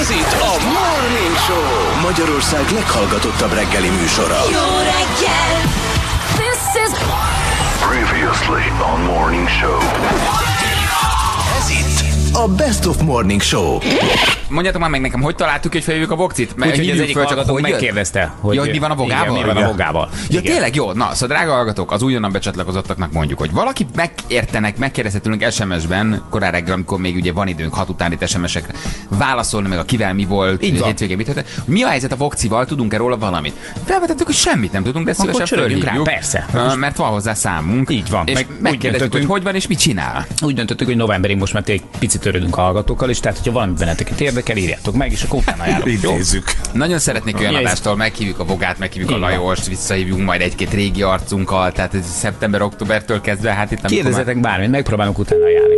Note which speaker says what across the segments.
Speaker 1: Ez itt a Morning Show. Magyarország leghallgatottabb reggeli műsora.
Speaker 2: Jó reggel! This is
Speaker 1: Previously on Morning Show. Ez itt a Best of Morning Show.
Speaker 3: Mondjátok már meg nekem, hogy találtuk, hogy feljövök a vokcit? Mert
Speaker 4: Úgyhogy az egyik hallgató megkérdezte, hogy,
Speaker 3: Ja, hogy mi van a vogával?
Speaker 4: Igen, mi van a vogával.
Speaker 3: Ja,
Speaker 4: Igen.
Speaker 3: tényleg jó. Na, szóval drága hallgatók, az újonnan becsatlakozottaknak mondjuk, hogy valaki megértenek, megkérdezte tőlünk SMS-ben, korán reggel, amikor még ugye van időnk hat után itt SMS-ekre, válaszolni meg a kivel mi volt,
Speaker 4: Így van.
Speaker 3: hétvégén mit történt. Mi a helyzet a vokcival, tudunk-e róla valamit? Felvetettük, hogy semmit nem tudunk, de szívesen
Speaker 4: csörögjünk rá,
Speaker 3: fölhívjuk.
Speaker 4: persze.
Speaker 3: Mert van hozzá számunk.
Speaker 4: Így van.
Speaker 3: És
Speaker 4: Meg
Speaker 3: megkérdezzük, hogy hogy van és mit csinál.
Speaker 4: Úgy döntöttük, hogy novemberig most már egy picit törődünk a hallgatókkal is, tehát hogyha valami benneteket érdekel, írjátok meg, és akkor utána járunk.
Speaker 5: Intézzük.
Speaker 3: Nagyon szeretnék olyan
Speaker 4: ez?
Speaker 3: adástól, meghívjuk a Vogát, meghívjuk a
Speaker 4: Így van.
Speaker 3: Lajost, visszahívjuk majd egy-két régi arcunkkal, tehát ez szeptember-októbertől kezdve, hát itt
Speaker 4: Kérdezzetek bármit, megpróbálunk utána járni.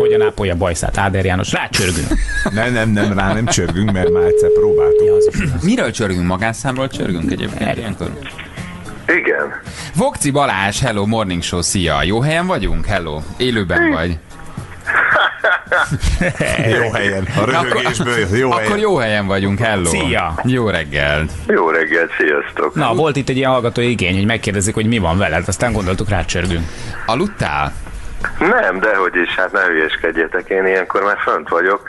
Speaker 4: Hogyan ápolja bajszát Áder János? Rácsörgünk.
Speaker 5: Nem, nem, nem, rá nem csörgünk, mert már egyszer próbáltuk.
Speaker 3: Miről csörgünk? Magánszámról csörgünk egyébként? Ilyenkor?
Speaker 6: Igen.
Speaker 3: Vokci Balázs, hello, morning show, szia. Jó helyen vagyunk? Hello. Élőben vagy?
Speaker 5: Jó helyen. A röhögésből jó helyen.
Speaker 3: Akkor jó helyen vagyunk, hello.
Speaker 4: Szia.
Speaker 3: Jó reggelt.
Speaker 6: Jó reggelt, sziasztok.
Speaker 4: Na, volt itt egy ilyen hallgató igény, hogy megkérdezik, hogy mi van veled, aztán gondoltuk rácsörgünk.
Speaker 3: Aludtál?
Speaker 6: Nem, dehogy is, hát ne hülyeskedjetek, én ilyenkor már fönt vagyok.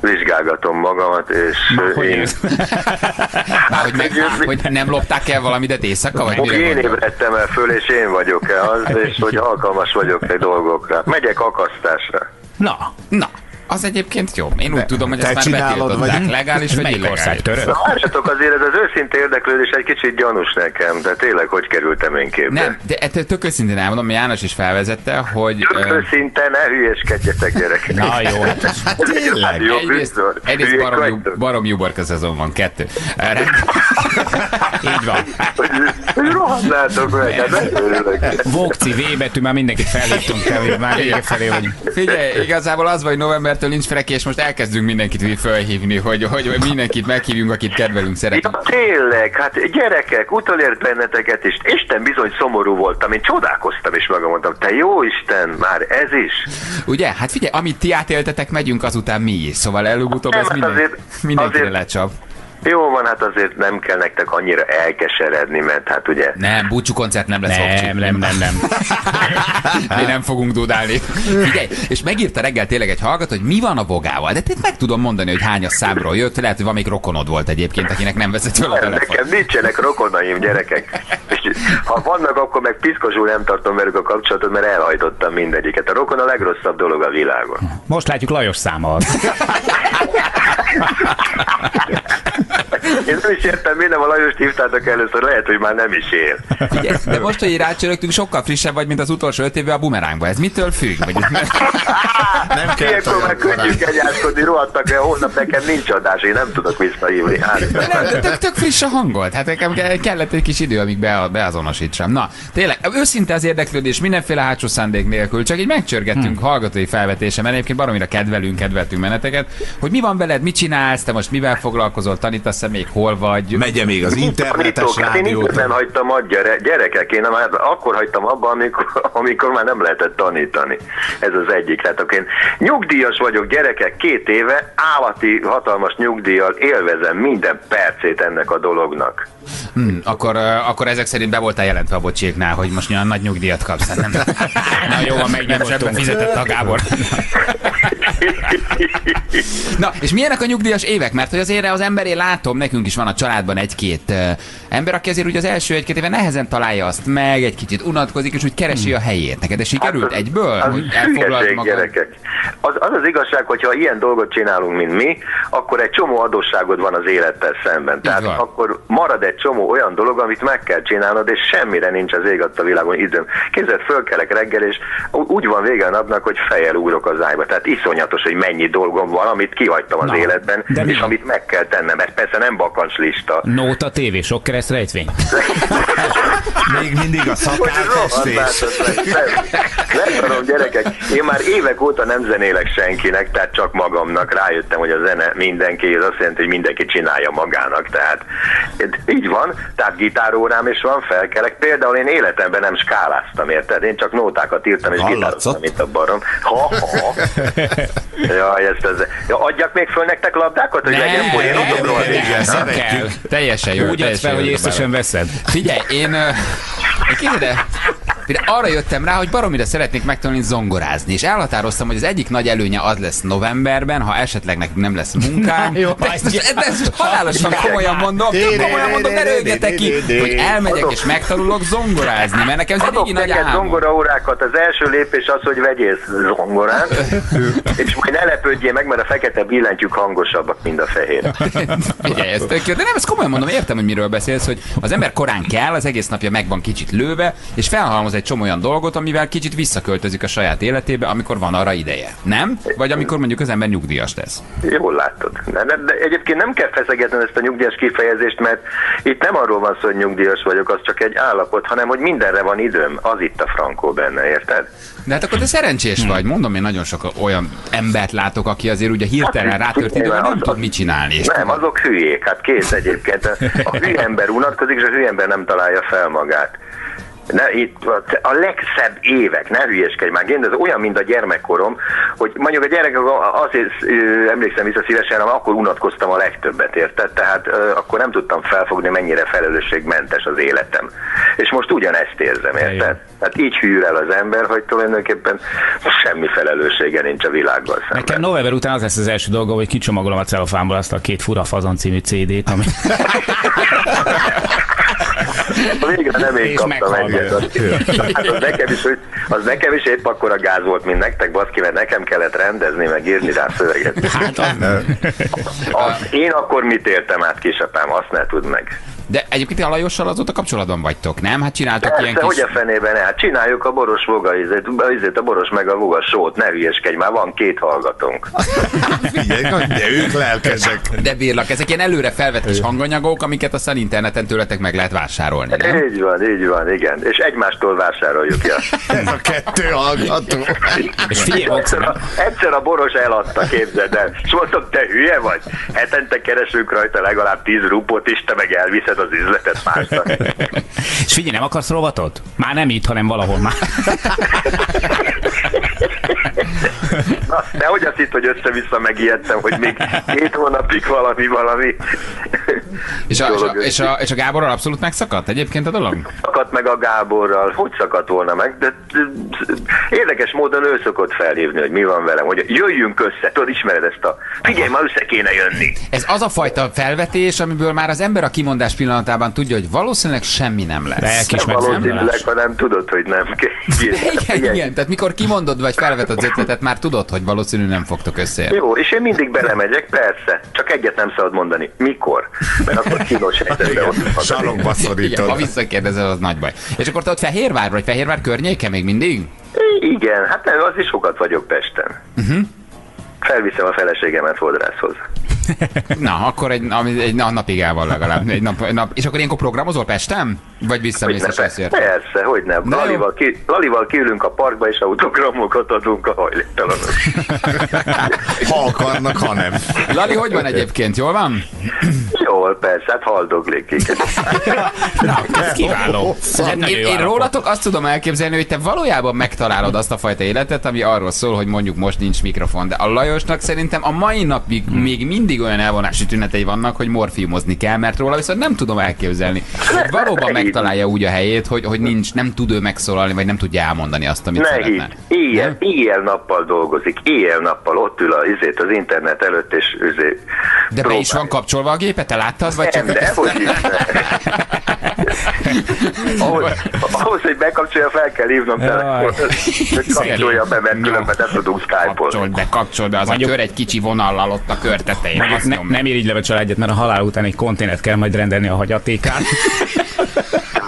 Speaker 6: Vizsgálgatom magamat, és ö,
Speaker 4: Hogy
Speaker 6: én?
Speaker 3: Már, hogy, meg, hogy nem lopták el valamidet éjszaka? Vagy mire
Speaker 6: én ébredtem el föl, és én vagyok-e az, és hogy alkalmas vagyok-e dolgokra. Megyek akasztásra.
Speaker 4: Na,
Speaker 3: Na, az egyébként jó. Én úgy tudom, hogy ezt már
Speaker 5: csinálod,
Speaker 3: betiltották.
Speaker 5: vagy-
Speaker 3: Legális vagy
Speaker 4: melyik ország
Speaker 3: illegális?
Speaker 4: török?
Speaker 6: Várjatok azért, ez az őszinte érdeklődés egy kicsit gyanús nekem, de tényleg hogy kerültem én képbe?
Speaker 3: Nem, de ettől tök őszintén elmondom, János is felvezette, hogy...
Speaker 6: Tök
Speaker 3: ö,
Speaker 6: őszinte, ne hülyeskedjetek gyerekek.
Speaker 4: Na jó, hát Ez
Speaker 6: egy rádió
Speaker 3: Egyrészt, egyrészt barom, jó, barom jóborka szezon van, kettő.
Speaker 4: Így van.
Speaker 6: Hogy, hogy rohadnátok meg, hát.
Speaker 4: Vokci, V betű, már mindenkit felhívtunk, már vége felé vagyunk.
Speaker 3: Figyelj, igazából az vagy novembertől nincs freki, és most elkezdünk mindenkit felhívni, hogy, hogy, mindenkit meghívjunk, akit kedvelünk, szeretünk.
Speaker 6: Ja, tényleg, hát gyerekek, utolért benneteket is. Isten bizony szomorú voltam, én csodálkoztam és maga mondtam, te jó Isten, már ez is.
Speaker 3: Ugye? Hát figyelj, amit ti átéltetek, megyünk azután mi is. Szóval előbb-utóbb ez
Speaker 6: hát
Speaker 3: minden,
Speaker 6: azért-
Speaker 3: mindenkire lecsap.
Speaker 6: Jó van, hát azért nem kell nektek annyira elkeseredni, mert hát ugye...
Speaker 3: Nem, búcsú koncert nem lesz.
Speaker 4: Nem, nem, nem, nem.
Speaker 3: Mi nem fogunk dudálni. Figyelj, és megírta reggel tényleg egy hallgató, hogy mi van a vogával. De itt meg tudom mondani, hogy hányas számról jött. Lehet, hogy van még rokonod volt egyébként, akinek nem vezet föl a telefon.
Speaker 6: nekem nincsenek rokonaim, gyerekek. És ha vannak, akkor meg piszkosul nem tartom velük a kapcsolatot, mert elhajtottam mindegyiket. A rokon a legrosszabb dolog a világon.
Speaker 4: Most látjuk Lajos számmal.
Speaker 6: Én nem is értem, miért nem a Lajost hívtátok először, lehet, hogy már nem is él.
Speaker 3: Figyelj, de most, hogy rácsörögtünk, sokkal frissebb vagy, mint az utolsó öt évben a bumerángba. Ez mitől függ? Vagy...
Speaker 6: Nem
Speaker 5: kell
Speaker 6: Ilyenkor már könnyű kegyáskodni, rohadtak el, holnap nekem nincs adás, én nem tudok visszahívni. Hát,
Speaker 3: Nem, de tök, tök friss a hangod. Hát nekem ke- kellett egy kis idő, amíg be, beazonosítsam. Na, tényleg, őszinte az érdeklődés, mindenféle hátsó szándék nélkül, csak így megcsörgettünk hmm. hallgatói felvetése, mert egyébként baromira kedvelünk, kedveltünk meneteket, hogy mi van veled, mit csinálsz, te most mivel foglalkozol, tanítasz-e még, hol vagy?
Speaker 5: Megye még az internetes
Speaker 6: hát én
Speaker 5: rádiót.
Speaker 6: igazán hagytam a gyere, gyerekek, én már akkor hagytam abba, amikor, amikor már nem lehetett tanítani. Ez az egyik. Tehát én nyugdíjas vagyok, gyerekek, két éve, állati, hatalmas nyugdíjjal élvezem minden percét ennek a dolognak.
Speaker 3: Hmm, akkor, akkor ezek szerint be voltál jelentve a bocséknál, hogy most olyan nagy nyugdíjat kapsz. Hát Nem,
Speaker 4: Na jó, van,
Speaker 3: nem
Speaker 4: megnyugodtunk.
Speaker 3: zsebben fizetett a Gábor. Na, és milyenek a nyugdíjas évek? Mert hogy azért az emberé látom, nekünk is van a családban egy-két ember, aki azért az első egy-két éve nehezen találja azt meg, egy kicsit unatkozik, és úgy keresi a helyét. Neked ez sikerült
Speaker 6: Hát az-
Speaker 3: egyből?
Speaker 6: Az
Speaker 3: hogy magad?
Speaker 6: gyerekek. Az, az az igazság, hogyha ilyen dolgot csinálunk, mint mi, akkor egy csomó adósságod van az élettel szemben. Tehát akkor marad egy csomó olyan dolog, amit meg kell csinálnod, és semmire nincs az ég a világon időm. Képzeld, fölkelek reggel, és úgy van vége a napnak, hogy fejjel ugrok az ágyba. Tehát iszonyatos, hogy mennyi dolgom van, amit kihagytam az
Speaker 4: Na,
Speaker 6: életben,
Speaker 4: de mi
Speaker 6: és
Speaker 4: van?
Speaker 6: amit meg kell tennem. Ez persze nem bakancs lista.
Speaker 4: Nóta TV, sok keresztrejtvény.
Speaker 5: Még mindig a
Speaker 6: meg. Leszarom, gyerekek. Én már évek óta nem zenélek senkinek, tehát csak magamnak. Rájöttem, hogy a zene mindenki, ez azt jelenti, hogy mindenki csinálja magának. Tehát így van, tehát gitárórám is van, felkelek. Például én életemben nem skáláztam, érted? Én csak nótákat írtam és
Speaker 5: Hallatszott?
Speaker 6: gitároztam, mint a barom. Ha, ha. Jaj, ezt ez... Ja, adjak még föl nektek labdákat, hogy
Speaker 3: Ne,
Speaker 6: legyen poénotokról?
Speaker 3: ne, ne,
Speaker 5: Igen,
Speaker 3: nem
Speaker 5: szeretjük.
Speaker 3: kell. Teljesen jó.
Speaker 4: Úgy adsz fel, hogy észre sem veszed.
Speaker 3: Figyelj, én képzeld én arra jöttem rá, hogy baromira szeretnék megtanulni zongorázni, és elhatároztam, hogy az egyik nagy előnye az lesz novemberben, ha esetleg nekünk nem lesz munkánk.
Speaker 4: Jó,
Speaker 3: de ezt, most- de ezt most halálosan komolyan mondom, komolyan mondom, ne rögjetek ki, hogy elmegyek és megtanulok zongorázni, mert nekem ez egy régi nagy álmom.
Speaker 6: zongoraórákat, az első lépés az, hogy vegyél zongorát, és majd ne lepődjél meg, mert a fekete billentyűk hangosabbak, mint a fehér.
Speaker 3: Figyelj, ez tök jó. De nem, ezt komolyan mondom, értem, hogy miről beszélsz, hogy az ember korán kell, az egész napja meg van kicsit lőve, és felhalmoz egy csomó olyan dolgot, amivel kicsit visszaköltözik a saját életébe, amikor van arra ideje. Nem? Vagy amikor mondjuk az ember nyugdíjas lesz.
Speaker 6: Jól látod. De, de, de egyébként nem kell feszegetni ezt a nyugdíjas kifejezést, mert itt nem arról van szó, hogy nyugdíjas vagyok, az csak egy állapot, hanem hogy mindenre van időm. Az itt a frankó benne, érted?
Speaker 3: De hát akkor te szerencsés vagy. Mondom, én nagyon sok olyan embert látok, aki azért ugye hirtelen rátört időben nem tud mit csinálni. És
Speaker 6: Nem, azok hülyék, hát kész egyébként. A hülye ember unatkozik, és a hülye ember nem találja fel magát. Ne, itt a- legszebb évek, ne hülyeskedj már, én, ez olyan, mint a gyermekkorom, hogy mondjuk a gyerekek azért emlékszem vissza szívesen, akkor unatkoztam a legtöbbet, érted? Tehát ö, akkor nem tudtam felfogni, mennyire felelősségmentes az életem. És most ugyanezt érzem, érted? Tehát így hűl el az ember, hogy tulajdonképpen semmi felelőssége nincs a világgal szemben.
Speaker 4: Nekem november után az lesz az első dolgom, hogy kicsomagolom a celofánból azt a két fura fazon című CD-t, ami...
Speaker 6: Végre nem én
Speaker 4: És
Speaker 6: kaptam egyet. Hát az nekem, is, az nekem is épp akkor a gáz volt, mint nektek, baszki, mert nekem kellett rendezni, meg írni rá szöveget.
Speaker 4: Hát az...
Speaker 6: Az, én akkor mit értem át, kisapám, azt ne tudd meg.
Speaker 3: De egyébként a Lajossal azóta kapcsolatban vagytok, nem? Hát csináltak ilyen
Speaker 6: Persze,
Speaker 3: kis...
Speaker 6: hogy a fenében, hát csináljuk a boros voga, izét, izét, a boros meg a voga sót, ne hülyeskedj, már van két hallgatónk.
Speaker 5: Figyelj, de ők lelkesek.
Speaker 3: De bírlak, ezek ilyen előre felvett kis hanganyagok, amiket aztán interneten tőletek meg lehet vásárolni, nem?
Speaker 6: Így van, így van, igen. És egymástól vásároljuk ja.
Speaker 5: Ez a kettő hallgató.
Speaker 4: És figyelj,
Speaker 6: Egyszer a, egyszer a boros eladta, képzeld el. És mondtam, te hülye vagy? Hetente keresünk rajta legalább 10 rupot, és te meg elviszed az üzletet másnak.
Speaker 4: és figyelj, nem akarsz rovatot? Már nem itt, hanem valahol már.
Speaker 6: Na, de hogy azt hitt, hogy össze-vissza megijedtem, hogy még két hónapig valami, valami.
Speaker 3: És a, és, a, és, a, és a Gáborral abszolút megszakadt egyébként a dolog?
Speaker 6: Szakadt meg a Gáborral, hogy szakadt volna meg, de érdekes módon ő szokott felhívni, hogy mi van velem, hogy jöjjünk össze, tudod, ismered ezt a, figyelj, már össze kéne jönni.
Speaker 3: Ez az a fajta felvetés, amiből már az ember a kimondás pillanatában tudja, hogy valószínűleg semmi nem lesz.
Speaker 4: Lelkis
Speaker 6: Nem
Speaker 4: meg
Speaker 6: valószínűleg, hanem tudod, hogy nem.
Speaker 3: Igen, igen, tehát mikor kimondod, vagy felveted az ötletet, már tudod, hogy valószínű nem fogtok összejönni.
Speaker 6: Jó, és én mindig belemegyek, persze, csak egyet nem szabad mondani. Mikor? Mert akkor kínos helyzetben ott van.
Speaker 5: Sarokba
Speaker 3: Igen, ha
Speaker 5: szorítod.
Speaker 3: visszakérdezel, az nagy baj. És akkor te ott Fehérvár vagy Fehérvár környéke még mindig?
Speaker 6: Igen, hát nem, az is sokat vagyok Pesten. Uh-huh. Felviszem a feleségemet fodrászhoz.
Speaker 3: Na, akkor egy, egy na- napig el van legalább. Egy nap, egy nap. És akkor ilyenkor programozol Pestem? Vagy visszamész és
Speaker 6: Hogyne,
Speaker 3: ezért?
Speaker 6: persze, hogy nem.
Speaker 3: Na.
Speaker 6: Lalival, ki, Lalival kiülünk a parkba, és autogramokat adunk a hajléktalanok.
Speaker 5: Ha akarnak, ha nem.
Speaker 3: Lali, hogy van egyébként? Jól van?
Speaker 6: Jól, persze, hát haldoglik.
Speaker 4: Na, ez kiváló.
Speaker 3: Én, én rólatok azt tudom elképzelni, hogy te valójában megtalálod azt a fajta életet, ami arról szól, hogy mondjuk most nincs mikrofon. De a Lajosnak szerintem a mai napig
Speaker 4: Hmm.
Speaker 3: még mindig olyan elvonási tünetei vannak, hogy morfiumozni kell, mert róla viszont nem tudom elképzelni. Hogy valóban megtalálja úgy a helyét, hogy, hogy nincs, nem tud ő megszólalni, vagy nem tudja elmondani azt, amit
Speaker 6: Ne
Speaker 3: szeretne.
Speaker 6: hidd, éjjel, éjjel-nappal dolgozik, éjjel-nappal ott ül a, izét, az internet előtt, és izé,
Speaker 3: De be is van kapcsolva a gépet, te láttad, vagy csak...
Speaker 6: Nem, de hogy is ahhoz, ahhoz, hogy bekapcsolja, fel kell hívnom telefonot, hogy kapcsolja be, mert különben nem tudunk
Speaker 3: Kapcsold
Speaker 6: skype-olni.
Speaker 3: be, kapcsold be, az
Speaker 4: Mondjuk-
Speaker 3: a kör egy kicsi vonallal ott a kör tetején.
Speaker 4: Mondjuk
Speaker 3: azt
Speaker 4: ne, nem irigy le a családját, mert a halál után egy konténert kell majd rendelni a hagyatékán.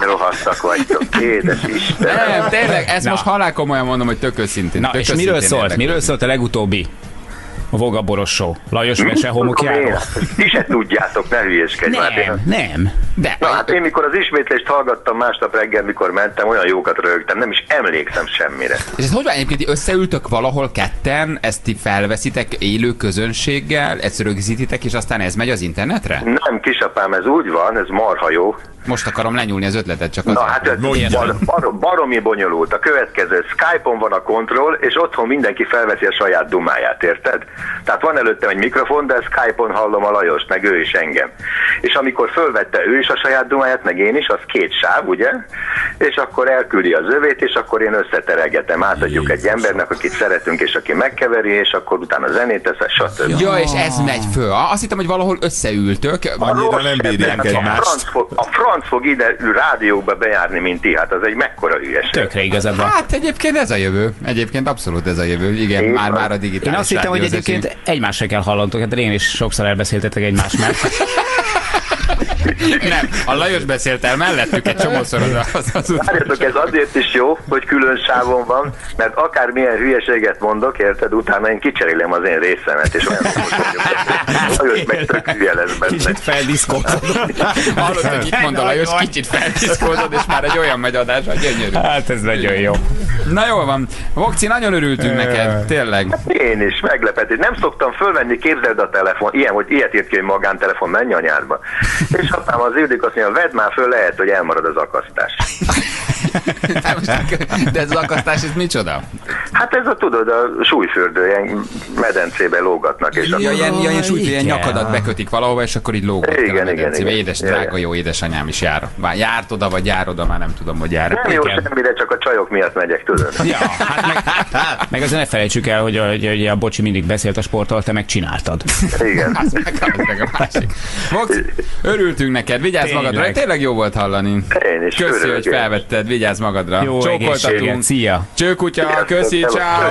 Speaker 6: Rohadtak vagytok, édes Istenem.
Speaker 3: Nem, tényleg, ezt
Speaker 4: Na.
Speaker 3: most halál komolyan mondom, hogy tök őszintén.
Speaker 4: Na,
Speaker 3: tök
Speaker 4: és miről szólt? Miről szólt a legutóbbi? A Voga Boros Show. Lajos mese homokjáról.
Speaker 6: Ti se tudjátok, ne hülyeskedj már.
Speaker 4: Nem, nem.
Speaker 3: De,
Speaker 6: Na hát én mikor az ismétlést hallgattam másnap reggel, mikor mentem, olyan jókat rögtem, nem is emlékszem semmire.
Speaker 3: és ez hogy van egyébként, összeültök valahol ketten, ezt ti felveszitek élő közönséggel, ezt rögzítitek, és aztán ez megy az internetre?
Speaker 6: Nem, kisapám, ez úgy van, ez marha jó.
Speaker 3: Most akarom lenyúlni az ötletet, csak az.
Speaker 6: Na hát ez bar, bar, baromi bonyolult. A következő, Skype-on van a kontroll, és otthon mindenki felveszi a saját dumáját, érted? Tehát van előttem egy mikrofon, de Skype-on hallom a Lajost, meg ő is engem. És amikor fölvette ő is a saját dumáját, meg én is, az két sáv, ugye? És akkor elküldi az övét, és akkor én összeteregetem, átadjuk egy embernek, akit szeretünk, és aki megkeveri, és akkor utána zenét tesz, stb.
Speaker 3: Ja, és ez megy föl. Azt hittem, hogy valahol összeültök.
Speaker 5: Annyira nem bírják
Speaker 6: A
Speaker 5: egymást.
Speaker 6: franc, fog, a franc fog ide rádióba bejárni, mint ti, hát az egy mekkora hülyeség.
Speaker 4: Tökre igazad van.
Speaker 3: Hát egyébként ez a jövő. Egyébként abszolút ez a jövő. Igen,
Speaker 6: Én
Speaker 3: már,
Speaker 6: van.
Speaker 3: már a digitális
Speaker 4: Én azt hittem, hogy
Speaker 3: rádiózás.
Speaker 4: Egyébként egymásra kell hallantok, hát én is sokszor elbeszéltetek egymás mellett.
Speaker 3: Nem, a Lajos beszélt el mellettük egy csomószor az, az, az
Speaker 6: Várjatok, ez azért is jó, hogy külön sávon van, mert akármilyen hülyeséget mondok, érted, utána én kicserélem az én részemet, és olyan. Lajos meg tök hülye lesz benne.
Speaker 4: Kicsit feldiszkózod.
Speaker 3: Hallod, hogy itt mond a Lajos, kicsit feltiszkózod, és már egy olyan megy adás, hogy gyönyörű.
Speaker 4: Hát ez nagyon jó.
Speaker 3: Na jól van. Vokci, nagyon örültünk neked, tényleg.
Speaker 6: Én is, meglepetés. Nem szoktam fölvenni, képzeld a telefon, ilyen, hogy ilyet írt ki, hogy magántelefon, menj anyádba. És apám az Ildik azt mondja, vedd már föl, lehet, hogy elmarad az akasztás.
Speaker 3: De, most, de ez az akasztás, ez micsoda?
Speaker 6: Hát ez a, tudod, a súlyfürdő, ilyen medencébe lógatnak, és
Speaker 3: Ja,
Speaker 6: akkor...
Speaker 3: ilyen, ilyen, ilyen, súlyt, ilyen
Speaker 4: igen.
Speaker 3: nyakadat bekötik valahova, és akkor így lógott
Speaker 6: Igen,
Speaker 3: a
Speaker 6: igen,
Speaker 3: medencébe.
Speaker 6: igen.
Speaker 3: Édes,
Speaker 6: Ja,
Speaker 3: drága jó édesanyám is jár. Már járt oda, vagy jár oda, már nem tudom, hogy jár.
Speaker 6: Nem jó
Speaker 4: Igen.
Speaker 6: semmire, csak a csajok miatt megyek, tudod.
Speaker 4: Ja, hát meg, meg azért ne felejtsük el, hogy, hogy, hogy a Bocsi mindig beszélt a sporttal, te meg csináltad.
Speaker 6: Igen.
Speaker 3: Az meg, az meg a másik. Vokci, örültünk neked, vigyázz
Speaker 4: Tényleg.
Speaker 3: magadra, tényleg jó volt hallani.
Speaker 6: Én is
Speaker 3: Köszi,
Speaker 6: örülök
Speaker 3: hogy felvetted, vigyázz magadra.
Speaker 4: Jó egészséget, szia!
Speaker 3: Csőkutya, köszi, ciao.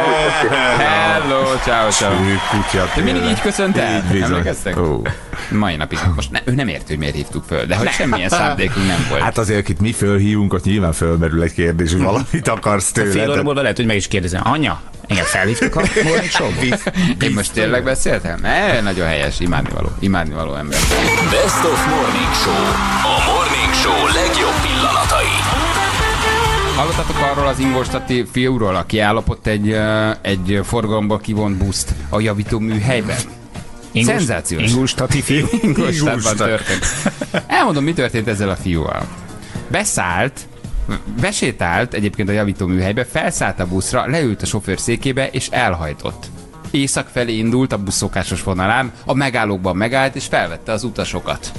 Speaker 3: Hello, ciao, ciao.
Speaker 5: Ő kutya
Speaker 3: Te mindig így köszöntel?
Speaker 5: Így.
Speaker 3: Emlékeztek?
Speaker 5: Ó.
Speaker 3: Mai napig. Most ne, ő nem érti, hogy miért hívtuk föl, de hogy semmilyen szándékunk nem volt.
Speaker 5: Hát azért, akit mi fölhívunk, ott nyilván fölmerül egy kérdés, hogy valamit akarsz tőle.
Speaker 4: Fél óra múlva lehet, hogy meg is kérdezem. Anya, engem felhívtak a morning show-ba?
Speaker 3: Én most tényleg beszéltem? Ne, nagyon helyes, imádnivaló, imádnivaló ember.
Speaker 1: Best of Morning Show. A
Speaker 3: Hallottatok arról az ingolstati fiúról, aki állapott egy, egy forgalomból kivont buszt a javító műhelyben?
Speaker 4: Ingus-
Speaker 3: Szenzációs.
Speaker 4: Ingustati fiú.
Speaker 3: Ingolstadtban
Speaker 5: Ingolstadt.
Speaker 3: történt. Elmondom, mi történt ezzel a fiúval. Beszállt, besétált egyébként a javító műhelybe, felszállt a buszra, leült a sofőr székébe és elhajtott. Észak felé indult a buszszokásos vonalán, a megállókban megállt és felvette az utasokat.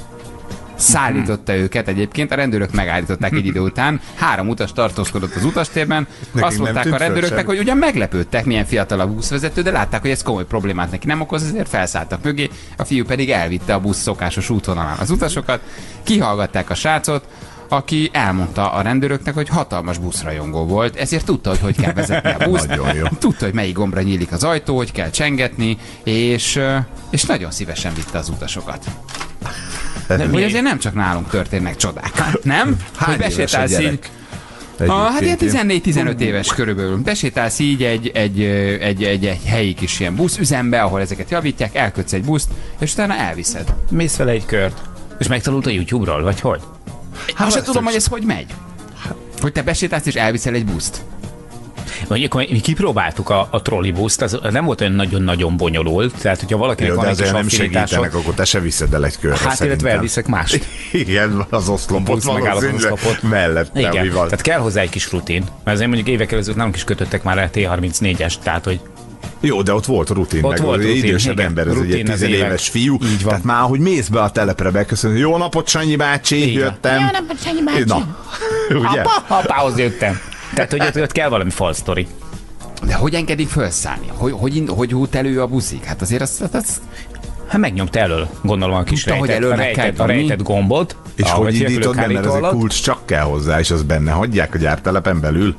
Speaker 3: Szállította őket egyébként, a rendőrök megállították egy idő után, három utas tartózkodott az utastérben,
Speaker 5: Nekik
Speaker 3: azt mondták a rendőröknek, hogy ugyan meglepődtek, milyen fiatal a buszvezető, de látták, hogy ez komoly problémát neki nem okoz, ezért felszálltak mögé, a fiú pedig elvitte a busz szokásos útvonalán az utasokat, kihallgatták a srácot, aki elmondta a rendőröknek, hogy hatalmas buszrajongó volt, ezért tudta, hogy hogy kell vezetni a buszt. Tudta, hogy melyik gombra nyílik az ajtó, hogy kell csengetni, és, és nagyon szívesen vitte az utasokat. Hogy azért nem csak nálunk történnek csodák, nem?
Speaker 5: Hány
Speaker 3: hogy
Speaker 5: a
Speaker 3: besétálsz így? Ah, hát ilyen
Speaker 5: Egyébként.
Speaker 3: 14-15 éves körülbelül. Besétálsz így egy, egy, egy, egy, egy helyi kis ilyen buszüzembe, ahol ezeket javítják, elkötsz egy buszt, és utána elviszed.
Speaker 4: Mész vele egy kört. És megtanult a YouTube-ról, vagy hogy?
Speaker 3: Hát azt sem tudom, hogy ez hogy megy. Hogy te besétálsz és elviszel egy buszt.
Speaker 4: Mondjuk, mi kipróbáltuk a, a trollibuszt, az nem volt olyan nagyon-nagyon bonyolult, tehát hogyha valakinek
Speaker 5: Jó,
Speaker 4: van
Speaker 5: de
Speaker 4: egy
Speaker 5: nem segítenek, akkor te se viszed el egy körre
Speaker 4: hát illetve
Speaker 5: szerintem.
Speaker 4: elviszek más.
Speaker 5: Igen, az oszlopot
Speaker 4: megálló az oszlopot.
Speaker 5: mellette,
Speaker 4: Igen,
Speaker 5: van.
Speaker 4: tehát kell hozzá egy kis rutin. Mert azért mondjuk évek előtt nálunk is kötöttek már el T34-es, tehát hogy
Speaker 5: Jó, de ott volt rutin,
Speaker 4: Ott
Speaker 5: meg
Speaker 4: volt
Speaker 5: az
Speaker 4: rutin,
Speaker 5: idősebb
Speaker 4: igen.
Speaker 5: ember, ez
Speaker 4: Rutin
Speaker 5: egy
Speaker 4: az
Speaker 5: 10
Speaker 4: évek.
Speaker 5: éves fiú.
Speaker 4: Így van.
Speaker 5: Tehát már, hogy mész be a telepre beköszönni, jó napot, Sanyi bácsi,
Speaker 4: Így van.
Speaker 5: jöttem. Jó napot, Sanyi bácsi. Na, ugye?
Speaker 4: apa, apához jöttem. Tehát, hogy ott, ott kell valami fal sztori.
Speaker 3: De hogy engedik felszállni? Hogy, hogy, hogy út elő a buszik? Hát azért az, az, az
Speaker 4: Hát megnyomta elől, gondolom a kis
Speaker 3: Tudta, hogy
Speaker 4: rejtett,
Speaker 3: elől
Speaker 4: a
Speaker 3: meg kell
Speaker 4: rejtett, a rejtett gombot.
Speaker 5: És
Speaker 4: ahogy
Speaker 5: hogy indítod be, mert ez egy kulcs csak kell hozzá, és az benne hagyják a gyártelepen belül.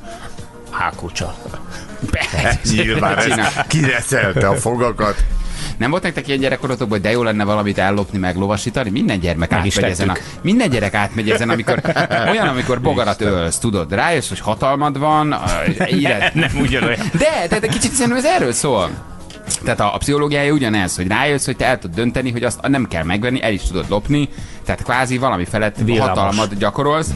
Speaker 4: Hákulcsal.
Speaker 5: Nyilván ez kireszelte a fogakat.
Speaker 3: Nem volt nektek ilyen gyerekkorotokban, hogy de jó lenne valamit ellopni, meg lovasítani? Minden gyermek
Speaker 4: Meg
Speaker 3: átmegy ezen a, minden gyerek átmegy ezen, amikor olyan, amikor bogarat ölsz, tudod, rájössz, hogy hatalmad van, élet.
Speaker 4: Nem ugyanolyan.
Speaker 3: De, de, de kicsit szerintem ez erről szól. Tehát a, a pszichológiája ugyanez, hogy rájössz, hogy te el tudod dönteni, hogy azt nem kell megvenni, el is tudod lopni, tehát kvázi valami felett
Speaker 4: Villamos.
Speaker 3: hatalmat gyakorolsz.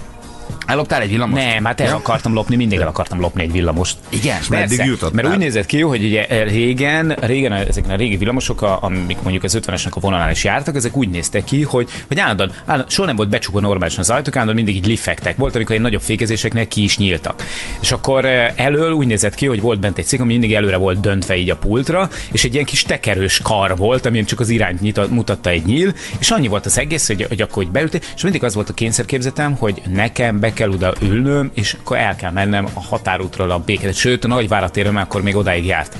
Speaker 3: Elloptál egy villamos?
Speaker 4: Nem, hát el akartam lopni, mindig el akartam lopni egy villamost.
Speaker 3: Igen,
Speaker 5: meddig jutottál?
Speaker 4: Mert úgy nézett ki, hogy ugye eh, régen, régen ezeken a régi villamosok, amik mondjuk az 50-esnek a vonalán is jártak, ezek úgy néztek ki, hogy, hogy állandóan, állandóan soha nem volt becsukva normálisan az ajtók, állandóan mindig így lifektek. Volt, amikor egy nagyobb fékezéseknek ki is nyíltak. És akkor eh, elől úgy nézett ki, hogy volt bent egy cikk, ami mindig előre volt döntve így a pultra, és egy ilyen kis tekerős kar volt, amin csak az irányt nyita, mutatta egy nyíl, és annyi volt az egész, hogy, hogy akkor így beültél, és mindig az volt a kényszerképzetem, hogy nekem be kell oda ülnöm, és akkor el kell mennem a határútról a békét. Sőt, a Nagyváratéről már akkor még odáig járt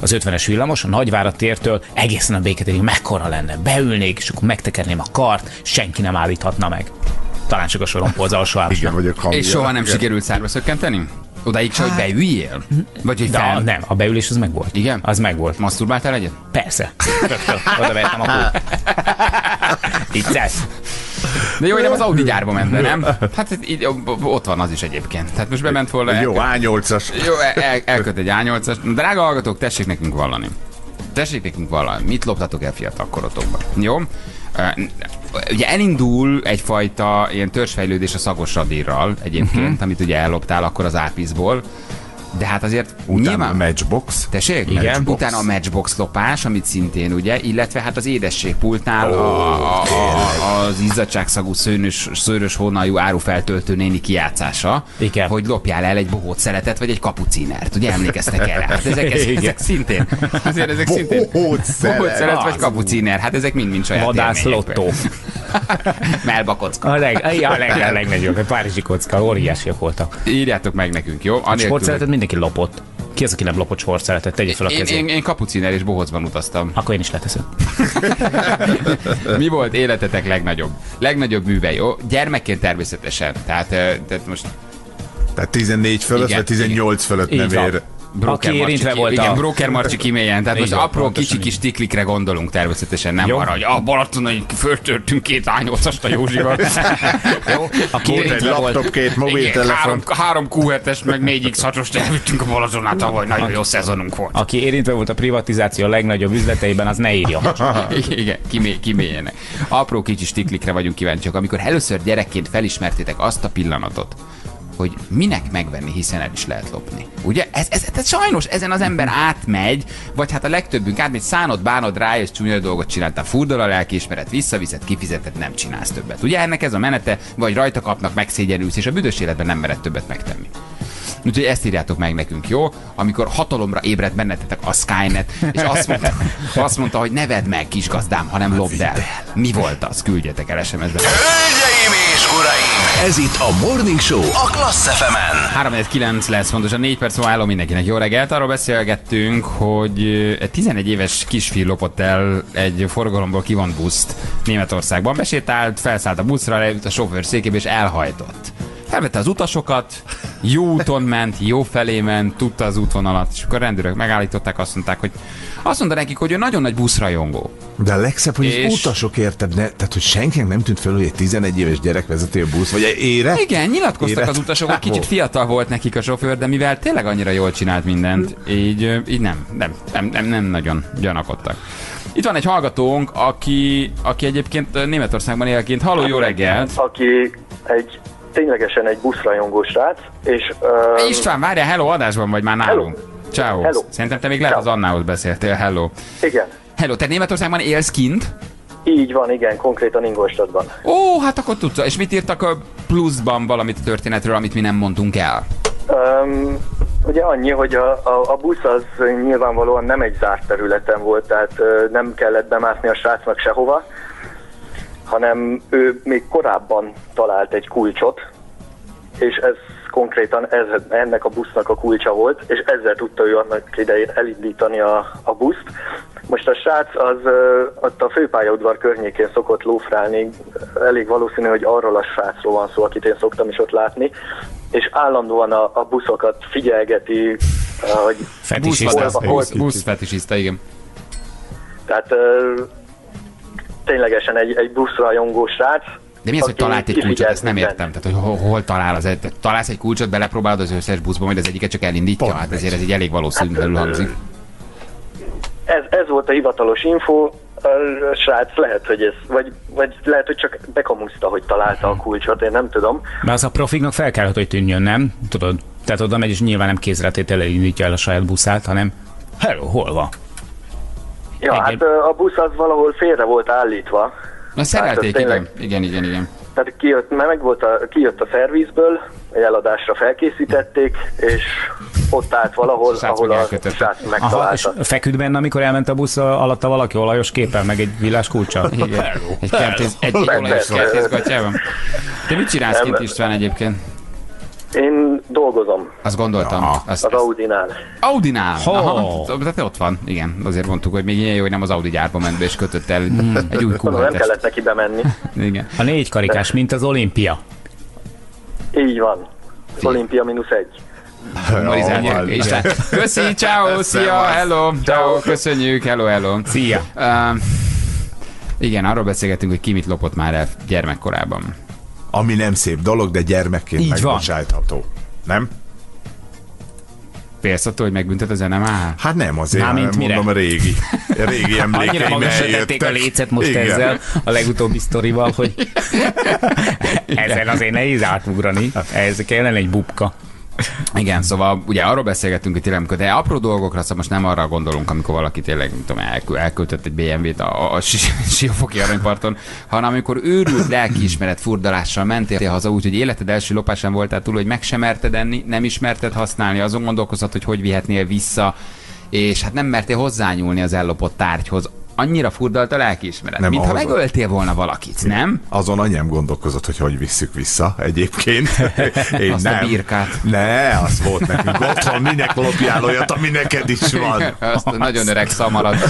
Speaker 4: az 50-es villamos, a Nagyváratértől egészen a béketérig mekkora lenne. Beülnék, és akkor megtekerném a kart, senki nem állíthatna meg. Talán csak a sorompó az alsó
Speaker 5: Igen, vagyok hangja.
Speaker 3: És soha nem sikerült szárba szökkenteni? Odaig se, hogy beüljél? Vagy hogy
Speaker 4: De
Speaker 3: fel...
Speaker 4: a, nem, a beülés az megvolt.
Speaker 3: Igen?
Speaker 4: Az megvolt.
Speaker 3: Masturbáltál egyet?
Speaker 4: Persze. Oda vettem a kút. Vicces.
Speaker 3: De jó, hogy nem az Audi gyárba ment be, nem? Hát így, ott van az is egyébként. Tehát most bement volna...
Speaker 5: Jó, A8-as.
Speaker 3: Jó, el, el, elköt egy A8-as. Drága hallgatók, tessék nekünk vallani. Tessék nekünk vallani. Mit loptatok el fiatal korotokban? Jó? Ugye elindul egyfajta ilyen törzsfejlődés a szagos radírral egyébként, uh-huh. amit ugye elloptál akkor az ápizból. De hát azért
Speaker 5: Utána a
Speaker 3: nyilván...
Speaker 5: Matchbox.
Speaker 3: Tessék?
Speaker 4: Igen.
Speaker 3: Matchbox. Utána a matchbox lopás, amit szintén ugye, illetve hát az édességpultnál a, a, a, az izzadságszagú szőrös, szőrös hónajú árufeltöltő néni kijátszása,
Speaker 4: Igen.
Speaker 3: hogy lopjál el egy bohóc szeletet, vagy egy kapucinert. Ugye emlékeztek erre? Hát ezek, ezek,
Speaker 4: Igen.
Speaker 3: ezek szintén. Azért ezek szintén.
Speaker 5: Bohóc szelet
Speaker 3: vagy kapuciner. Hát ezek mind-mind saját
Speaker 4: Vadász lottó.
Speaker 3: Melba kocka.
Speaker 4: A, leg, a, leg, a legnagyobb, a párizsi kocka, óriásiak voltak.
Speaker 3: Írjátok meg nekünk, jó? Anélkül,
Speaker 4: Sportszeletet mindenki lopott. Ki az, aki nem lopott sportszeletet? Tegye fel a
Speaker 3: én,
Speaker 4: kezét.
Speaker 3: én, én kapuciner és bohócban utaztam.
Speaker 4: Akkor én is leteszem.
Speaker 3: Mi volt életetek legnagyobb? Legnagyobb műve, jó? Gyermekként természetesen. Tehát, tehát most
Speaker 5: Tehát 14 fölött,
Speaker 3: Igen,
Speaker 5: vagy 18 fölött
Speaker 4: Így
Speaker 5: nem
Speaker 4: van.
Speaker 3: Broker
Speaker 4: Aki érintve
Speaker 3: Marcsi,
Speaker 4: volt
Speaker 3: igen,
Speaker 4: a-
Speaker 3: Broker Marcsi kimélyen. Tehát most apró
Speaker 4: pontosan
Speaker 3: kicsi kis tiklikre gondolunk természetesen, nem
Speaker 4: Jó.
Speaker 3: arra, hogy a Balatonon föltörtünk két ányolcast a Józsival.
Speaker 4: Jó? Aki
Speaker 5: Volt egy laptop, két
Speaker 3: Igen, három,
Speaker 5: mobiltelefon.
Speaker 3: három Q7-es, meg négy x 6 elvittünk a Balatonát tavaly, nagyon jó szezonunk volt.
Speaker 4: aki érintve volt a privatizáció legnagyobb üzleteiben, az ne írja.
Speaker 3: Igen, kimé, kiméljenek. Apró kicsi stiklikre vagyunk kíváncsiak, amikor először gyerekként felismertétek azt a pillanatot, hogy minek megvenni, hiszen el is lehet lopni. Ugye? Ez, ez, ez sajnos ezen az ember átmegy, vagy hát a legtöbbünk átmegy, szánod, bánod, rájössz, csúnya dolgot csináltál, furdal a lelkiismeret, visszaviszed, kifizeted, nem csinálsz többet. Ugye ennek ez a menete, vagy rajta kapnak, megszégyenülsz, és a büdös életben nem mered többet megtenni. Úgyhogy ezt írjátok meg nekünk, jó? Amikor hatalomra ébredt bennetetek a Skynet, és azt mondta, azt mondta hogy ne vedd meg, kis gazdám, hanem lopd el. Mi volt az? Küldjetek el SMS-be.
Speaker 1: Hölgyeim és uraim! Ez itt a Morning Show a Klassz FM-en.
Speaker 3: 3-9 lesz fontosan, 4 perc múlva állom mindenkinek. Jó reggelt, arról beszélgettünk, hogy egy 11 éves kisfiú lopott el egy forgalomból kivont buszt Németországban. Besétált, felszállt a buszra, leült a sofőr székébe és elhajtott. Felvette az utasokat, jó úton ment, jó felé ment, tudta az útvonalat, és akkor a rendőrök megállították, azt mondták, hogy azt mondta nekik, hogy ő nagyon nagy buszrajongó.
Speaker 5: De a legszebb, hogy
Speaker 3: És-
Speaker 5: az utasok érted, ne, tehát hogy senkinek nem tűnt fel, hogy egy 11 éves gyerek vezeti a busz, vagy ére.
Speaker 3: Igen, nyilatkoztak
Speaker 5: Élet-
Speaker 3: az utasok, hogy kicsit fiatal volt nekik a sofőr, de mivel tényleg annyira jól csinált mindent, így, így nem, nem, nem, nem, nem nagyon gyanakodtak. Itt van egy hallgatónk, aki, aki egyébként Németországban élként. Halló, jó reggelt!
Speaker 7: aki egy ténylegesen egy buszrajongó srác, és uh,
Speaker 3: István, várjál, hello, adásban vagy már nálunk. Ciao.
Speaker 7: Hello.
Speaker 3: Szerintem te még lehet az Annához beszéltél, hello.
Speaker 7: igen,
Speaker 3: Hello, te Németországban élsz kint?
Speaker 7: így van, igen, konkrétan Ingolstadtban.
Speaker 3: Ó, hát akkor tudsz. És mit írtak a pluszban valamit a történetről, amit mi nem mondtunk el?
Speaker 7: Um, ugye annyi, hogy a, a, a busz az nyilvánvalóan nem egy zárt területen volt, tehát nem kellett bemászni a srácnak sehova, hanem ő még korábban talált egy kulcsot, és ez konkrétan ez, ennek a busznak a kulcsa volt, és ezzel tudta ő annak idején elindítani a, a buszt. Most a srác az ott a főpályaudvar környékén szokott lófrálni, elég valószínű, hogy arról a srácról van szó, akit én szoktam is ott látni, és állandóan a, a buszokat figyelgeti, hogy
Speaker 4: Fetisista.
Speaker 3: Busz, busz, busz fetisista, igen.
Speaker 7: tehát ténylegesen egy, egy buszrajongó srác.
Speaker 3: De mi az, hogy talált egy kulcsot? Ezt nem értem. Tehát, hogy hol, hol talál az találsz egy kulcsot, belepróbálod az összes buszba, majd az egyiket csak elindítja.
Speaker 5: Pont
Speaker 3: Hát ezért ez egy elég valószínűleg hangzik.
Speaker 7: ez, ez volt a hivatalos info, a srác lehet, hogy ez, vagy, vagy lehet, hogy csak bekamuszta, hogy találta a kulcsot, én nem tudom.
Speaker 4: Mert az a profiknak fel kellett, hogy tűnjön, nem? Tudod? Tehát oda megy, és nyilván nem kézretétel indítja el a saját buszát, hanem hello, hol van?
Speaker 7: Ja,
Speaker 4: Igen.
Speaker 7: hát a busz az valahol félre volt állítva,
Speaker 3: Na szerelték,
Speaker 7: Hát,
Speaker 3: igen. Igen, igen, igen.
Speaker 7: tehát kijött, mert meg volt a, kijött a szervizből, egy eladásra felkészítették, és ott állt valahol,
Speaker 3: Srác
Speaker 7: ahol a srác
Speaker 4: Aha, és
Speaker 7: megtalálta.
Speaker 4: feküdt benne, amikor elment a busz alatta valaki olajos képpel, meg egy villás kulcsal.
Speaker 3: Igen. Egy kertész, egy, egy olajos kertészgatjában. Te mit csinálsz kint István egyébként?
Speaker 7: Én dolgozom
Speaker 3: Azt gondoltam. Azt,
Speaker 7: az Audinál.
Speaker 3: Audinál.
Speaker 4: Ho.
Speaker 3: Aha, tehát ott van. Igen, azért mondtuk, hogy még ilyen jó, hogy nem az Audi gyárba ment be és kötött el egy új
Speaker 7: Mondom, nem kellett neki bemenni.
Speaker 3: Igen.
Speaker 4: A négy karikás, mint az olimpia.
Speaker 7: Így van. Olimpia mínusz egy.
Speaker 5: Van.
Speaker 3: István. Köszi, ciao, szia, hello, ciao, köszönjük, hello, hello.
Speaker 4: Szia!
Speaker 3: Uh, igen, arról beszélgetünk, hogy ki mit lopott már el gyermekkorában.
Speaker 5: Ami nem szép dolog, de gyermekként
Speaker 4: Így van.
Speaker 5: megbocsájtható. Nem?
Speaker 3: Félsz attól, hogy megbüntet a zene már?
Speaker 5: Hát nem, azért hanem mondom
Speaker 4: mire?
Speaker 5: a régi. A régi emlékeim
Speaker 4: Annyira magasra tették a lécet most
Speaker 5: Igen.
Speaker 4: ezzel, a legutóbbi sztorival, hogy ezen azért nehéz átugrani. Ez kellene egy bubka.
Speaker 3: Igen, szóval ugye arról beszélgettünk, hogy tényleg, de apró dolgokra, szóval most nem arra gondolunk, amikor valaki tényleg, nem tudom, elkü- elköltött egy BMW-t a, a Si- Siófoki aranyparton, hanem amikor őrült lelkiismeret furdalással mentél haza úgy, életed első lopásán voltál túl, hogy meg sem merted enni, nem ismerted használni, azon gondolkozhat, hogy hogy vihetnél vissza, és hát nem mertél hozzányúlni az ellopott tárgyhoz. Annyira furdalt a lelkiismeret,
Speaker 5: Nem,
Speaker 3: mintha
Speaker 5: azon.
Speaker 3: megöltél volna valakit, nem?
Speaker 5: Azon anyám gondolkozott, hogy hogy visszük vissza egyébként. Én
Speaker 3: Azt a
Speaker 5: nem.
Speaker 3: birkát.
Speaker 5: Ne, az volt nekünk otthon, minek lopjál olyat, ami neked is van.
Speaker 3: Azt a nagyon öreg szamarat.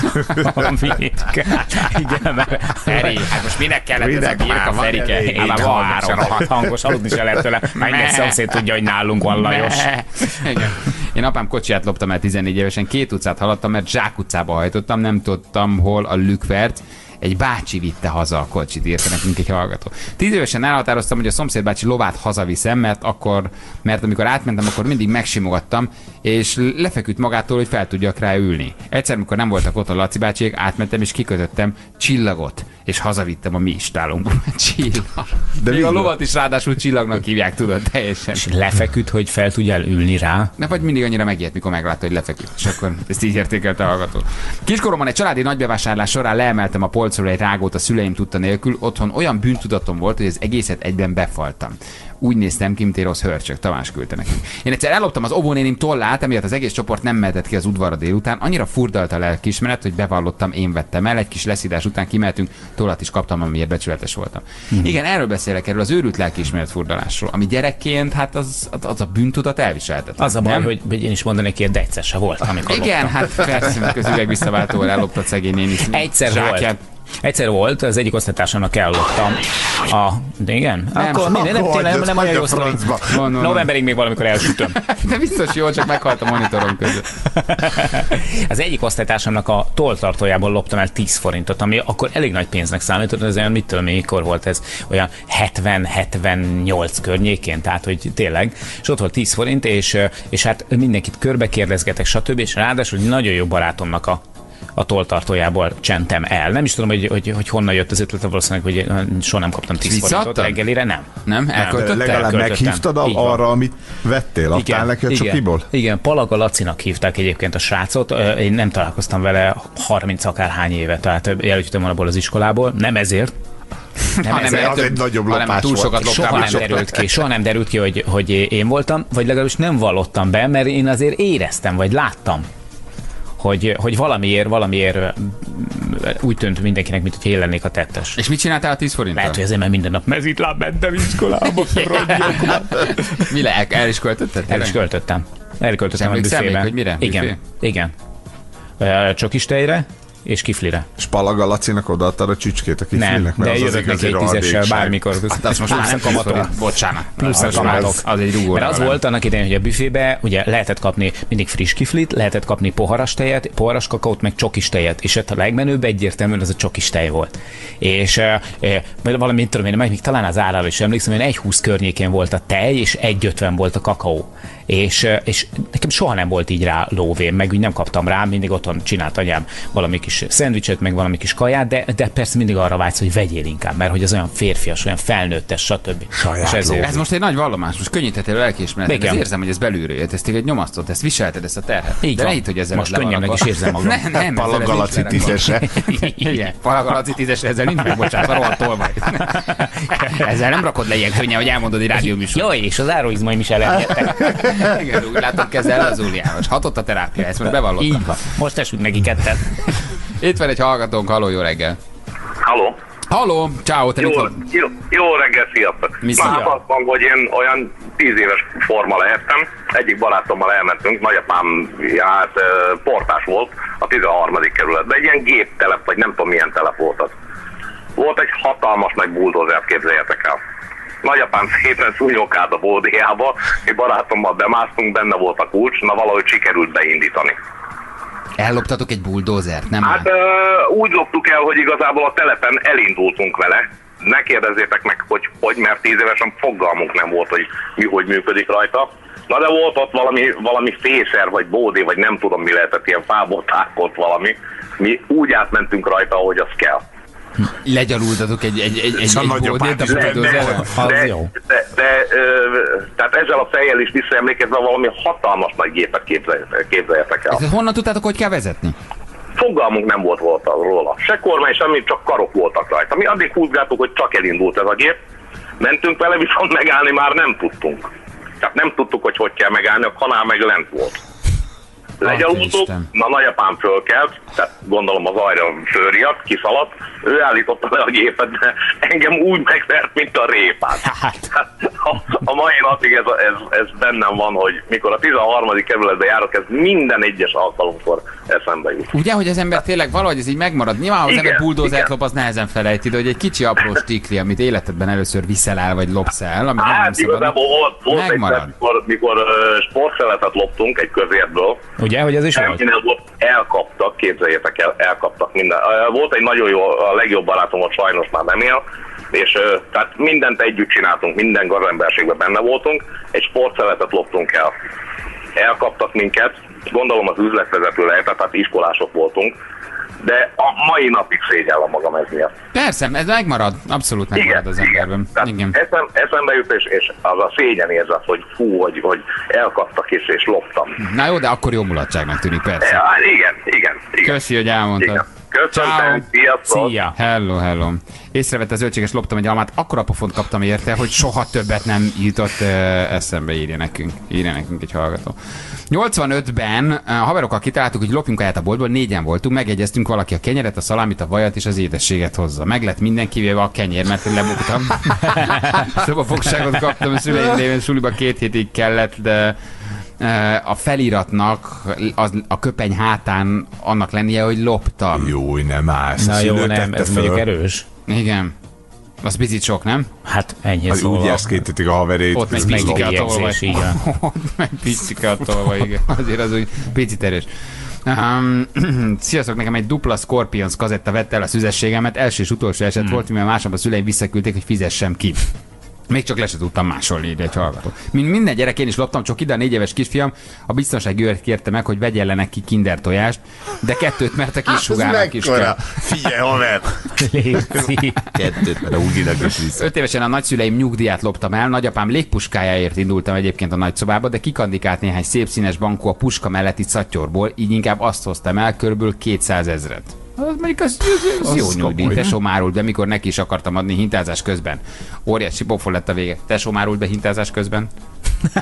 Speaker 4: Igen, mert
Speaker 3: Feri, hát most minek kellett ez a
Speaker 5: Minek
Speaker 3: birka,
Speaker 5: már van
Speaker 3: Ferike?
Speaker 4: Én
Speaker 3: már
Speaker 4: van három rohadt hangos, aludni se lehet tőle. Minden szomszéd tudja, hogy nálunk van Lajos.
Speaker 3: Igen. Én apám kocsiját loptam el 14 évesen, két utcát haladtam, mert Zsák utcába hajtottam, nem tudtam hol a lükvert, egy bácsi vitte haza a kocsit, írta nekünk egy hallgató. Tíz évesen elhatároztam, hogy a szomszéd bácsi lovát hazaviszem, mert akkor, mert amikor átmentem, akkor mindig megsimogattam, és lefeküdt magától, hogy fel tudjak rá ülni. Egyszer, amikor nem voltak ott a Laci bácsiék, átmentem és kikötöttem csillagot, és hazavittem a mi istálunkból. Csillag. De Még a lovat is ráadásul csillagnak hívják, tudod, teljesen.
Speaker 4: És lefeküdt, hogy fel tudjál ülni rá.
Speaker 3: Ne vagy mindig annyira megijedt, mikor meglátta, hogy lefeküdt. És akkor ezt így értékelte a hallgató. Kiskoromban egy családi nagybevásárlás során leemeltem a polcról egy rágót a szüleim tudta nélkül. Otthon olyan bűntudatom volt, hogy az egészet egyben befaltam. Úgy néztem ki, mint egy rossz hörcsök. Tamás küldte nekünk. Én egyszer elloptam az óvónénim tollát, emiatt az egész csoport nem mehetett ki az udvarra délután. Annyira furdalt a lelkiismeret, hogy bevallottam, én vettem el. Egy kis leszidás után kimeltünk, tollat is kaptam, amiért becsületes voltam.
Speaker 4: Mhm.
Speaker 3: Igen, erről beszélek, erről az őrült lelkiismeret furdalásról, ami gyerekként, hát az, az, a bűntudat elviselhetetlen.
Speaker 4: Az a baj,
Speaker 3: nem?
Speaker 4: hogy, hogy én is mondanék, hogy egyszer se volt, amikor
Speaker 3: Igen,
Speaker 4: loptam.
Speaker 3: hát persze, mert az üveg visszaváltóval elloptad szegény néni.
Speaker 4: Egyszer
Speaker 3: zsákját.
Speaker 4: volt. Egyszer volt, az egyik osztatásomnak elloptam. A, de igen?
Speaker 3: Nem,
Speaker 4: akkor minden, nem,
Speaker 5: akkor
Speaker 4: tényleg nem, nem olyan.
Speaker 3: Van, van, van.
Speaker 4: Novemberig még valamikor elsütöm.
Speaker 3: De biztos jó, csak meghalt a monitoron között.
Speaker 4: Az egyik osztálytársamnak a tolltartójából loptam el 10 forintot, ami akkor elég nagy pénznek számított, ez olyan mitől mikor volt ez, olyan 70-78 környékén, tehát hogy tényleg, és ott volt 10 forint, és, és hát mindenkit körbe kérdezgetek, stb. És ráadásul nagyon jó barátomnak a a tolltartójából csentem el. Nem is tudom, hogy, hogy, hogy honnan jött az ötlet, valószínűleg, hogy soha nem kaptam 10 forintot reggelire, nem.
Speaker 3: Nem? Elköltötted?
Speaker 5: Legalább
Speaker 4: elköltöttem.
Speaker 5: meghívtad a, arra, amit vettél? Adtál neki a
Speaker 4: igen,
Speaker 5: csokiból?
Speaker 4: igen, Palaga Lacinak hívták egyébként a srácot, én nem találkoztam vele 30 akárhány éve, tehát elütöttem abból az iskolából, nem ezért, nem
Speaker 3: Hanem
Speaker 4: ezért,
Speaker 5: az egy nagyobb
Speaker 3: hanem
Speaker 5: lopás
Speaker 3: túl
Speaker 5: volt.
Speaker 3: sokat loptál.
Speaker 4: soha nem derült ki, soha nem derült ki, hogy, hogy én voltam, vagy legalábbis nem vallottam be, mert én azért éreztem, vagy láttam, hogy, hogy valamiért, valamiért ö, úgy tűnt mindenkinek, mint hogy én lennék a tettes.
Speaker 3: És mit csináltál a 10 forinttal?
Speaker 4: Lehet, hogy azért, mert minden nap mezitláb mentem iskolába,
Speaker 3: Mi le, el, el is költötted?
Speaker 4: El is költöttem. Elköltöttem a
Speaker 3: emlékszel még,
Speaker 4: büfébe.
Speaker 3: hogy mire?
Speaker 4: Igen.
Speaker 3: Büfé?
Speaker 4: Igen. Csokis tejre, és kiflire.
Speaker 5: És Palaga Lacinak odaadtad a csücskét a
Speaker 4: Nem,
Speaker 5: kiflinek?
Speaker 4: de
Speaker 5: az az
Speaker 4: jövök neki egy tízessel bármikor.
Speaker 3: Hát azt most már nem kamatol. Bocsánat.
Speaker 4: Plusz
Speaker 3: az,
Speaker 4: kamatok.
Speaker 3: az, az egy rúgó.
Speaker 4: Mert az volt annak idején, hogy a büfébe ugye lehetett kapni mindig friss kiflit, lehetett kapni poharas tejet, poharas kakaót, meg csokis tejet, és ott a legmenőbb egyértelműen az a csokis tej volt. És e, e, valami, mit tudom én, még talán az árára is emlékszem, hogy 1,20 környékén volt a tej, és 1,50 volt a kakaó. És, és nekem soha nem volt így rá lóvém, meg úgy nem kaptam rá, mindig otthon csinált anyám valami kis szendvicset, meg valami kis kaját, de, de persze mindig arra vágysz, hogy vegyél inkább, mert hogy az olyan férfias, olyan felnőttes, stb.
Speaker 5: Saját
Speaker 4: és ezért,
Speaker 3: Ez most egy nagy vallomás, most könnyítettél a lelkiismeretet. Ez érzem, hogy ez belülről jött, ezt téged nyomasztott, ezt viselted, ezt a terhet.
Speaker 4: Így
Speaker 3: De
Speaker 4: van.
Speaker 3: hidd, hogy ezzel
Speaker 4: Most
Speaker 3: rakva.
Speaker 4: is érzem magam.
Speaker 3: Nem, nem, ezzel ez
Speaker 5: Palaga
Speaker 3: nincs
Speaker 5: Laci
Speaker 3: lerakva.
Speaker 5: tízese.
Speaker 3: Igen, Palagalaci tízes, ezzel nincs megbocsátva, rohadt tolvaj. Ezzel nem rakod le ilyen könnyen, hogy elmondod egy rádióműsor.
Speaker 4: Jó, és az áróizmaim is elengedtek.
Speaker 3: Igen, úgy látom, kezdel az János. Hatott a terápia, ezt most bevallottam.
Speaker 4: Így van. Most esünk neki ketten.
Speaker 3: Itt van egy hallgatónk, halló, jó reggel.
Speaker 8: Halló?
Speaker 3: Halló, ciao, te
Speaker 8: Jó,
Speaker 3: mit
Speaker 8: jó, jó reggel, sziasztok!
Speaker 3: Mi
Speaker 8: Na,
Speaker 3: szia?
Speaker 8: mondom, hogy én olyan tíz éves forma lehettem. Egyik barátommal elmentünk, nagyapám hát, portás volt a 13. kerületben. Egy ilyen géptelep, vagy nem tudom milyen telep volt az. Volt egy hatalmas nagy buldózer, képzeljetek el. Nagyapám szépen szúnyogált a bódéjába, mi barátommal bemásztunk, benne volt a kulcs, na valahogy sikerült beindítani.
Speaker 3: Elloptatok egy buldózert, nem?
Speaker 8: Hát ö, úgy loptuk el, hogy igazából a telepen elindultunk vele. Ne kérdezzétek meg, hogy, hogy mert tíz évesen fogalmunk nem volt, hogy mi hogy működik rajta. Na de volt ott valami, valami fészer, vagy bódé, vagy nem tudom mi lehetett, ilyen fából tákolt valami. Mi úgy átmentünk rajta, ahogy az kell.
Speaker 3: Legyalultatok egy, egy, egy, egy,
Speaker 5: a
Speaker 3: egy
Speaker 5: is
Speaker 8: De, de, de, de ö, tehát ezzel a fejjel is visszaemlékezve valami hatalmas nagy gépet képzeljetek, képzeljetek el.
Speaker 3: Ezt honnan tudtátok, hogy kell vezetni?
Speaker 8: fogalmunk nem volt, volt róla. Se kormány, semmi, csak karok voltak rajta. Mi addig húzgáltuk, hogy csak elindult ez a gép. Mentünk vele, viszont megállni már nem tudtunk. Tehát nem tudtuk, hogy hogy kell megállni, a kanál meg lent volt. Legyalultuk,
Speaker 3: Isten.
Speaker 8: na nagyapám fölkelt, tehát gondolom az ajra fölriadt, kiszaladt, ő állította le a gépet, de engem úgy megvert, mint a répát. Hát, a, a mai napig ez, ez, ez bennem van, hogy mikor a 13. kerületbe járok, ez minden egyes alkalomkor eszembe jut.
Speaker 3: Ugye, hogy az ember tényleg valahogy ez így megmarad. Nyilván, ha az ember bulldozert
Speaker 8: igen.
Speaker 3: lop, az nehezen felejti, de hogy egy kicsi apró stikli, amit életedben először viszel el, vagy lopsz el, amit nem
Speaker 8: Hát
Speaker 3: szabad.
Speaker 8: igazából volt, volt
Speaker 3: Megmarad.
Speaker 8: mikor, mikor uh, sportszeletet loptunk egy közérből,
Speaker 4: Ugye, hogy ez is?
Speaker 8: Minden volt, elkaptak, képzeljétek el, elkaptak minden. Volt egy nagyon jó, a legjobb barátom, ott sajnos már nem él, és tehát mindent együtt csináltunk, minden gazemberségben benne voltunk, egy sportszeletet loptunk el. Elkaptak minket, gondolom az üzletvezető lehetett, tehát iskolások voltunk, de a mai napig szégyellem magam ez miatt.
Speaker 3: Persze, ez megmarad. Abszolút megmarad az emberben.
Speaker 8: Tehát
Speaker 3: Igen.
Speaker 8: Eszem, eszembe jut, és, és az a szégyen érzet, hogy fú, hogy, hogy elkaptak és, és loptam.
Speaker 3: Na jó, de akkor jó mulatságnak tűnik, persze.
Speaker 8: Ja, igen, igen, igen.
Speaker 3: Köszi, hogy elmondtad.
Speaker 8: Igen. Köszönöm,
Speaker 3: Ciao.
Speaker 8: sziasztok!
Speaker 4: Szia!
Speaker 3: Hello, hello. Észrevette a zöldséges loptam egy almát, akkora pofont kaptam érte, hogy soha többet nem jutott uh, eszembe, írja nekünk. Írja nekünk egy hallgató. 85-ben uh, haverokkal kitaláltuk, hogy lopjunk át a boltból, négyen voltunk, megegyeztünk valaki a kenyeret, a szalámit, a vajat és az édességet hozza. Meg lett mindenki véve a kenyér, mert lebuktam. Szobafogságot kaptam a szüleim lévén, suliba két hétig kellett, de a feliratnak az, a köpeny hátán annak lennie, hogy loptam.
Speaker 5: Jó, nem állsz.
Speaker 4: Na jó, nem, ez
Speaker 5: föl.
Speaker 4: mondjuk erős.
Speaker 3: Igen. Az picit sok, nem?
Speaker 4: Hát ennyi
Speaker 5: Az úgy
Speaker 4: szóval.
Speaker 5: eszkétetik a haverét.
Speaker 3: Ott
Speaker 5: ez
Speaker 3: meg
Speaker 5: biztos.
Speaker 3: picike a
Speaker 4: igen.
Speaker 3: Ott meg picike a tolvaj, igen. Azért az úgy picit erős. Um, sziasztok, nekem egy dupla Scorpions kazetta vette el a szüzességemet, első és utolsó eset
Speaker 4: Hmm.
Speaker 3: volt, mivel másnap a szüleim visszaküldték, hogy fizessem ki. Még csak le se tudtam másolni, ide egy hallgató. Mint minden gyerek, én is loptam, csak ide a négy éves kisfiam a biztonsági őrt kérte meg, hogy vegyen le neki kinder tojást, de kettőt, mert a kis
Speaker 5: Ez
Speaker 3: sugának is
Speaker 5: mekkora?
Speaker 3: kell.
Speaker 5: Figyelj, haver! Kettőt, mert a Uginak is vissza.
Speaker 3: Öt évesen a nagyszüleim nyugdíját loptam el, nagyapám légpuskájáért indultam egyébként a nagyszobába, de kikandikált néhány szép színes bankó a puska melletti szatyorból, így inkább azt hoztam el, körülbelül 200 ezret. Az mondjuk az, az, az jó nyugdíj.
Speaker 5: komoly.
Speaker 3: Tesó márult be, mikor neki is akartam adni hintázás közben. Óriási pofon lett a vége. Tesó márult be hintázás közben.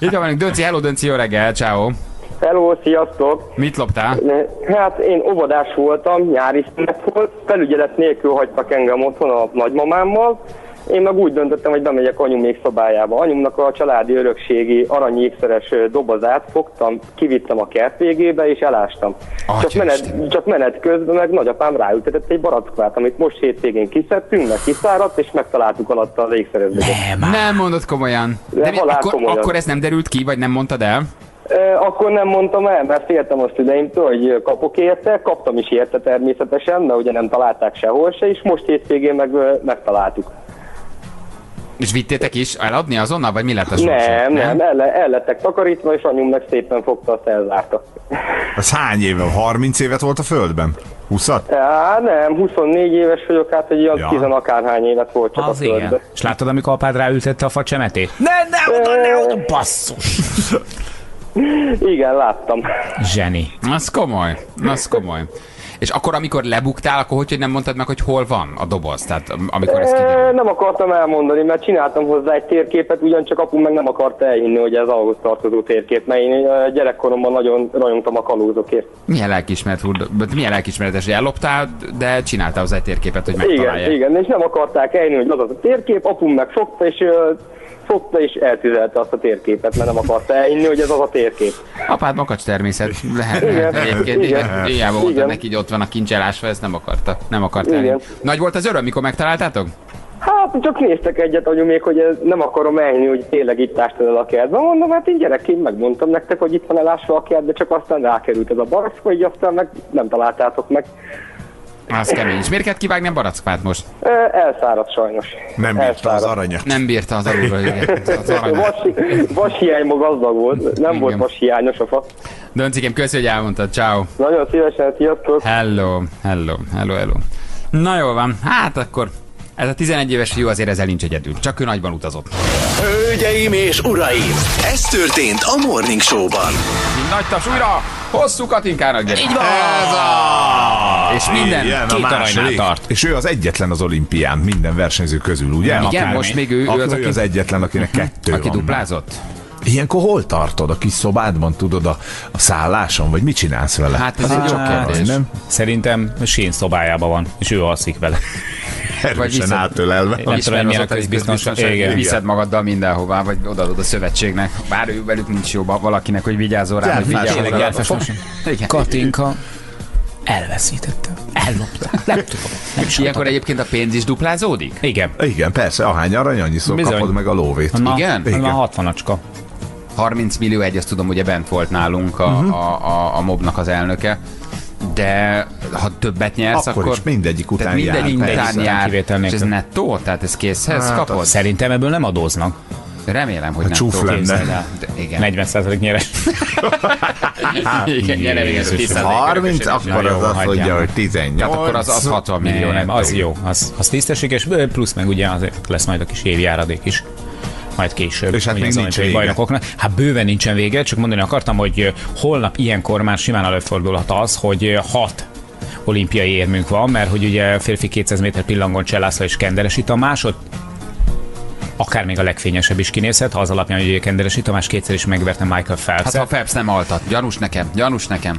Speaker 3: Itt van velünk Dönci, hello Dönci, jó reggel, ciao.
Speaker 9: Hello, sziasztok!
Speaker 3: Mit loptál?
Speaker 9: Hát én óvodás voltam, nyári szünet volt, felügyelet nélkül hagytak engem otthon a nagymamámmal, Én meg úgy döntöttem, hogy bemegyek anyumék szobájába. Anyumnak a családi örökségi aranyékszeres dobozát fogtam, kivittem a kert végébe és elástam.
Speaker 3: Atya
Speaker 9: Csak menet,
Speaker 3: Isten.
Speaker 9: csak menet közben meg nagyapám ráültetett egy barackvát, amit most hétvégén kiszedtünk, meg kiszáradt, és megtaláltuk alatta az ékszerezőket.
Speaker 4: Nem,
Speaker 3: Nem mondod komolyan.
Speaker 9: De
Speaker 3: De akkor,
Speaker 9: komolyan.
Speaker 3: akkor ez nem derült ki, vagy nem mondtad el?
Speaker 9: Akkor nem mondtam el, mert féltem a szüleimtől, hogy kapok érte, kaptam is érte természetesen, mert ugye nem találták sehol se, és most hétvégén meg megtaláltuk.
Speaker 3: És vittétek is eladni azonnal, vagy mi lett a sorsa?
Speaker 9: Nem, nem, el, el lettek takarítva, és anyum meg szépen fogta, azt elzárta.
Speaker 5: Az hány éve? 30 évet volt a földben? 20
Speaker 9: Á, nem, 24 éves vagyok, hát egy olyan
Speaker 5: Ja.
Speaker 9: ja. 10 akárhány évet volt csak
Speaker 4: az
Speaker 9: a
Speaker 4: igen.
Speaker 9: földbe.
Speaker 4: És láttad, amikor apád ráültette a facsemetét? Ne, ne oda, ne oda, basszus!
Speaker 9: Igen, láttam.
Speaker 4: Zseni.
Speaker 3: Az komoly, az komoly. És akkor, amikor lebuktál, akkor hogy, hogy nem mondtad meg, hogy hol van a doboz? Tehát am- amikor ez
Speaker 9: Ö,
Speaker 3: kiderült.
Speaker 9: Nem akartam elmondani, mert csináltam hozzá egy térképet, ugyancsak apu meg nem akarta elhinni, hogy ez ahhoz tartozó térkép, mert én gyerekkoromban nagyon rajongtam a kalózokért.
Speaker 3: Milyen lelkismeret, milyen lelkismeretes, hogy elloptál, de csináltál hozzá egy térképet, hogy
Speaker 9: Igen,
Speaker 3: megtalálják.
Speaker 9: igen, és nem akarták elhinni, hogy az az a térkép, apum meg fogta, és fogta és eltűzelte azt a térképet, mert nem akarta elhinni, hogy ez az a térkép.
Speaker 3: Apád makacs természet. Lehet, lehet egyébként.
Speaker 9: igen,
Speaker 3: Igen. Neki, hogy ott van a kincs elásva, ezt nem akarta. Nem akarta. Elhinni. Nagy volt az öröm, mikor megtaláltátok?
Speaker 9: Hát csak néztek egyet anyumék, hogy ez nem akarom elhinni, hogy tényleg itt ástad el a kertben. Mondom, hát én gyerekként megmondtam nektek, hogy itt van elásva a kert, de csak aztán rákerült ez a barack, hogy aztán meg nem találtátok meg.
Speaker 3: Az kemény. És miért kellett kivágni a barackfát most?
Speaker 9: Elszáradt sajnos.
Speaker 5: Nem bírta az
Speaker 9: Elszáradt.
Speaker 5: aranyat.
Speaker 3: Nem bírta az alulra, igen. Az arany.
Speaker 9: Vas, vashiányban gazdag volt, nem volt
Speaker 3: Igen.
Speaker 9: vashiányos a fa.
Speaker 3: Döncikém, köszi, hogy elmondtad. Ciao.
Speaker 9: Nagyon szívesen, sziasztok!
Speaker 3: Hello, hello, hello, hello. Na jól van, hát akkor ez a 11 éves fiú azért ezzel nincs egyedül, csak ő nagyban utazott.
Speaker 1: Hölgyeim és uraim, ez történt a Morning Show-ban.
Speaker 3: Nagy taps újra, hosszú Katinkának gyere. Így van. Ez a... És minden.
Speaker 5: Ilyen a
Speaker 4: két aranynál tart.
Speaker 5: És ő az egyetlen az olimpián minden versenyző közül, ugye?
Speaker 3: Igen,
Speaker 4: akármi.
Speaker 3: most még ő, ő az, aki,
Speaker 5: az egyetlen, akinek kettő
Speaker 3: aki
Speaker 5: van.
Speaker 3: duplázott.
Speaker 5: Ilyenkor hol tartod? A kis szobádban, tudod, a, a szálláson? Vagy mit csinálsz vele?
Speaker 3: Hát ez egy jó kérdés.
Speaker 5: nem?
Speaker 4: Szerintem Sén szobájában van, és ő alszik vele.
Speaker 5: Erősen átölelve.
Speaker 4: Nem tudom, milyen közbiztonság. Igen.
Speaker 3: viszed magaddal mindenhová, vagy odaadod a szövetségnek. Bár ő velük nincs jó valakinek, hogy vigyázzon rá, hogy vigyázzon rá. Igen.
Speaker 4: Katinka elveszítette. Ellopta. Nem tudom. Nem is
Speaker 3: Ilyenkor egyébként a pénz is duplázódik?
Speaker 4: Igen.
Speaker 5: Igen, persze, ahány arany, annyiszor
Speaker 4: Bizony.
Speaker 5: kapod meg a lóvét.
Speaker 4: Na,
Speaker 3: Igen?
Speaker 4: Igen? Na, 60 acska.
Speaker 3: 30 millió egy, azt tudom, ugye bent volt nálunk a, uh-huh. a, a, a mobnak az elnöke. De ha többet nyersz,
Speaker 5: Akkor
Speaker 3: akkor...
Speaker 5: is mindegyik után
Speaker 3: tehát
Speaker 5: jár,
Speaker 3: mindegyik
Speaker 5: persze.
Speaker 3: után jár.
Speaker 4: Kivétel
Speaker 3: És ez nettó? Tehát ez készhez
Speaker 5: Hát,
Speaker 3: kapod?
Speaker 4: Szerintem ebből nem adóznak.
Speaker 3: Remélem, hogy
Speaker 5: Ha
Speaker 3: nettó.
Speaker 5: csúf lenne.
Speaker 3: De Igen.
Speaker 4: 40% nyeres.
Speaker 3: Igen, 10
Speaker 5: 30, akkor az azt mondja, hogy 18.
Speaker 3: Tehát akkor az, az 60 millió,
Speaker 4: Nem, az jó, az, az tisztességes, plusz meg ugye azért lesz majd a kis évjáradék is majd később.
Speaker 5: És hát még nincs vége.
Speaker 4: bajnokoknak. Hát bőven nincsen vége, csak mondani akartam, hogy holnap ilyenkor már simán előfordulhat az, hogy hat olimpiai érmünk van, mert hogy ugye férfi 200 méter pillangon Cselászla és Kenderesi Tamás, ott akár még a legfényesebb is kinézhet, ha az alapján, hogy Kenderesi Tamás kétszer is megverte Michael
Speaker 3: Hát
Speaker 4: phelps
Speaker 3: ha Phelps nem altat, gyanús nekem, gyanús nekem.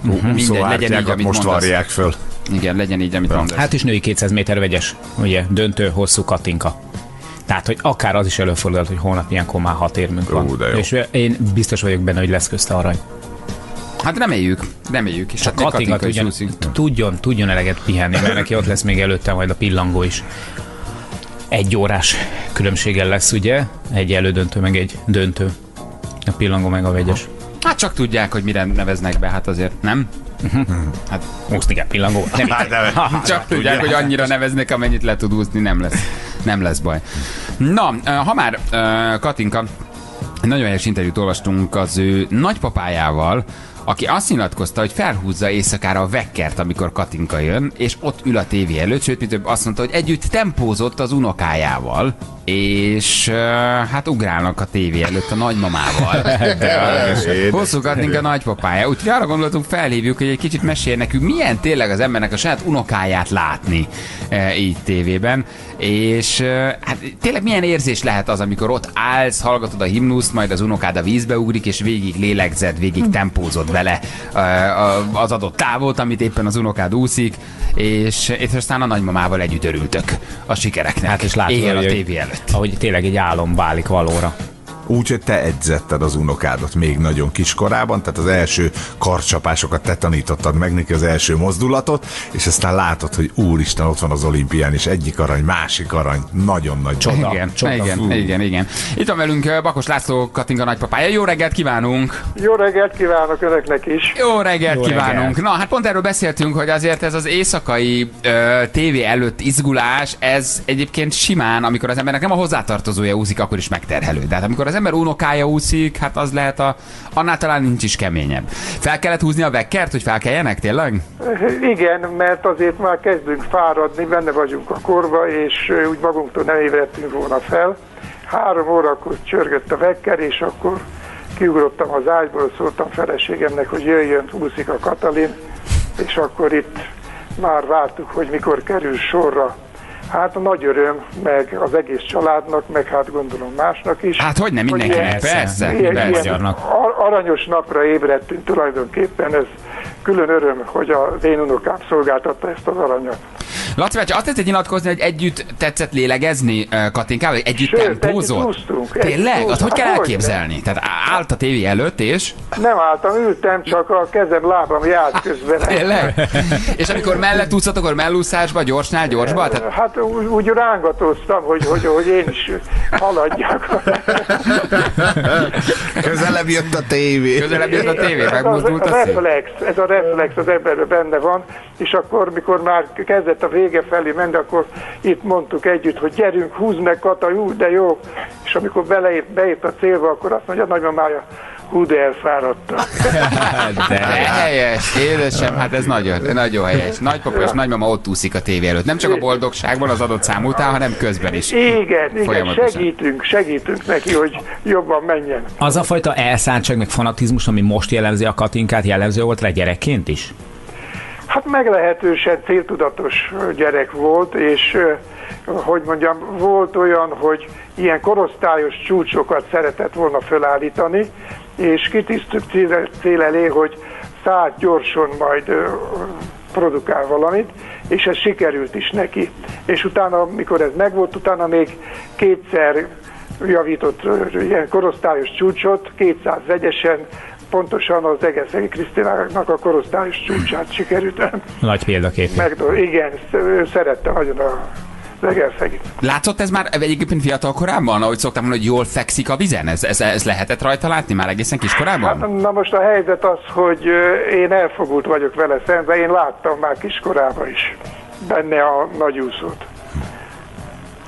Speaker 3: Mindegy,
Speaker 5: Szóval
Speaker 3: legyen így, amit
Speaker 5: most
Speaker 3: mondasz.
Speaker 5: varják föl.
Speaker 3: Igen, legyen így, amit mondasz.
Speaker 4: Hát is női 200 méter vegyes, ugye, döntő, hosszú Katinka. Tehát, hogy akár az is előfordulhat, hogy holnap ilyenkor már hat érmünk van.
Speaker 5: Ú.
Speaker 4: És én biztos vagyok benne, hogy lesz közte arany.
Speaker 3: Hát reméljük, reméljük. És
Speaker 4: Csak
Speaker 3: hát
Speaker 4: Katinka tudjon, tudjon, tudjon eleget pihenni, mert neki ott lesz még előtte majd a pillangó is. Egy órás különbséggel lesz, ugye? Egy elődöntő, meg egy döntő. A pillangó meg a vegyes.
Speaker 3: Hát csak tudják, hogy mire neveznek be, hát azért nem. Hát
Speaker 4: Úszni kell pillangó. Nem
Speaker 5: Hát, de-
Speaker 3: csak tudják, hogy annyira neveznek, amennyit le tud úszni, nem lesz, nem lesz baj. Na, ha már Katinka, nagyon helyes interjút olvastunk az ő nagypapájával, aki azt nyilatkozta, hogy felhúzza éjszakára a vekkert, amikor Katinka jön, és ott ül a tévé előtt, sőt, több azt mondta, hogy együtt tempózott az unokájával, és uh, hát ugrálnak a tévé előtt a nagymamával. Hosszú Katinka nagypapája. Úgyhogy arra gondoltunk, felhívjuk, hogy egy kicsit mesél nekünk, milyen tényleg az embernek a saját unokáját látni e, így tévében, és e, hát tényleg milyen érzés lehet az, amikor ott állsz, hallgatod a himnuszt, majd az unokád a vízbe ugrik, és végig lélegzed, végig tempózod vele a- az adott távot, amit éppen az unokád úszik, és, és aztán a nagymamával együtt örültök a sikereknek.
Speaker 4: Hát és látod,
Speaker 3: Éjjel a tévé előtt.
Speaker 4: Ahogy tényleg egy álom válik valóra.
Speaker 5: Úgy, hogy te edzetted az unokádat még nagyon kiskorában, tehát az első karcsapásokat te tanítottad meg neki az első mozdulatot, és aztán látod, hogy úristen, ott van az olimpián, és egyik arany, másik arany, nagyon nagy
Speaker 4: Csoda.
Speaker 3: Igen,
Speaker 4: csoda.
Speaker 3: igen,
Speaker 5: Fú.
Speaker 3: igen, igen. Itt van velünk Bakos László Katinka nagypapája. Jó reggelt kívánunk!
Speaker 10: Jó reggelt kívánok Önöknek is!
Speaker 3: Jó reggelt
Speaker 4: Jó
Speaker 3: kívánunk!
Speaker 4: reggelt.
Speaker 3: Na, hát pont erről beszéltünk, hogy azért ez az éjszakai ö, tévé előtt izgulás, ez egyébként simán, amikor az embernek nem a hozzátartozója úszik, akkor is megterhelő. De hát amikor az ember unokája úszik, hát az lehet a... Annál talán nincs is keményebb. Fel kellett húzni a vekkert, hogy felkeljenek, tényleg?
Speaker 10: Igen, mert azért már kezdünk fáradni, benne vagyunk a korba, és úgy magunktól nem ébredtünk volna fel. Három órakor csörgött a vekker, és akkor kiugrottam az ágyból, szóltam feleségemnek, hogy jöjjön, úszik a Katalin, és akkor itt már vártuk, hogy mikor kerül sorra. Hát nagy öröm, meg az egész családnak, meg hát gondolom másnak is.
Speaker 3: Hát hogy nem mindenkinek,
Speaker 10: ilyen-
Speaker 3: persze.
Speaker 10: Ilyen,
Speaker 3: persze.
Speaker 10: ilyen ar- aranyos napra ébredtünk tulajdonképpen, ez külön öröm, hogy az én unokám szolgáltatta ezt az aranyat.
Speaker 3: Laci bácsi, azt tetszett nyilatkozni, hogy együtt tetszett lélegezni Katinkával, hogy együtt
Speaker 10: Sőt,
Speaker 3: tempózott?
Speaker 10: együtt
Speaker 3: Tényleg? Azt hogy kell
Speaker 10: Hát,
Speaker 3: elképzelni? Tehát állt a tévé előtt, és...
Speaker 10: Nem álltam, ültem, csak a kezem, lábam járt közben.
Speaker 3: Tényleg? és amikor mellett úszott, akkor mellúszásba, gyorsnál, gyorsba? Tehát
Speaker 10: Hát úgy, úgy rángatóztam, hogy, hogy, hogy én is haladjak.
Speaker 5: Közelebb jött a tévé.
Speaker 3: közelebb jött a tévé,
Speaker 10: ez a,
Speaker 3: megmozdult
Speaker 10: a
Speaker 3: a szék.
Speaker 10: reflex, ez a reflex az emberben benne van, és akkor, mikor már kezdett a vége felé menni, akkor itt mondtuk együtt, hogy gyerünk, húzd meg Kata, hú, de jó. És amikor beleért, beért a célba, akkor azt mondja, nagymamája, hú, de elfáradtam.
Speaker 3: De helyes, édesem, hát ez nagyon, nagyon helyes. Nagypapa és nagymama ott úszik a tévé előtt. Nem csak a boldogságban az adott szám után, hanem közben is.
Speaker 10: Igen, igen, segítünk, segítünk neki, hogy jobban menjen.
Speaker 4: Az a fajta elszántság, meg fanatizmus, ami most jellemzi a Katinkát, jellemző volt rá gyerekként is?
Speaker 10: Hát meglehetősen céltudatos gyerek volt, és hogy mondjam, volt olyan, hogy ilyen korosztályos csúcsokat szeretett volna felállítani, és kitisztük cél, cél elé, hogy szállt gyorsan majd produkál valamit, és ez sikerült is neki. És utána, mikor ez megvolt, utána még kétszer javított ilyen korosztályos csúcsot, 200 vegyesen, pontosan az Egeszegi Krisztinának a korosztályos csúcsát sikerült
Speaker 4: Nagy példakép.
Speaker 10: megdol. Igen, szerette nagyon a az Egerszegit.
Speaker 3: Látszott ez már egyébként fiatal korában, ahogy szoktam mondani, hogy jól fekszik a vizen? Ez, ez, ez lehetett rajta látni már egészen kiskorában?
Speaker 10: Hát, na most a helyzet az, hogy én elfogult vagyok vele szemben, én láttam már kiskorában is benne a nagyúszót.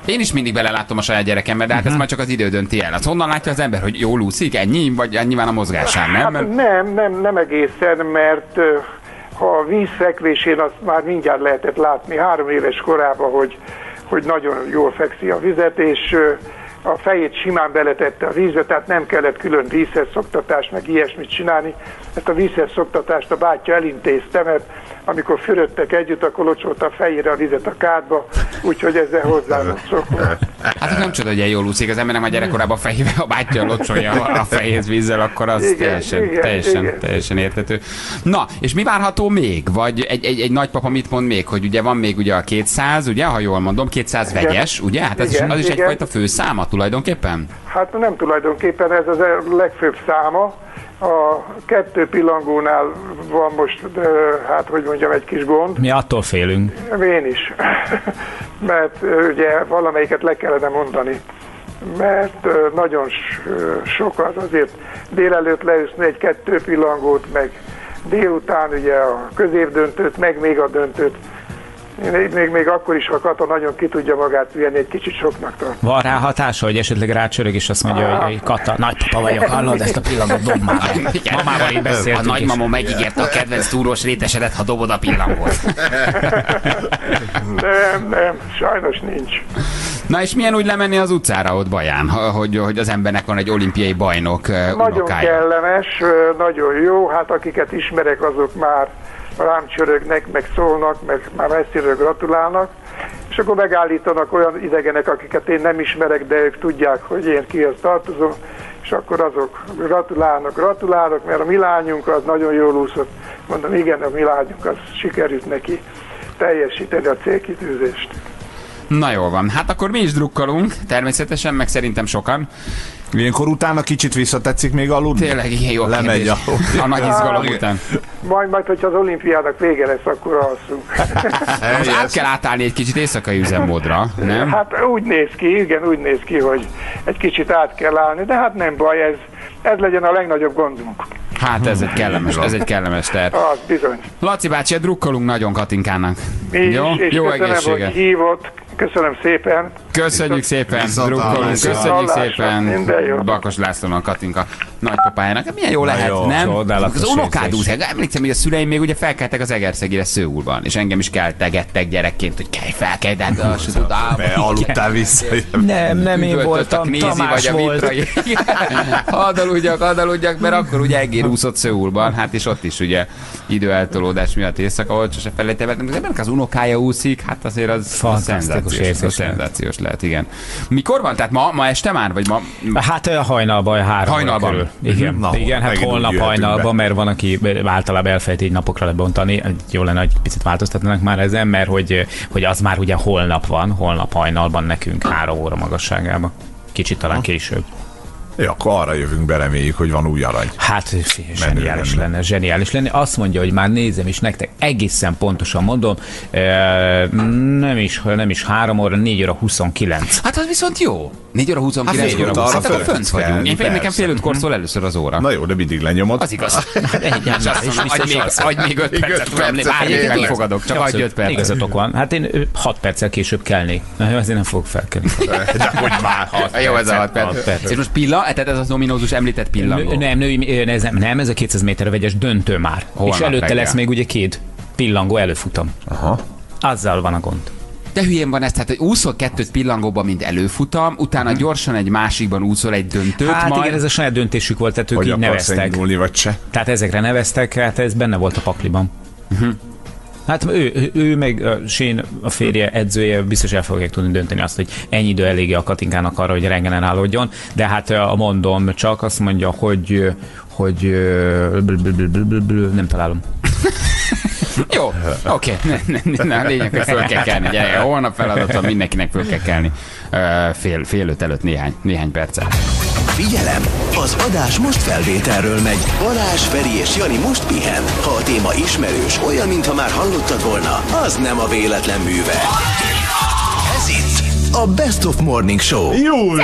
Speaker 3: Én is mindig belelátom a saját gyerekembe, de hát ez már csak az idő dönti el. Az honnan látja az ember, hogy jól úszik? Ennyi? Vagy nyilván a mozgásán, nem?
Speaker 10: Hát nem, nem, nem egészen, mert ha a vízfekvésén azt már mindjárt lehetett látni három éves korában, hogy, hogy nagyon jól fekszi a vizet, és a fejét simán beletette a vízbe, tehát nem kellett külön vízhez szoktatást, meg ilyesmit csinálni. Ezt a vízhez szoktatást a bátyja elintézte, mert amikor fürödtek együtt, akkor locsolta a fejére a vizet a kádba, úgyhogy ezzel hozzá.
Speaker 3: Hát nem csoda, hogy ilyen jól úszik az embernek, a gyerekkorában a fejébe, a bátyja locsolja a fejét vízzel, akkor az
Speaker 10: Igen,
Speaker 3: teljesen,
Speaker 10: igen,
Speaker 3: teljesen,
Speaker 10: igen.
Speaker 3: teljesen értető. Na, és mi várható még? Vagy egy, egy, egy nagypapa mit mond még, hogy ugye van még ugye a 200, ugye, ha jól mondom, 200
Speaker 10: Igen.
Speaker 3: vegyes, ugye? Hát ez
Speaker 10: Igen,
Speaker 3: is, az is
Speaker 10: igen.
Speaker 3: egyfajta főszáma tulajdonképpen?
Speaker 10: Hát nem tulajdonképpen ez az a legfőbb száma. A kettő pillangónál van most, hát hogy mondjam, egy kis gond.
Speaker 4: Mi attól félünk.
Speaker 10: Én is. Mert ugye valamelyiket le kellene mondani. Mert nagyon s- ö, sok az azért délelőtt leüszni egy kettő pillangót, meg délután ugye a középdöntőt, meg még a döntőt. Még, még, még akkor is, ha Kata nagyon ki tudja magát venni, egy kicsit soknak tart.
Speaker 4: Van rá hatása, hogy esetleg rácsörög, és azt mondja, hogy, hogy Kata, nagypapa vagyok, hallod ezt a pillanat, dob már be. Mamával
Speaker 3: A
Speaker 4: beszéltünk.
Speaker 3: nagymama megígérte a kedvenc túrós rétesedet, ha dobod a pillangot.
Speaker 10: Nem, nem, sajnos nincs.
Speaker 3: Na és milyen úgy lemenni az utcára ott Baján, hogy, hogy az embernek van egy olimpiai bajnok
Speaker 10: Nagyon
Speaker 3: unokája?
Speaker 10: kellemes, nagyon jó, hát akiket ismerek, azok már rám csörögnek, meg szólnak, meg már messziről gratulálnak, és akkor megállítanak olyan idegenek, akiket én nem ismerek, de ők tudják, hogy én kihez tartozom, és akkor azok gratulálnak, gratulálok, mert a mi lányunk az nagyon jól úszott. Mondom, igen, a mi lányunk az sikerült neki teljesíteni a célkitűzést.
Speaker 3: Na jól van, hát akkor mi is drukkolunk, természetesen, meg szerintem sokan.
Speaker 5: Ilyenkor utána kicsit visszatetszik még aludni?
Speaker 3: Tényleg, igen, jó
Speaker 5: Lemegy
Speaker 3: kérdés.
Speaker 5: a...
Speaker 3: A nagy izgalom után.
Speaker 10: Majd, majd, hogyha az olimpiának vége lesz, akkor alszunk.
Speaker 3: Most át kell átállni egy kicsit éjszakai üzemmódra, nem?
Speaker 10: Hát úgy néz ki, igen, úgy néz ki, hogy egy kicsit át kell állni, de hát nem baj, ez, ez legyen a legnagyobb gondunk.
Speaker 3: Hát ez egy kellemes, ez egy kellemes terv.
Speaker 10: Az bizony.
Speaker 3: Laci bácsi, drukkolunk nagyon Katinkának.
Speaker 10: Mi
Speaker 3: Jó?
Speaker 10: és
Speaker 3: Jó
Speaker 10: köszönöm,
Speaker 3: egészséget.
Speaker 10: hogy hívott. Köszönöm szépen.
Speaker 3: Köszönjük szépen, drukkolunk, köszönjük szépen. Bakos Lászlónak, Katinka nagypapájának. Hát Milyen jó lehet,
Speaker 5: jó,
Speaker 3: nem? Az unokád úgy, emlékszem, hogy a szüleim még ugye felkeltek az Egerszegire Szőulban, és engem is keltegettek gyerekként, hogy kelj fel, kelj, de hát se tudtam.
Speaker 5: Mert aludtál vissza.
Speaker 4: Nem, nem én voltam, Tamás volt.
Speaker 3: Hadd aludjak, hadd aludjak, mert akkor ugye egér úszott Szőulban, hát és ott is ugye időeltolódás miatt éjszaka volt, sose felejtem, mert az unokája úszik, hát azért az az szenzációs, az szenzációs lehet, igen. Mikor van? Tehát ma, ma este már? Vagy ma?
Speaker 4: Hát hajnalban, három
Speaker 3: Hajnalban.
Speaker 4: Körül. Igen,
Speaker 5: Na,
Speaker 4: igen hát holnap hajnalban,
Speaker 5: be.
Speaker 4: mert van, aki általában elfelejti így napokra lebontani. Jó lenne, hogy picit változtatnának már ezen, mert hogy, hogy az már ugye holnap van, holnap hajnalban nekünk három óra magasságában. Kicsit talán később.
Speaker 5: Ja, akkor arra jövünk be, reméljük, hogy van új arany.
Speaker 4: Hát zseniális
Speaker 5: lenne.
Speaker 4: lenne, zseniális lenne. Azt mondja, hogy már nézem is nektek, egészen pontosan mondom, nem is, nem is 3 óra, 4 óra 29.
Speaker 3: Hát az viszont jó. 4 óra 29
Speaker 5: Hát
Speaker 3: hát,
Speaker 5: fél
Speaker 3: óra.
Speaker 5: óra
Speaker 3: Hát
Speaker 5: arra
Speaker 3: akkor fönt vagyunk. Én, nekem fél ötkor szól először az óra.
Speaker 5: Na jó, de mindig lenyomod.
Speaker 3: Az igaz. Mondom, adj még,
Speaker 4: biztos
Speaker 3: adj még 5
Speaker 5: Még
Speaker 3: percet, egyet fogadok, csak adj 5 percet.
Speaker 4: Igazatok van. Hát én 6 perccel később kelnék. Na, Azért nem fogok felkelni.
Speaker 5: De hogy már hat
Speaker 3: Jó, ez a 6
Speaker 4: Hat
Speaker 3: perc. És most pilla, tehát ez az ominózus említett pillangó.
Speaker 4: Nő- Nem, női, ez nem, nem, ez a 200 méterre vegyes döntő már.
Speaker 3: Holnap
Speaker 4: és előtte
Speaker 3: reggel.
Speaker 4: lesz még ugye két pillangó előfutam.
Speaker 5: Aha.
Speaker 4: Azzal van a gond.
Speaker 3: De hülyén van ez, tehát hogy úszol kettőt pillangóban, mint előfutam, utána gyorsan egy másikban úszol egy döntőt,
Speaker 4: Hát
Speaker 3: majd...
Speaker 4: igen, ez a saját döntésük volt, tehát ők
Speaker 5: Hogy
Speaker 4: így neveztek.
Speaker 5: indulni, vagy se.
Speaker 4: Tehát ezekre neveztek, hát ez benne volt a pakliban.
Speaker 3: Mhm.
Speaker 4: Hát ő, ő, meg a Shane, a férje, edzője biztos el fogják tudni dönteni azt, hogy ennyi idő eléggé a Katinkának arra, hogy regenerálódjon, de hát a mondom csak azt mondja, hogy hogy nem találom.
Speaker 3: Jó, oké. Okay. Ne, ne, ne, a lényeg, hogy föl kell kelni. Gyere, holnap feladatom mindenkinek föl kell kelni. Fél, fél öt előtt néhány, néhány perccel.
Speaker 1: Figyelem! Az adás most felvételről megy. Balázs, Feri és Jani most pihen. Ha a téma ismerős, olyan, mintha már hallottad volna, az nem a véletlen műve. A Best of Morning Show.
Speaker 5: Jó,
Speaker 11: jó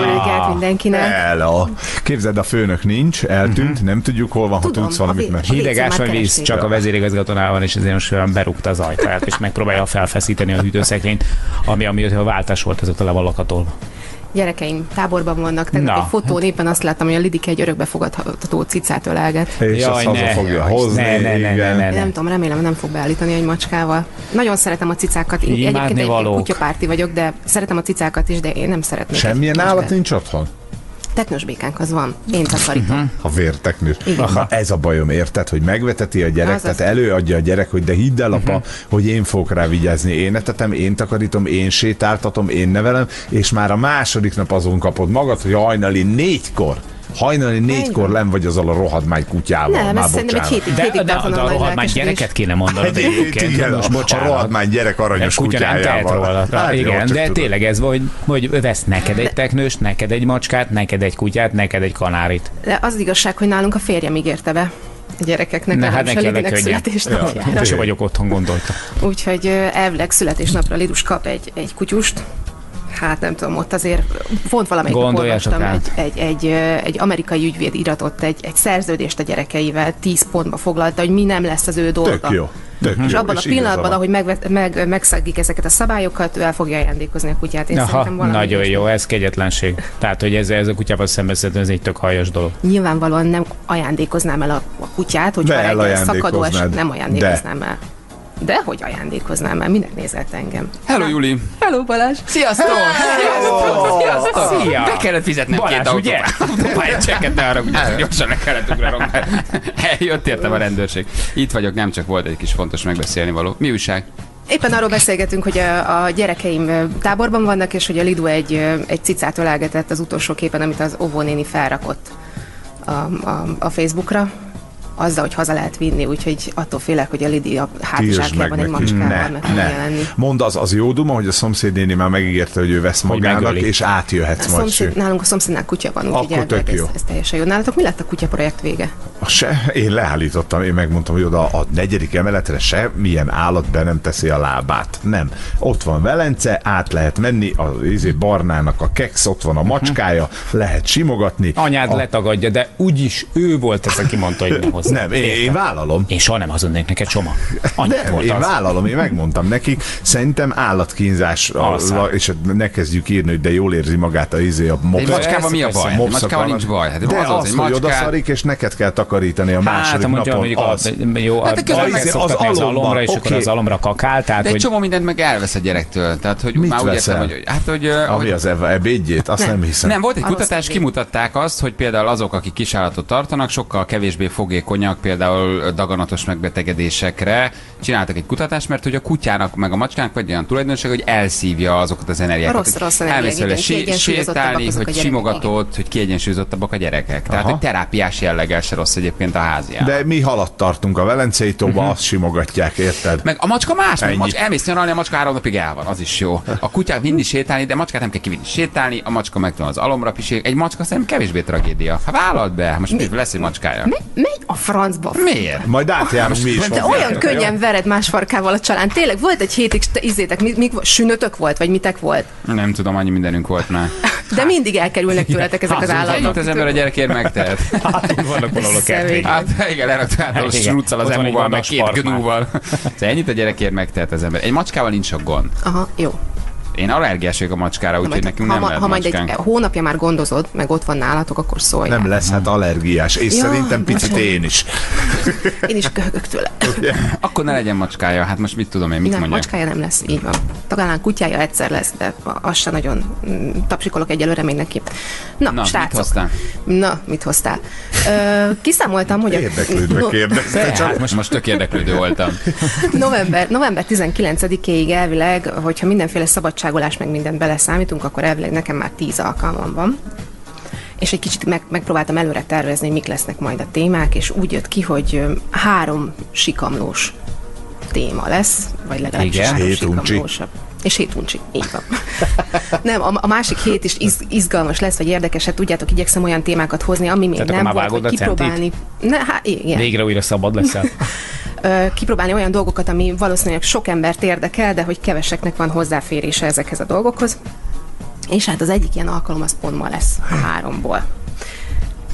Speaker 11: reggelt mindenkinek.
Speaker 5: Hello. Képzeld, a főnök nincs, eltűnt, nem tudjuk hol van, ha
Speaker 11: Tudom,
Speaker 5: tudsz valamit
Speaker 11: a
Speaker 5: meg.
Speaker 4: Hideg ásványvíz, csak a vezérigazgatónál van, és ezért most olyan berúgta az ajtaját, és megpróbálja felfeszíteni a hűtőszekrényt, ami amiatt a váltás volt, azóta le van lakatolva.
Speaker 11: Gyerekeim táborban vannak, tegnap
Speaker 4: Na.
Speaker 11: egy fotón éppen azt láttam, hogy a Lidike egy örökbefogadható cicát ölelget.
Speaker 5: És azt haza fogja hozni.
Speaker 4: ne, ne, ne, ne, ne, ne.
Speaker 11: nem tudom, remélem nem fog beállítani egy macskával. Nagyon szeretem a cicákat. Én egyébként egy, kutyapárti vagyok, de szeretem a cicákat is, de én nem szeretnék.
Speaker 5: Semmilyen állat nincs otthon?
Speaker 11: Teknős békánk az van. Én takarítom.
Speaker 5: A vérteknős.
Speaker 11: Igen.
Speaker 5: Na, ez a bajom, érted, hogy megveteti a gyerek,
Speaker 11: Az
Speaker 5: tehát
Speaker 11: az.
Speaker 5: előadja a gyerek, hogy de hidd el, apa, hogy én fogok rá vigyázni. Én etetem, én takarítom, én sétáltatom, én nevelem, és már a második nap azon kapod magad, hogy hajnali négykor Hajnali négykor
Speaker 11: van.
Speaker 5: nem vagy azzal a rohadmány kutyával.
Speaker 11: Nem,
Speaker 5: már
Speaker 11: szerintem egy hétig,
Speaker 4: De,
Speaker 11: hétig
Speaker 4: de, de,
Speaker 11: volna
Speaker 4: a rohadmány gyereket kéne mondanod egyébként.
Speaker 5: igen,
Speaker 4: Most
Speaker 5: a-
Speaker 4: bocsánat.
Speaker 5: A rohadmány gyerek aranyos
Speaker 4: kutya nem tehet róla.
Speaker 5: Hát
Speaker 4: igen, de
Speaker 5: tudod.
Speaker 4: tényleg ez vagy, hogy vesz neked egy teknőst, neked egy macskát, neked egy kutyát, neked egy kanárit.
Speaker 11: De az igazság, hogy nálunk a férjem ígérte be a gyerekeknek,
Speaker 4: Ne, hát neki a
Speaker 11: születésnapjára.
Speaker 4: Se vagyok otthon, gondolta.
Speaker 11: Úgyhogy elvileg születésnapra Lidus kap egy, egy kutyust. Hát nem tudom, ott azért pont valamelyik olvastam egy, egy, egy, egy amerikai ügyvéd iratott egy, egy szerződést a gyerekeivel, 10 pontba foglalta, hogy mi nem lesz az ő dolga.
Speaker 5: Tök jó. Tök
Speaker 11: És
Speaker 5: jó,
Speaker 11: abban a
Speaker 5: és igaza
Speaker 11: pillanatban, ahogy megvet, meg, megszegik ezeket a szabályokat, ő el fogja ajándékozni a kutyát. Én
Speaker 4: Aha, nagyon jó, ez kegyetlenség. Tehát, hogy ez, ez a kutyával szembeszerető, ez egy tök hajas dolog.
Speaker 11: Nyilvánvalóan nem ajándékoznám el a, a kutyát, hogyha
Speaker 5: De
Speaker 11: reggel szakadó es,
Speaker 5: elajándékoznád.
Speaker 11: nem ajándékoznám el. De hogy ajándékoznám el? Minek nézett engem?
Speaker 3: Hello, Juli!
Speaker 11: Hello Balázs!
Speaker 3: Sziasztok! Sziasztok! Sziasztok!
Speaker 4: Szia!
Speaker 3: Be kellett fizetnem
Speaker 4: Balázs,
Speaker 3: két
Speaker 4: ugye?
Speaker 3: autópályát csekket, ne arra, ugye gyorsan le kellett ugranom, mert eljött értem a rendőrség. Itt vagyok, nem csak volt egy kis fontos megbeszélni való. Mi újság?
Speaker 11: Éppen arról beszélgetünk, hogy a, a gyerekeim táborban vannak, és hogy a Lidu egy, egy cicát ölelgetett az utolsó képen, amit az óvónéni felrakott a, a, a Facebookra, azzal, hogy haza lehet vinni, úgyhogy attól félek, hogy a Lidi a hátizsákjában egy macskával meg
Speaker 5: ne.
Speaker 11: jelenni.
Speaker 5: Mondd, az, az jó duma, hogy a szomszédnéni már megígérte, hogy ő vesz magának,
Speaker 4: megöli.
Speaker 5: és átjöhetsz
Speaker 11: A
Speaker 5: majd
Speaker 11: szomszéd, nálunk a szomszédnál kutya van, úgyhogy
Speaker 5: Akkor tök
Speaker 11: ez,
Speaker 5: jó.
Speaker 11: ez teljesen jó. Nálatok mi lett a kutya projekt vége?
Speaker 5: Se, én leállítottam, én megmondtam, hogy oda a negyedik emeletre se milyen állat be nem teszi a lábát. Nem. Ott van Velence, át lehet menni, a izé, barnának a keks, ott van a macskája, lehet simogatni.
Speaker 4: Anyád
Speaker 5: a...
Speaker 4: letagadja, de úgyis ő volt ez, aki mondta, hogy.
Speaker 5: Nem, én, én vállalom.
Speaker 4: Én soha nem hazudnék neked, Soma. Anyád
Speaker 5: Nem,
Speaker 4: volt
Speaker 5: én
Speaker 4: az.
Speaker 5: vállalom, én megmondtam nekik, szerintem állatkínzás, a, és ne kezdjük írni, hogy de jól érzi magát a izé a
Speaker 3: Egy
Speaker 5: mops.
Speaker 3: macskában mi a baj? Egy
Speaker 5: Mopszak
Speaker 3: macskával nincs baj. Hát
Speaker 5: de
Speaker 3: az
Speaker 5: az,
Speaker 3: az, egy
Speaker 5: hogy odaszarik, és neked kell takarítani a
Speaker 4: Hát,
Speaker 5: második
Speaker 4: mondja,
Speaker 5: napon.
Speaker 4: mondjuk a,
Speaker 5: az.
Speaker 4: jó,
Speaker 3: Hát
Speaker 4: hát
Speaker 3: de
Speaker 4: az, az,
Speaker 5: az
Speaker 4: alomra, és akkor az alomra kakál, tehát
Speaker 3: De egy csomó mindent meg elvesz a gyerektől. Tehát, hogy
Speaker 5: Mit
Speaker 3: már úgy értem, hogy, hát, hogy,
Speaker 5: Ami
Speaker 3: hogy
Speaker 5: az eb- ebédjét, azt nem, hiszem.
Speaker 3: nem, volt egy kutatás, kimutatták azt, hogy például azok, akik kisállatot tartanak, sokkal kevésbé fogékonyak például daganatos megbetegedésekre. Csináltak egy kutatást, mert hogy a kutyának meg a macskának vagy olyan tulajdonság, hogy elszívja azokat az energiákat.
Speaker 11: Rossz-
Speaker 3: hogy
Speaker 11: rossz energiák,
Speaker 3: elmész vele sétálni,
Speaker 11: a
Speaker 3: hogy simogatod, hogy kiegyensúlyozottabbak a gyerekek. Tehát,
Speaker 5: Aha.
Speaker 3: hogy terápiás jelleggel se rossz egyébként a házián.
Speaker 5: De mi halat tartunk a Velencei tóba, azt simogatják, érted?
Speaker 3: Meg a macska más, meg a macska, elmész nyaralni, a macska három napig el van, az is jó. A kutyák vinni sétálni, de a macskát nem kell kivinni sétálni, a macska meg az alomra pisil. Egy macska szerintem kevésbé tragédia. Ha vállalt be, most mi lesz egy macskája?
Speaker 11: Me- megy a francba.
Speaker 3: Miért?
Speaker 5: Majd átjárunk mi is.
Speaker 11: De olyan könnyen vered más farkával a család. Tényleg volt egy hétig, te izétek, mi, mi, sünötök volt, vagy mitek volt?
Speaker 3: Nem tudom, annyi mindenünk volt már.
Speaker 11: De mindig elkerülnek tőletek ezek az állatok.
Speaker 3: az ember a gyerekért megtehet.
Speaker 4: hátul vannak valahol a kertvény.
Speaker 3: Hát igen, lerakta át a
Speaker 4: Igen.
Speaker 3: strucccal, az
Speaker 4: Ott van egy
Speaker 3: emúval, meg két gnúval. Szóval ennyit a gyerekért megtehet az ember. Egy macskával nincs sok gond.
Speaker 11: Aha, jó.
Speaker 3: Én allergiás vagyok a macskára,
Speaker 11: Ha
Speaker 3: úgyhogy nekünk
Speaker 11: ha,
Speaker 3: nem
Speaker 11: ma-
Speaker 3: lehet
Speaker 11: ha majd egy
Speaker 3: macskánk.
Speaker 11: hónapja már gondozod, meg ott van nálatok, akkor szólj.
Speaker 5: Nem lesz, hát allergiás. És
Speaker 11: Ja,
Speaker 5: szerintem picit
Speaker 11: bocsánat.
Speaker 5: én is.
Speaker 11: Én is köhögök tőle.
Speaker 3: Akkor ne legyen macskája, hát most mit tudom én, mit
Speaker 11: nem,
Speaker 3: mondjak.
Speaker 11: macskája nem lesz, így van. Talán kutyája egyszer lesz, de az se nagyon mm, tapsikolok egyelőre még neki. Na,
Speaker 3: Na, mit
Speaker 11: srácok.
Speaker 3: hoztál?
Speaker 11: Na, mit hoztál? Ö, kiszámoltam, hogy a
Speaker 5: Érdeklődve
Speaker 11: no,
Speaker 5: kérdezte. Csak
Speaker 3: Hát most, most tök érdeklődő voltam.
Speaker 11: november, november 19-ig elvileg, hogyha mindenféle szabadságolás meg mindent beleszámítunk, akkor elvileg nekem már 10 alkalmam van. És egy kicsit meg, megpróbáltam előre tervezni, hogy mik lesznek majd a témák, és úgy jött ki, hogy három sikamlós téma lesz, vagy legalábbis
Speaker 4: Igen.
Speaker 11: három sikamlósabb. És hét uncsi, így van. Nem, a, a másik hét is iz, izgalmas lesz, vagy érdekes, hát tudjátok, igyekszem olyan témákat hozni, ami még
Speaker 4: Tehát
Speaker 11: nem volt, vagy kipróbálni. Ne, hát igen
Speaker 4: Végre újra szabad leszel.
Speaker 11: kipróbálni olyan dolgokat, ami valószínűleg sok embert érdekel, de hogy keveseknek van hozzáférése ezekhez a dolgokhoz. És hát az egyik ilyen alkalom az pont ma lesz a háromból.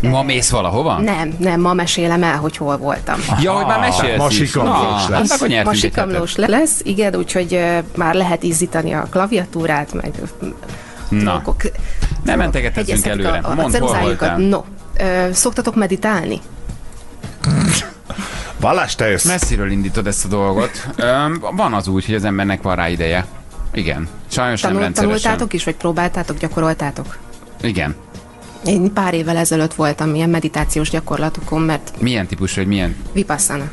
Speaker 3: Ma mész valahova?
Speaker 11: Nem, nem, ma mesélem el, hogy hol voltam.
Speaker 3: Ja, hogy már mesélsz
Speaker 5: Ma
Speaker 3: is.
Speaker 5: lesz.
Speaker 3: Hát akkor nyertünk
Speaker 11: Ma
Speaker 3: egy
Speaker 11: sikamlós lesz, igen, úgyhogy ö, már lehet izzítani a klaviatúrát, meg
Speaker 3: Na.
Speaker 11: dolgok.
Speaker 3: Nem mentegethetünk előre.
Speaker 11: A, a
Speaker 3: Mondd, hol voltál.
Speaker 11: No, ö, szoktatok meditálni?
Speaker 5: Balázs, te jössz.
Speaker 3: Messziről indítod ezt a dolgot. Öm, van az úgy, hogy az embernek van rá ideje. Igen. Sajnos nem
Speaker 11: Tanul,
Speaker 3: rendszeresen.
Speaker 11: tanultátok is, vagy próbáltátok, gyakoroltátok?
Speaker 3: Igen.
Speaker 11: Én pár évvel ezelőtt voltam ilyen meditációs gyakorlatokon, mert
Speaker 3: Milyen típusú, hogy milyen?
Speaker 11: vipassana.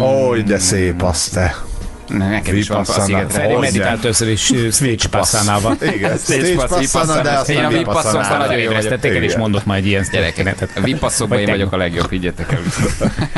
Speaker 5: Ó, de szép az te.
Speaker 3: Ne, Nekem is van a.
Speaker 4: Feri
Speaker 5: Hozzá.
Speaker 4: meditált többször is Switch passzánával.
Speaker 5: Igen,
Speaker 3: Stage
Speaker 5: stage
Speaker 3: pass,
Speaker 5: passzana, de azt nem
Speaker 3: vipasszonban
Speaker 5: vipasszana.
Speaker 3: nagyon.
Speaker 4: Éreztették el, és
Speaker 5: Igen.
Speaker 4: mondott majd ilyen
Speaker 3: Gyerekek, vipasszokban
Speaker 4: Vagy
Speaker 3: én vagyok a legjobb, higgyetek el.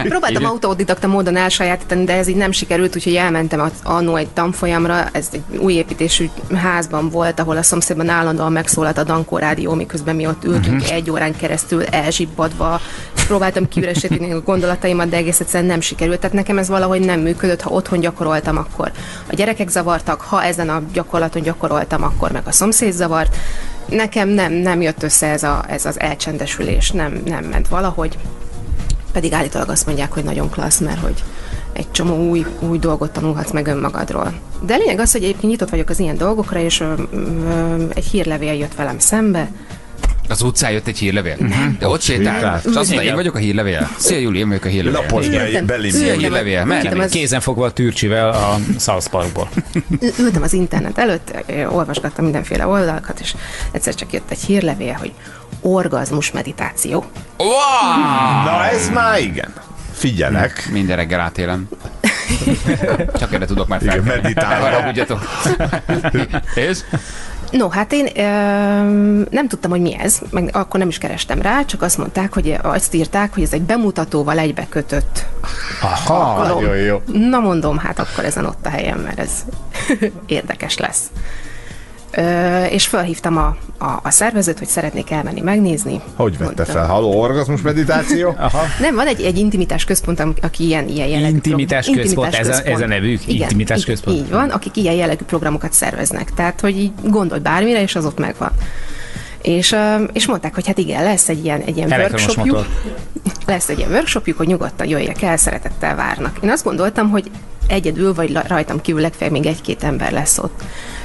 Speaker 11: Próbáltam autodidakta módon elsajátítani, de ez így nem sikerült, úgyhogy elmentem az- annó egy tanfolyamra. Ez egy új építésű házban volt, ahol a szomszédban állandóan megszólalt a Dankó rádió, miközben mi ott ültünk
Speaker 3: Mhm.
Speaker 11: uh-huh. egy órán keresztül elzsibbadva. Próbáltam kiüresíteni a gondolataimat, de egész egyszerűen nem sikerült. Tehát nekem ez valahogy nem működött. Ha otthon gyakoroltam, akkor a gyerekek zavartak, ha ezen a gyakorlaton gyakoroltam, akkor meg a szomszéd zavart. Nekem nem, nem jött össze ez, a, ez az elcsendesülés, nem, nem ment valahogy. Pedig állítólag azt mondják, hogy nagyon klassz, mert hogy egy csomó új, új dolgot tanulhatsz meg önmagadról. De lényeg az, hogy egyébként nyitott vagyok az ilyen dolgokra, és ö, ö, egy hírlevél jött velem szembe.
Speaker 3: Az utcán jött egy hírlevél. De ott sétált. És azt mondta, én vagyok a hírlevél. Szia Júli, én vagyok a hírlevél.
Speaker 5: Lapos belém.
Speaker 3: Szia hírlevél,
Speaker 11: az-
Speaker 4: Kézen fogva a tűrcsivel a South Parkból.
Speaker 11: Ül- ültem az internet előtt, olvasgattam mindenféle oldalakat, és egyszer csak jött egy hírlevél, hogy orgazmus meditáció.
Speaker 3: Wow!
Speaker 5: Na ez már igen. Figyelek.
Speaker 3: Minden reggel átélem. Csak erre tudok már
Speaker 5: Igen,
Speaker 3: felkelni.
Speaker 5: meditálva.
Speaker 3: És?
Speaker 11: No, hát én ö, nem tudtam, hogy mi ez, meg akkor nem is kerestem rá, csak azt mondták, hogy azt írták, hogy ez egy bemutatóval egybe kötött
Speaker 5: Aha, nagyon jó.
Speaker 11: Na mondom, hát akkor ezen ott a helyem, mert ez érdekes lesz. Ö, és felhívtam a, a, a szervezőt, hogy szeretnék elmenni megnézni.
Speaker 5: Hogy vette
Speaker 11: Mondtam.
Speaker 5: fel? Halló, orgazmus meditáció?
Speaker 4: Aha.
Speaker 11: Nem, van egy, egy intimitás központ, aki ilyen, ilyen jellegű
Speaker 4: Intimitás
Speaker 11: program-
Speaker 4: központ, ez a- ez a nevük?
Speaker 11: Igen,
Speaker 4: Intimitás
Speaker 11: így-
Speaker 4: központ.
Speaker 11: Így van, akik ilyen jellegű programokat szerveznek. Tehát, hogy így gondolj bármire, és az ott megvan. És, és mondták, hogy hát igen, lesz egy ilyen, egy ilyen
Speaker 4: Elektromos
Speaker 11: workshopjuk.
Speaker 4: motor.
Speaker 11: Lesz egy ilyen workshopjuk, hogy nyugodtan jöjjek el, szeretettel várnak. Én azt gondoltam, hogy egyedül vagy rajtam kívül legfeljebb még egy-két ember lesz ott.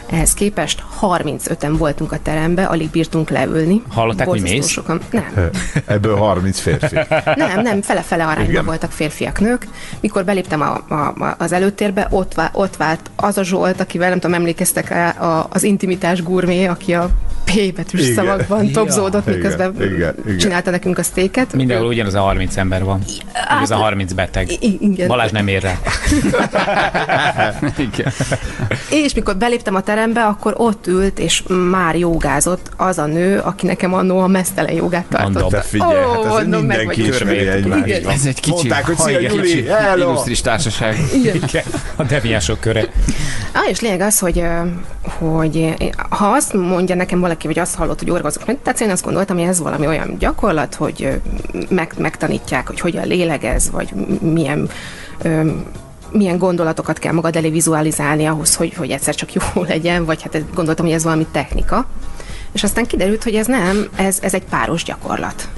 Speaker 11: Ehhez képest 35-en voltunk a terembe, alig bírtunk leülni.
Speaker 4: Hallották, hogy
Speaker 11: Borzasztó
Speaker 4: mész?
Speaker 11: Sokan. Nem,
Speaker 5: Ebből 30 férfi.
Speaker 11: nem, nem, fele-fele arányban
Speaker 5: Igen.
Speaker 11: voltak férfiak, nők. Mikor beléptem a, a, a, az előtérbe, ott, vá, ott vált az a Zsolt, akivel nem tudom, emlékeztek rá, a, az intimitás gurmé, aki a P betűs
Speaker 5: Igen.
Speaker 11: szavakban topzódott,
Speaker 5: Igen,
Speaker 11: miközben
Speaker 5: igen, igen.
Speaker 11: csinálta nekünk a sztéket.
Speaker 4: Mindenhol ugyanaz a 30 ember van. Ugyanaz a 30 beteg.
Speaker 11: Hát- igen.
Speaker 4: Balázs nem ér rá.
Speaker 3: Igen.
Speaker 11: És mikor beléptem a terembe, akkor ott ült, és már jogázott az a nő, aki nekem annó a mesztelen jogát
Speaker 4: Mondom.
Speaker 11: tartotta.
Speaker 5: De figyelj,
Speaker 11: Ó,
Speaker 5: hát ez
Speaker 11: mondom,
Speaker 5: mindenki ismeri egymást.
Speaker 3: Ez egy kicsi,
Speaker 5: Mondták, hogy szia,
Speaker 3: igen,
Speaker 5: Juli,
Speaker 3: kicsi
Speaker 5: hello!
Speaker 3: illusztris társaság.
Speaker 11: Igen.
Speaker 4: Igen, a deviánsok köre.
Speaker 11: Ah, és lényeg az, hogy, hogy ha azt mondja nekem valaki, vagy azt hallott, hogy orgazmus meditáció, én azt gondoltam, hogy ez valami olyan gyakorlat, hogy meg, megtanítják, hogy hogyan lélegez, vagy milyen milyen gondolatokat kell magad elé vizualizálni ahhoz, hogy, hogy egyszer csak jó legyen, vagy hát gondoltam, hogy ez valami technika. És aztán kiderült, hogy ez nem, ez, ez egy páros gyakorlat.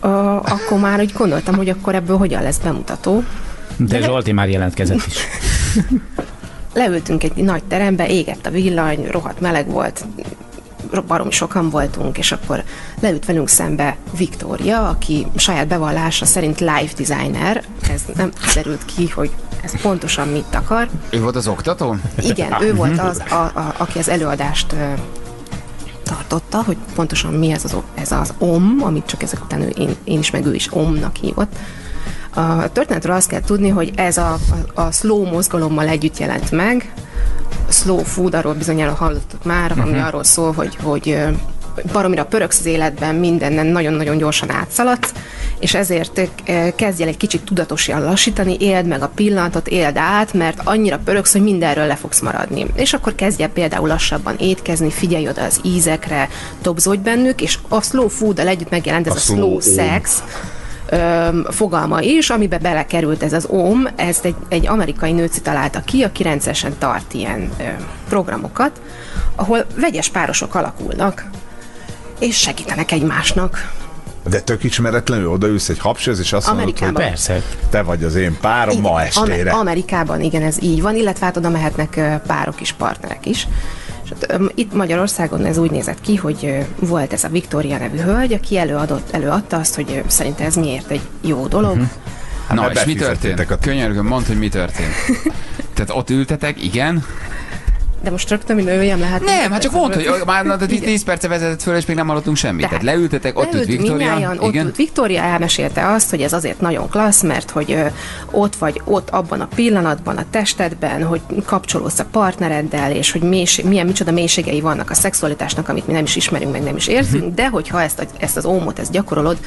Speaker 11: Ö, akkor már úgy gondoltam, hogy akkor ebből hogyan lesz bemutató.
Speaker 4: De Zsolti már jelentkezett is.
Speaker 11: Leültünk egy nagy terembe, égett a villany, rohadt meleg volt, baromi sokan voltunk, és akkor leült velünk szembe Viktória, aki saját bevallása szerint live designer, ez nem derült ki, hogy ez pontosan mit akar.
Speaker 3: Ő volt az oktató?
Speaker 11: Igen, ő volt az, a, a, aki az előadást tartotta, hogy pontosan mi ez az, ez az OM, amit csak ezek után ő, én, én is meg ő is OM-nak hívott. A történetről azt kell tudni, hogy ez a, a, a slow mozgalommal együtt jelent meg. Slow food, arról bizonyára hallottuk már, ami
Speaker 3: Mhm.
Speaker 11: arról szól, hogy, hogy baromira pöröksz az életben, mindennen nagyon-nagyon gyorsan átszaladsz, és ezért kezdj el egy kicsit tudatosan lassítani, éld meg a pillanatot, éld át, mert annyira pöröksz, hogy mindenről le fogsz maradni. És akkor kezdj el például lassabban étkezni, figyelj oda az ízekre, dobzódj bennük, és a slow food együtt megjelent ez
Speaker 5: A
Speaker 11: a,
Speaker 5: slow
Speaker 11: slow sex, öm, fogalma is, amiben belekerült ez az OM, ezt egy, egy amerikai nőci találta ki, aki rendszeresen tart ilyen ö, programokat, ahol vegyes párosok alakulnak, és segítenek egymásnak.
Speaker 5: De tök ismeretlenül odaülsz egy hapshoz, és azt mondod, hogy
Speaker 11: Amerikában.
Speaker 4: Persze.
Speaker 5: te vagy az én párom ma estére.
Speaker 11: Amer- Amerikában igen, ez így van, illetve hát oda mehetnek ö, párok is, partnerek is. És hát, itt Magyarországon ez úgy nézett ki, hogy volt ez a Viktória nevű hölgy, aki előadott, előadta azt, hogy ö, szerinte ez miért egy jó dolog.
Speaker 5: Hát
Speaker 3: Na, és mi történt?
Speaker 5: a-
Speaker 3: Könyörgöm, mondd, hogy mi történt. Tehát ott ültetek, igen?
Speaker 11: De most rögtön mi nőjem lehet.
Speaker 3: Nem, hát csak mondd, hogy már na, de 10 perce vezetett föl, és még nem hallottunk semmit. Tehát,
Speaker 11: Tehát
Speaker 3: leültetek, ott ült Viktória.
Speaker 11: ott ült Viktória, elmesélte azt, hogy ez azért nagyon klassz, mert hogy ö, ott vagy ott abban a pillanatban, a testedben, hogy kapcsolódsz a partnereddel, és hogy mélység, milyen micsoda mélységei vannak a szexualitásnak, amit mi nem is ismerünk, meg nem is érzünk,
Speaker 3: Mhm.
Speaker 11: de hogyha ezt, a, ezt az ómot, ezt gyakorolod,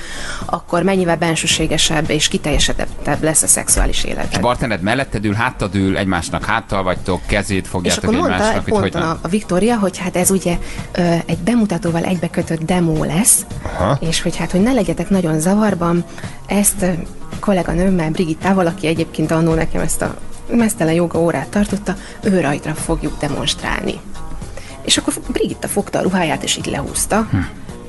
Speaker 11: akkor mennyivel bensőségesebb és kiteljesedebb lesz a szexuális
Speaker 3: És
Speaker 11: életed.
Speaker 3: bartened melletted ül, háttad ül, egymásnak háttal vagytok, kezét
Speaker 11: És
Speaker 3: fogjátok
Speaker 11: akkor mondta ponton a, a Viktória, hogy hát ez ugye ö, egy bemutatóval egybekötött demo lesz,
Speaker 5: Aha.
Speaker 11: és hogy hát, hogy ne legyetek nagyon zavarban, ezt kolléganőmmel, Brigittával, aki egyébként annó nekem ezt a mesztelen joga órát tartotta, ő rajta fogjuk demonstrálni. És akkor Brigitta fogta a ruháját, és így lehúzta. Hm.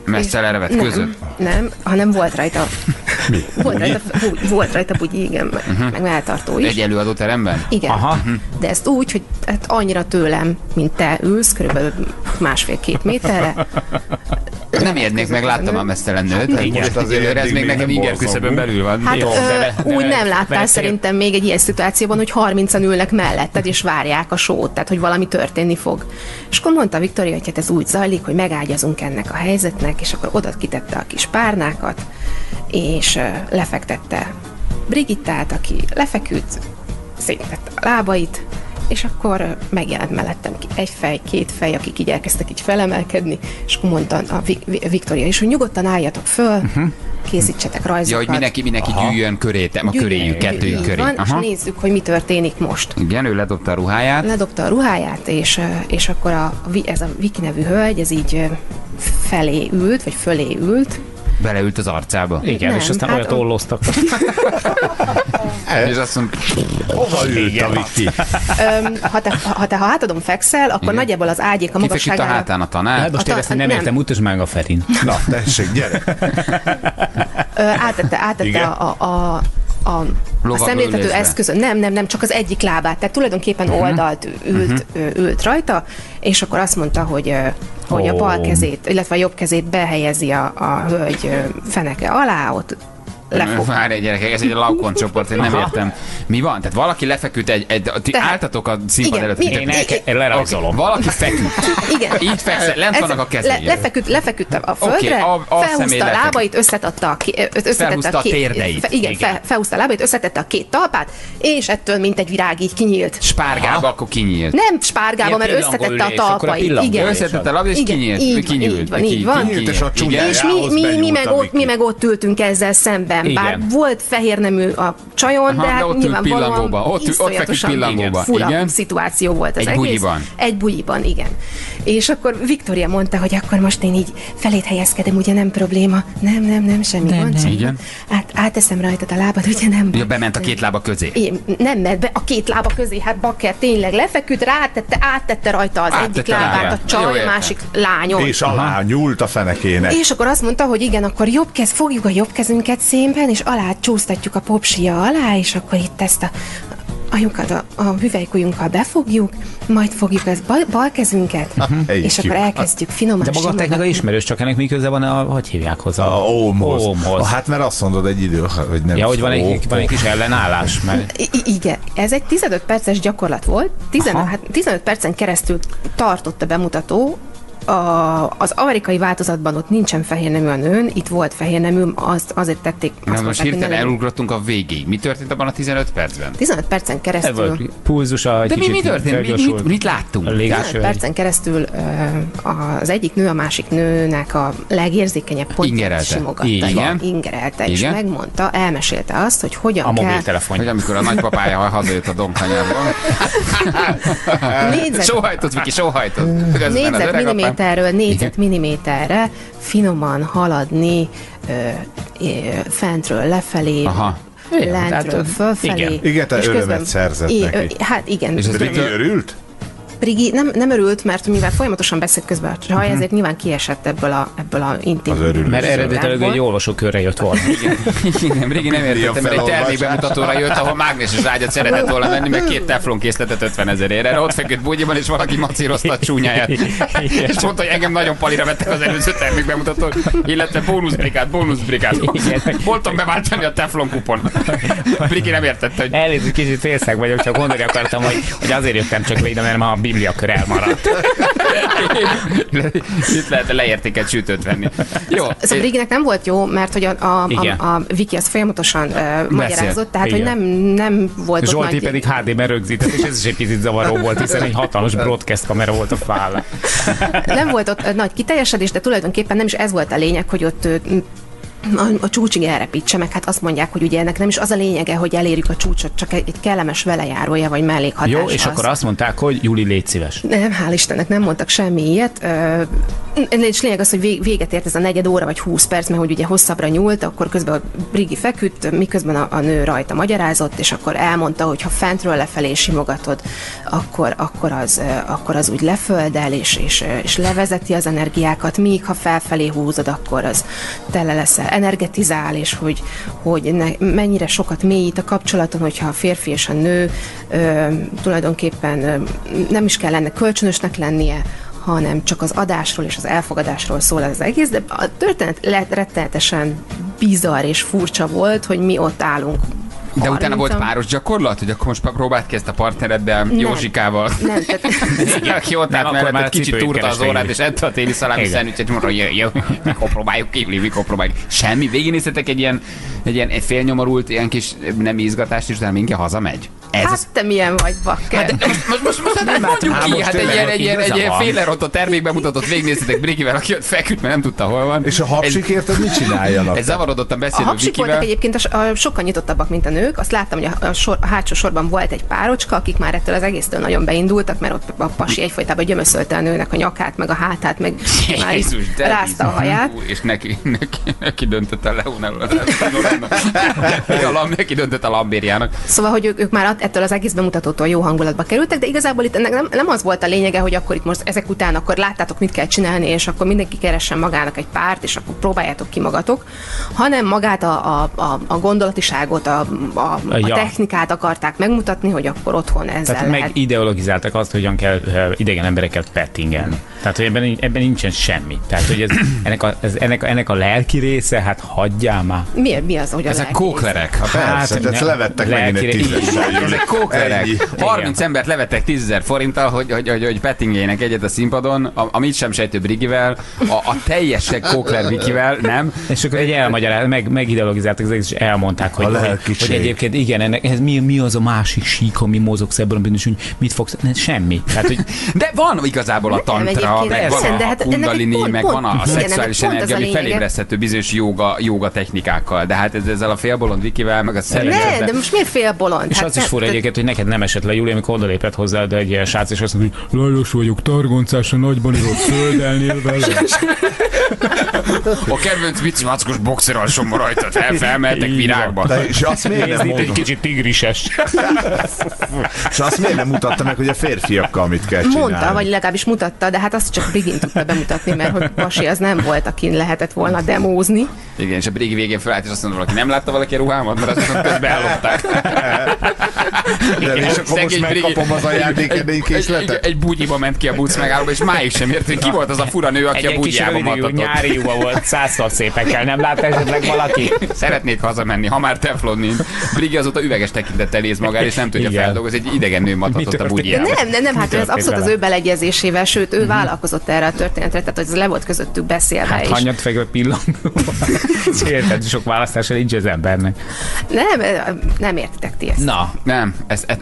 Speaker 3: Mesztelen revet között.
Speaker 11: Nem, hanem volt rajta. Mi? Volt rajta, volt rajta bugyi, igen, meg, uh-huh. meg melltartó is.
Speaker 3: Egy előadó teremben?
Speaker 11: Igen.
Speaker 4: Aha.
Speaker 11: De ezt úgy, hogy hát annyira tőlem, mint te ülsz, körülbelül másfél-két méterre.
Speaker 3: Nem érnék meg, láttam a mesztelen nőt. Hát
Speaker 5: most
Speaker 3: most
Speaker 5: azért
Speaker 3: ez még nekem inger küszöbön belül van.
Speaker 11: Hát
Speaker 4: Jó,
Speaker 11: ö,
Speaker 4: de- de-
Speaker 11: úgy nem láttál szerintem még egy ilyen szituációban, hogy 30-an ülnek melletted, és várják a sót, tehát hogy valami történni fog. És akkor mondta Viktória, hogy hát ez úgy zajlik, hogy megágyazunk ennek a helyzetnek, és akkor oda kitette a kis párnákat, és lefektette Brigittát, aki lefeküdt, széttette a lábait, és akkor megjelent mellettem egy fej, két fej, akik így elkezdtek így felemelkedni, és akkor mondta a Vi- Vi- Viktória is, hogy nyugodtan álljatok föl, uh-huh. készítsetek rajzokat.
Speaker 3: Ja, hogy mindenki, mindenki gyűjjön köré, a köréjük, kettőjük köré.
Speaker 11: Van, és
Speaker 3: Aha.
Speaker 11: nézzük, hogy mi történik most.
Speaker 3: Igen, ő ledobta a ruháját.
Speaker 11: Ledobta a ruháját, és, és akkor a, ez a Viki nevű hölgy, ez így felé ült, vagy fölé ült,
Speaker 3: Beleült az arcába.
Speaker 4: Igen,
Speaker 11: Nem,
Speaker 4: és aztán
Speaker 11: hát
Speaker 4: olyat olloztak.
Speaker 3: És azt mondta,
Speaker 5: Hova ült a Viki?
Speaker 11: Ha, te, ha te ha hátadon fekszel, akkor
Speaker 3: Igen.
Speaker 11: nagyjából az ágyék a
Speaker 3: kifeküdt a
Speaker 11: magasságára...
Speaker 3: hátán a tanár.
Speaker 4: Hát most
Speaker 11: A ta-
Speaker 4: én ezt nem
Speaker 11: nem.
Speaker 4: értem, mutasd meg a Ferin.
Speaker 5: Na, tessék, gyere.
Speaker 11: Ö, átette, átette
Speaker 5: Igen.
Speaker 11: a, a, a, a, a szemléltető eszközön. Nem, nem, nem, csak az egyik lábát. Tehát tulajdonképpen
Speaker 3: Mhm.
Speaker 11: oldalt ült, ö, ült rajta, és akkor azt mondta, hogy hogy a bal kezét, illetve a jobb kezét behelyezi a, a hölgy feneke alá, ott lefog.
Speaker 3: Várj egy gyerekek, ez egy laukon csoport, én nem értem. Mi van? Tehát valaki lefeküdt egy, egy ti
Speaker 11: Tehát-
Speaker 3: álltatok a színpad
Speaker 11: Igen,
Speaker 3: előtt.
Speaker 11: mi-
Speaker 4: Én
Speaker 3: egy-
Speaker 4: el, lerajzolom.
Speaker 3: Oké, Valaki feküdt.
Speaker 11: Igen.
Speaker 3: Így fekszel, lent vannak a kezei.
Speaker 11: Le, lefeküdt, lefeküdt a földre,
Speaker 3: Oké, a- a
Speaker 11: felhúzta a lábait, összetette a, összetette
Speaker 3: Felhúzta a térdeit.
Speaker 11: Fe, igen,
Speaker 4: Igen.
Speaker 11: Fe, felhúzta a lábait, összetette a két talpát, és ettől, mint egy virág, így kinyílt.
Speaker 3: Spárgába, akkor kinyílt.
Speaker 11: Nem spárgába, mert összetette a
Speaker 4: a
Speaker 11: talpait. Igen.
Speaker 3: Összetette a labdát, és kinyílt.
Speaker 11: így van, így van,
Speaker 5: és a a
Speaker 11: mi meg ott ültünk ezzel szemben.
Speaker 4: Igen.
Speaker 11: Bár volt fehér nemű a csajon,
Speaker 3: Aha,
Speaker 11: de
Speaker 3: de
Speaker 11: hát
Speaker 3: ott ült
Speaker 11: nyilvánvalóan.
Speaker 3: Ott- ott feküdt pillangóba.
Speaker 11: Fura
Speaker 3: Igen.
Speaker 11: szituáció volt az
Speaker 3: Egy
Speaker 11: egész.
Speaker 3: bugyiban.
Speaker 11: Egy bugyiban, igen. És akkor Viktória mondta, hogy akkor most én így felét helyezkedem, ugye nem probléma. Nem, nem, nem, semmi nem, gond. semmi
Speaker 3: Igen.
Speaker 11: Át, áteszem rajtad a lábad, ugye nem?
Speaker 3: Ja, bement a két lába közé.
Speaker 11: Én, nem, mert be a két lába közé, hát bakker tényleg lefeküdt, rátette, áttette rajta az
Speaker 3: Áttette
Speaker 11: egyik
Speaker 3: rá.
Speaker 11: lábát, a csaj, a másik lányon.
Speaker 5: És alá nyúlt a fenekének.
Speaker 11: És akkor azt mondta, hogy igen, akkor jobb kez, fogjuk a jobb kezünket szépen, és alá csúsztatjuk a popsia alá, és akkor itt ezt a ajukat a, a hüvelykujjunkkal befogjuk, majd fogjuk ezt bal, bal kezünket,
Speaker 5: ejtjük.
Speaker 11: és akkor elkezdjük finoman
Speaker 4: De maga a technika ismerős, csak ennek mi köze van a, hogy hívják hozzá?
Speaker 5: A ómhoz.
Speaker 4: Ómhoz.
Speaker 5: Hát mert azt mondod egy idő, hogy nem
Speaker 4: Ja, hogy van egy, van egy kis ellenállás, mert
Speaker 11: i- igen, ez egy 15 perces gyakorlat volt, 15, hát 15 percen keresztül tartott a bemutató, a, az amerikai változatban ott nincsen fehér nemű a nőn, itt volt fehér nemű, azt azért tették.
Speaker 3: Na
Speaker 11: azt
Speaker 3: most
Speaker 11: mondták, hogy
Speaker 3: hirtelen elugrottunk a végig. Mi történt abban a 15 percben?
Speaker 11: 15 percen
Speaker 4: ez
Speaker 11: keresztül
Speaker 4: volt pulzusa, egy
Speaker 3: De mi, mi történt? Mi, mit, mit láttunk?
Speaker 4: A légás
Speaker 11: 15 percen keresztül az egyik nő a másik nőnek a legérzékenyebb pontját
Speaker 3: Ingerelte.
Speaker 11: simogatta. Igen, ingerelte, és
Speaker 3: Igen.
Speaker 11: megmondta, elmesélte azt, hogy hogyan
Speaker 4: A
Speaker 11: kell
Speaker 4: mobiltelefon.
Speaker 3: Hogy amikor a nagypapája hazajött a domkanyarból.
Speaker 11: négyzet,
Speaker 3: Sóhajtott, Viki, sóhajtott.
Speaker 11: Négyzet
Speaker 3: öregapám-
Speaker 11: milliméterről négyzet milliméterre finoman haladni ö, ö, fentről lefelé,
Speaker 3: Aha.
Speaker 4: Igen,
Speaker 11: lentről fölfelé.
Speaker 4: igen.
Speaker 5: Igen, te
Speaker 11: és
Speaker 5: örömet
Speaker 11: közben-
Speaker 5: szerzett neki.
Speaker 11: Hát igen.
Speaker 3: És ez
Speaker 5: örült?
Speaker 11: Brigi nem, nem örült, mert mivel folyamatosan beszélt közben a csaj, ezért nyilván kiesett ebből a, ebből a intim.
Speaker 5: Az örülő.
Speaker 4: Mert eredetileg egy olvasókörre jött volna.
Speaker 3: Igen, régi nem értettem, mert egy termékbemutatóra jött, ahol mágneses ágyat szeretett volna venni, meg két teflon készletet 50 ezerére. Ott feküdt bugyiban, és valaki macírozta a csúnyáját. és mondta, hogy engem nagyon palira vettek az előző termékbemutatón, illetve bónuszbrigád, bónuszbrigád. Voltam beváltani a teflon kupon. Brigi nem értette, hogy
Speaker 4: Elnézést, kicsit félszeg vagyok, csak mondani akartam, hogy, hogy azért jöttem csak végre, mert ma a Biblia kör elmaradt.
Speaker 3: itt lehet leértéket sütőt venni. Jó,
Speaker 11: Ez a Briginek nem volt jó, mert hogy a, a, a, a Viki az folyamatosan uh, magyarázott, tehát hogy
Speaker 4: Igen.
Speaker 11: nem, nem volt ott
Speaker 4: Zsolti
Speaker 11: nagy...
Speaker 4: pedig HD-ben rögzített, és ez is egy picit zavaró volt, hiszen egy hatalmas broadcast kamera volt a fállán.
Speaker 11: nem volt ott nagy kiteljesedés, de tulajdonképpen nem is ez volt a lényeg, hogy ott a, a csúcsig elrepítse, meg hát azt mondják, hogy ugye ennek nem is az a lényege, hogy elérjük a csúcsot, csak egy, egy kellemes velejárója, vagy mellékhatás.
Speaker 4: Jó, és
Speaker 11: az.
Speaker 4: akkor azt mondták, hogy Juli, légy szíves.
Speaker 11: Nem, hál' Istennek nem mondtak semmi ilyet. Ö, És lényeg az, hogy vég- véget ért ez a negyed óra vagy 20 perc, mert hogy ugye hosszabbra nyúlt, akkor közben a Brigi feküdt, miközben a, a nő rajta magyarázott, és akkor elmondta, hogy ha fentről lefelé simogatod, akkor, akkor, az, akkor az úgy leföldel, és, és, és levezeti az energiákat, míg ha felfelé húzod, akkor az tele leszel, energetizál, és hogy, hogy ne, mennyire sokat mélyít a kapcsolaton, hogyha a férfi és a nő ö, tulajdonképpen ö, nem is kell ennek kölcsönösnek lennie, hanem csak az adásról és az elfogadásról szól az egész, de a történet rettenetesen bizarr és furcsa volt, hogy mi ott állunk.
Speaker 3: De utána volt
Speaker 11: 30-an.
Speaker 3: páros gyakorlat, hogy akkor most próbált ki ezt a partnereddel, Józsikával.
Speaker 11: Nem, tehát
Speaker 3: Aki ott
Speaker 4: Nem,
Speaker 3: állt
Speaker 4: akkor
Speaker 3: mellett, egy kicsit túrta az órát, és ette a téli szalámi szendvicset, és mondta, hogy jó, jó, mikor próbáljuk ki, mikor próbáljuk. Semmi, végignéztetek egy ilyen, egy ilyen egy félnyomorult, ilyen kis nem izgatást is, de mindenki hazamegy. Ez
Speaker 11: Hát te milyen vagy, bakker.
Speaker 3: Hát, de most, most, most, most hát mondjuk
Speaker 5: hát
Speaker 3: ki,
Speaker 5: most
Speaker 3: hát egy ilyen, egy ilyen, egy ilyen félerontó termékbemutatót végignéztetek Brigivel, aki ott feküdt, mert nem tudta, hol van.
Speaker 5: És a hapsik érted, mit csináljanak?
Speaker 3: Egy zavarodottan
Speaker 11: A
Speaker 3: beszélő
Speaker 11: hapsik voltak
Speaker 3: Vikivel.
Speaker 11: egyébként a, a, sokkal nyitottabbak, mint a nők. Azt láttam, hogy a, a, sor, a hátsó sorban volt egy párocska, akik már ettől az egésztől nagyon beindultak, mert ott a pasi egyfolytában gyömöszölte a nőnek a nyakát, meg a hátát, meg már
Speaker 3: Jézus, de
Speaker 11: rázta a haját.
Speaker 3: És neki, neki, neki döntött a Leonel. A neki döntött a lambériának.
Speaker 11: Szóval, hogy ők, ők már ettől az egész bemutatótól jó hangulatba kerültek, de igazából itt ennek nem, nem az volt a lényege, hogy akkor itt most ezek után akkor láttátok, mit kell csinálni, és akkor mindenki keressen magának egy párt, és akkor próbáljátok ki magatok, hanem magát a, a, a, a gondolatiságot, a, a, a
Speaker 4: Ja.
Speaker 11: technikát akarták megmutatni, hogy akkor otthon ezzel
Speaker 4: Tehát
Speaker 11: lehet.
Speaker 4: meg ideologizálták azt, hogy hogyan kell idegen emberekkel pettingelni. Tehát, hogy ebben, ebben nincsen semmi. Tehát, hogy ez, ennek, a, ez, ennek, a, ennek a lelki része, hát hagyjál már.
Speaker 11: Mi, mi az, hogy a
Speaker 3: Ezek
Speaker 11: lelki
Speaker 3: kóklerek.
Speaker 5: Persze,
Speaker 4: Hát,
Speaker 5: tehát
Speaker 4: ne-
Speaker 5: levettek megint egy
Speaker 4: lelkire-
Speaker 5: tízes
Speaker 3: Ezek kóklerek.
Speaker 5: Ennyi.
Speaker 3: 30 embert levettek 10 ezer forinttal, hogy, hogy, hogy, hogy pettingéljenek egyet a színpadon, a, a mit sem sejtő Brigivel, a, a teljes kókler Vikivel, nem?
Speaker 4: És akkor egy elmagyarál, meg, megideologizáltak az egész, és elmondták, hogy,
Speaker 5: A
Speaker 4: hogy, hogy egyébként igen, ennek, ez mi, mi az a másik sík, ami mozogsz ebben a bűnös, hogy mit fogsz, ne, semmi. Tehát, hogy
Speaker 3: De van igazából a tantra, meg van a,
Speaker 11: de
Speaker 3: a
Speaker 11: hát
Speaker 3: kundalini,
Speaker 11: pont-
Speaker 3: meg
Speaker 11: pont-
Speaker 3: van a
Speaker 11: igen, ennek
Speaker 3: szexuális energia,
Speaker 11: a
Speaker 3: ami felébreszthető bizonyos joga, joga technikákkal. De hát ez, ezzel a félbolond Vikivel, meg a
Speaker 11: Ne,
Speaker 3: szerencsétlen.
Speaker 11: de most miért fél bolond?
Speaker 4: és
Speaker 11: Hát
Speaker 4: az is
Speaker 11: ne-
Speaker 4: fura
Speaker 11: te-
Speaker 4: egyébként, hogy neked nem esett le, Júli, amikor odalépett hozzá, de egy ilyen srác, és azt mondja, hogy Lajos vagyok, targoncás, a nagyban írott földelnél vele.
Speaker 3: A kedvenc Vici Mackos boxeralsom rajta, fel, felmeltek
Speaker 4: Így
Speaker 3: virágba.
Speaker 5: De, és azt miért nem
Speaker 4: egy kicsit tigrises.
Speaker 5: És azt miért nem mutatta meg, hogy a férfiakkal mit kell csinálni?
Speaker 11: Mondta, vagy legalábbis mutatta, de hát azt csak Brigin tudta bemutatni, mert hogy Pasi az nem volt, akin lehetett volna demózni.
Speaker 3: Igen, és a Brigi végén felállt, és azt mondta, valaki nem látta valaki a ruhámat, mert azt mondta, közben ellopták.
Speaker 5: De és akkor most megkapom az ajándékemény
Speaker 3: egy, egy,
Speaker 5: készletet?
Speaker 3: egy bugyiba ment ki a busz megállóba, és máig sem ért, hogy ki volt az a fura nő, aki
Speaker 4: Egy,
Speaker 3: a
Speaker 4: egy
Speaker 3: bugyjába matatott.
Speaker 4: nyári lyuga volt, százszor szépekkel. Nem látta esetleg valaki?
Speaker 3: Szeretnék hazamenni, ha már teflon nincs. Brigi azóta üveges tekintettel néz magára, és nem tudja feldolgozni, egy idegen nő matatott a bugyjába.
Speaker 11: nem, nem, nem, hát ez abszolút az ő beleegyezésével, sőt, ő vállalkozott erre a történetre, tehát hogy ez le volt közöttük beszélve.
Speaker 4: Hát
Speaker 11: és
Speaker 4: hanyat fekve pillanó. Érted, sok választása nincs az embernek.
Speaker 11: nem, nem értitek ti ezt.
Speaker 4: Na,
Speaker 3: Nem, ez, ez,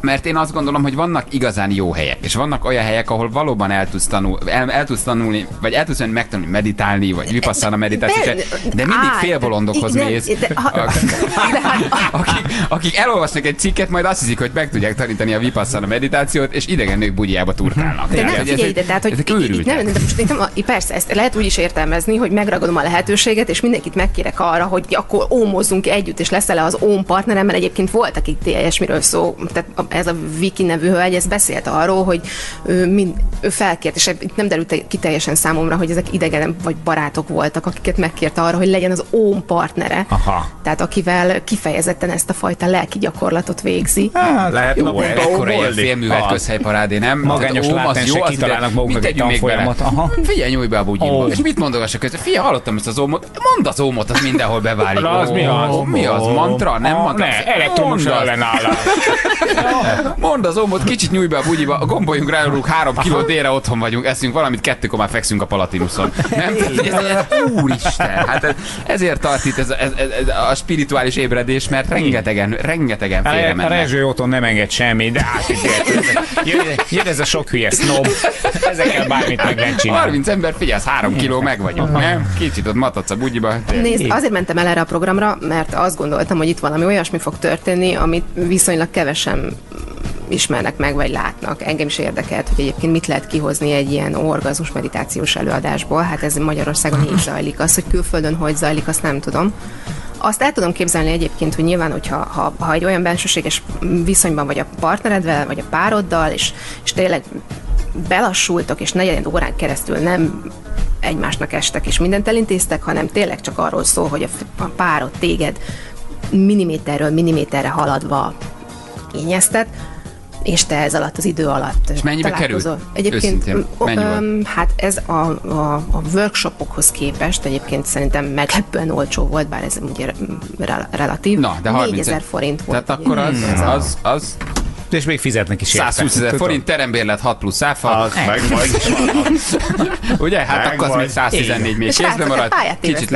Speaker 3: mert én azt gondolom, hogy vannak igazán jó helyek, és vannak olyan helyek, ahol valóban el tudsz, tanul, el, el tudsz tanulni, vagy el tudsz megtanulni meditálni, vagy vipasszana meditáció,
Speaker 11: Be-
Speaker 3: de mindig félbolondokhoz mész,
Speaker 11: de- ha-
Speaker 3: akik,
Speaker 11: de hát-
Speaker 3: akik, akik elolvasnak egy cikket, majd azt hiszik, hogy meg tudják tanítani a vipasszana meditációt, és idegen nők bugyjába turkálnak.
Speaker 11: De nem, figyelj ide, tehát, hogy itt, nem, de most nem, persze, ezt lehet úgy is értelmezni, hogy megragadom a lehetőséget, és mindenkit megkérek arra, hogy akkor ómozzunk együtt, és lesz-e az óm partnerem, mert egyébként voltak itt ilyesmiről szó, tehát a- ez a Viki nevű hölgy, ez beszélt arról, hogy ő, mind, ő felkért, és itt nem derült ki teljesen számomra, hogy ezek idegen vagy barátok voltak, akiket megkérte arra, hogy legyen az óm partnere.
Speaker 4: Aha.
Speaker 11: Tehát akivel kifejezetten ezt a fajta lelki gyakorlatot végzi.
Speaker 4: hát lehet
Speaker 3: Jó,
Speaker 4: naponta
Speaker 3: ekkora ilyen
Speaker 4: Ah.
Speaker 3: közhelyparádé, nem?
Speaker 4: Magányos
Speaker 3: az
Speaker 4: látensek
Speaker 3: jó, az
Speaker 4: kitalálnak maguknak
Speaker 3: mit
Speaker 4: egy
Speaker 3: tegyünk még bele?
Speaker 4: tanfolyamat, aha.
Speaker 3: Figyelj, nyújj be a bugyimba.
Speaker 4: Ó.
Speaker 3: És mit mondogassak közben? Figyelj, hallottam ezt az ómot. Mondd az ómot, az mindenhol beválik.
Speaker 4: Na, az mi az?
Speaker 3: Mi az? Mantra? Nem mantra?
Speaker 4: Ne, elektromos
Speaker 3: Mondd
Speaker 4: ellenállás.
Speaker 3: Mondd az ómot, kicsit nyújj be a bugyiba, gomboljunk rá, három kiló délre otthon vagyunk, eszünk valamit, kettőkor már fekszünk a Palatinuson. Nem? Ez, ez, úristen, hát ez, ezért tart itt ez, ez, ez, ez, a spirituális ébredés, mert rengetegen, rengetegen félre
Speaker 4: A
Speaker 3: mennek.
Speaker 4: Rezső otthon nem enged semmi, de hát jön, ez a sok hülye snob. Ezekkel bármit meg lehet csinálni.
Speaker 3: 30 ember, figyelsz, három kiló meg vagyunk, nem? Kicsit ott matadsz a bugyiba.
Speaker 11: Nézd, azért mentem el erre a programra, mert azt gondoltam, hogy itt valami olyasmi fog történni, amit viszonylag kevesen ismernek meg, vagy látnak. Engem is érdekelt, hogy egyébként mit lehet kihozni egy ilyen orgazmus meditációs előadásból. Hát ez Magyarországon így zajlik. Az, hogy külföldön hogy zajlik, azt nem tudom. Azt el tudom képzelni egyébként, hogy nyilván, hogyha ha, ha egy olyan bensőséges viszonyban vagy a partneredvel, vagy a pároddal, és, és tényleg belassultok, és negyed órán keresztül nem egymásnak estek, és mindent elintéztek, hanem tényleg csak arról szól, hogy a, a párod téged milliméterről milliméterre haladva kényeztet, és te ez alatt az idő alatt
Speaker 3: És mennyibe
Speaker 11: találkozol.
Speaker 3: kerül?
Speaker 11: Egyébként,
Speaker 3: Őszintén,
Speaker 11: ö,
Speaker 3: mennyi volt?
Speaker 11: öm, hát ez a, a, a workshopokhoz képest egyébként szerintem meglepően olcsó volt, bár ez ugye rel- relatív.
Speaker 3: Na, de 30
Speaker 11: 4000 forint volt.
Speaker 3: Tehát akkor az,
Speaker 11: Ez a-
Speaker 3: az, az,
Speaker 4: És még fizetnek is érte.
Speaker 3: 120 ezer forint, terembérlet 6 plusz áfa.
Speaker 5: Az meg majd
Speaker 3: Ugye? Hát
Speaker 5: Meg
Speaker 3: akkor az még 114 még kézbe
Speaker 11: látszott,
Speaker 3: marad.
Speaker 11: hogy pályát
Speaker 3: Kicsit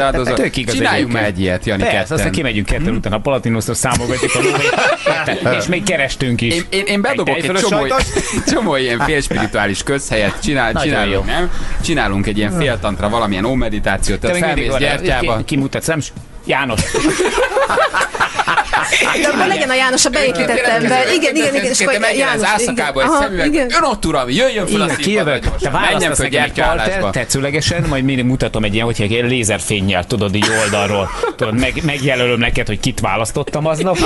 Speaker 4: igaz
Speaker 3: Csináljunk már egy ilyet, Jani,
Speaker 4: Persze,
Speaker 3: ketten.
Speaker 4: aztán kimegyünk ketten után a Palatinusztól számolgatjuk a lóvét. És még kerestünk is.
Speaker 3: Én, én, bedobok egy, csomó, csomó ilyen félspirituális közhelyet, csinál, csinálunk, nem? Csinálunk egy ilyen féltantra, valamilyen ómeditációt,
Speaker 4: Te
Speaker 3: tehát felmész gyertyába.
Speaker 4: ki- kimutatsz, nem? János.
Speaker 11: De akkor legyen a János a beépített ember. Igen, igen, igen. És akkor
Speaker 3: János, az árszakába egy szemüveg.
Speaker 11: igen.
Speaker 3: Ön ott uram, jöjjön fel a
Speaker 4: Igen,
Speaker 3: színpadra
Speaker 4: te választasz egy partert tetszőlegesen, majd mindig mutatom egy ilyen, hogyha egy lézerfényjel, tudod, így oldalról. Tudod, meg, megjelölöm neked, hogy kit választottam aznap.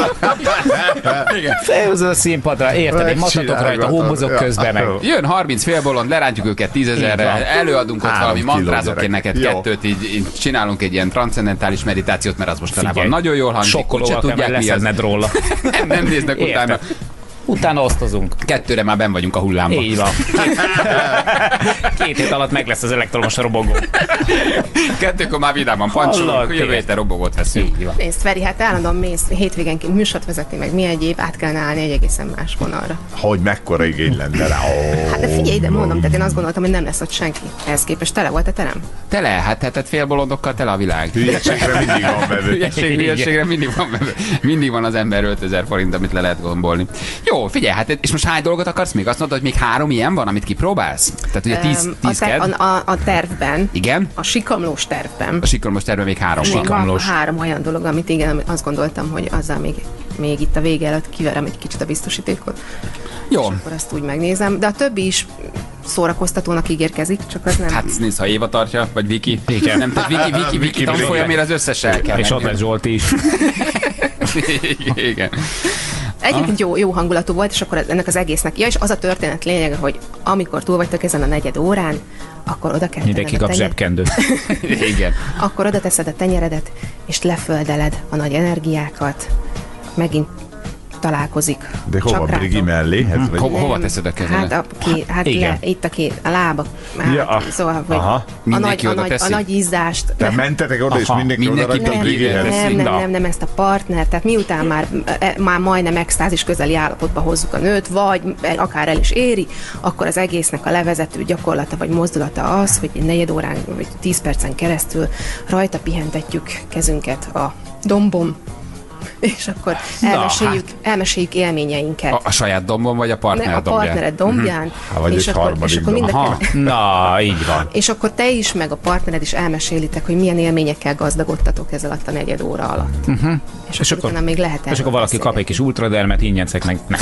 Speaker 4: Felhúzod a színpadra, érted, én matatok rajta, hómozok közben meg.
Speaker 3: Jön 30 félbolond, lerántjuk őket 10
Speaker 4: Így van.
Speaker 3: ezerre, előadunk ott valami mantrázok én neked kettőt, így, csinálunk egy ilyen transzendentális meditációt, mert az mostanában nagyon jól hangzik,
Speaker 4: kell
Speaker 3: tudják mi az.
Speaker 4: róla.
Speaker 3: Nem, nem néznek
Speaker 4: Érted.
Speaker 3: utána.
Speaker 4: Utána osztozunk.
Speaker 3: Kettőre már ben vagyunk a hullámban.
Speaker 4: Így van. Két, hét alatt meg lesz az elektromos robogó.
Speaker 3: Kettőkor már vidáman pancsolunk, jövő héten robogót veszünk.
Speaker 4: Így van.
Speaker 11: Nézd, Feri, hát állandóan mész hétvégenként műsort vezetni, meg mi egyéb, át kellene állni egy egészen más vonalra.
Speaker 5: hogy mekkora igény lenne rá. Ó,
Speaker 11: Hát de figyelj, de mondom, tehát én azt gondoltam, hogy nem lesz ott senki. Ehhez képest tele volt a terem.
Speaker 3: Tele, hát, hát, hát félbolondokkal tele a világ.
Speaker 5: Hülyeségre mindig van bevő.
Speaker 3: Hülyeség, hülyeségre mindig van, mindig van az ember 5000 forint, amit le lehet gombolni. Jó, figyelj, hát és most hány dolgot akarsz még? Azt mondod, hogy még három ilyen van, amit kipróbálsz? Tehát ugye 10
Speaker 11: Öm, a,
Speaker 3: 10
Speaker 11: ter- a, a, a tervben,
Speaker 3: Igen?
Speaker 11: a sikamlós tervben,
Speaker 3: A sikolmos terve még három
Speaker 11: még van három olyan dolog, amit igen, azt gondoltam, hogy azzal még, még itt a vége előtt kiverem egy kicsit a biztosítékot,
Speaker 3: Jó.
Speaker 11: akkor azt úgy megnézem. De a többi is szórakoztatónak ígérkezik, csak az nem...
Speaker 3: Hát nézd, ha Éva tartja, vagy Viki.
Speaker 4: Igen.
Speaker 3: Nem, tehát Viki, Viki, Viki tanfolyamért az összes el kell
Speaker 4: És ott lesz Zsolti is.
Speaker 3: Igen.
Speaker 11: Egyébként jó, jó hangulatú volt, és akkor ennek az egésznek, ja, és az a történet lényege, hogy amikor túl vagytok ezen a negyed órán, akkor oda kell
Speaker 4: Mindenki kap zsebkendőt.
Speaker 3: Igen.
Speaker 11: akkor oda teszed a tenyeredet, és leföldeled a nagy energiákat, megint találkozik.
Speaker 5: De hova. Brigi mellé? Hát, vagy-
Speaker 3: Hova, hova teszed a kezedet?
Speaker 11: Hát, a ké, hát
Speaker 4: Igen.
Speaker 11: le, itt a két, a lábak. Hát,
Speaker 5: Ja, a-
Speaker 11: szóval, hogy
Speaker 5: aha.
Speaker 11: a, nagy, a, nagy, a nagy izzást.
Speaker 5: Te mentetek oda, és
Speaker 4: Aha,
Speaker 5: mindenki,
Speaker 3: mindenki
Speaker 5: oda Brigihez?
Speaker 11: nem, nem, nem, nem, ezt a partner, tehát miután már, e, már majdnem extázis közeli állapotba hozzuk a nőt, vagy akár el is éri, akkor az egésznek a levezető gyakorlata vagy mozdulata az, hogy egy negyed órán vagy tíz percen keresztül rajta pihentetjük kezünket a dombom, és akkor elmeséljük, elmeséljük élményeinket.
Speaker 3: A, a saját dombon, vagy a
Speaker 11: Ne,
Speaker 3: partner
Speaker 11: a
Speaker 3: dombján?
Speaker 11: partnered dombján,
Speaker 5: Há, vagy
Speaker 11: és, akkor, és akkor mind a
Speaker 4: Na, így van.
Speaker 11: és akkor te is, meg a partnered is elmesélitek, hogy milyen élményekkel gazdagodtatok ez alatt a negyed óra alatt. Uh-huh. És,
Speaker 4: És
Speaker 11: akkor,
Speaker 4: akkor-
Speaker 11: még lehet
Speaker 4: És akkor valaki kap egy kis ultradermet, ingyen meg. Nem.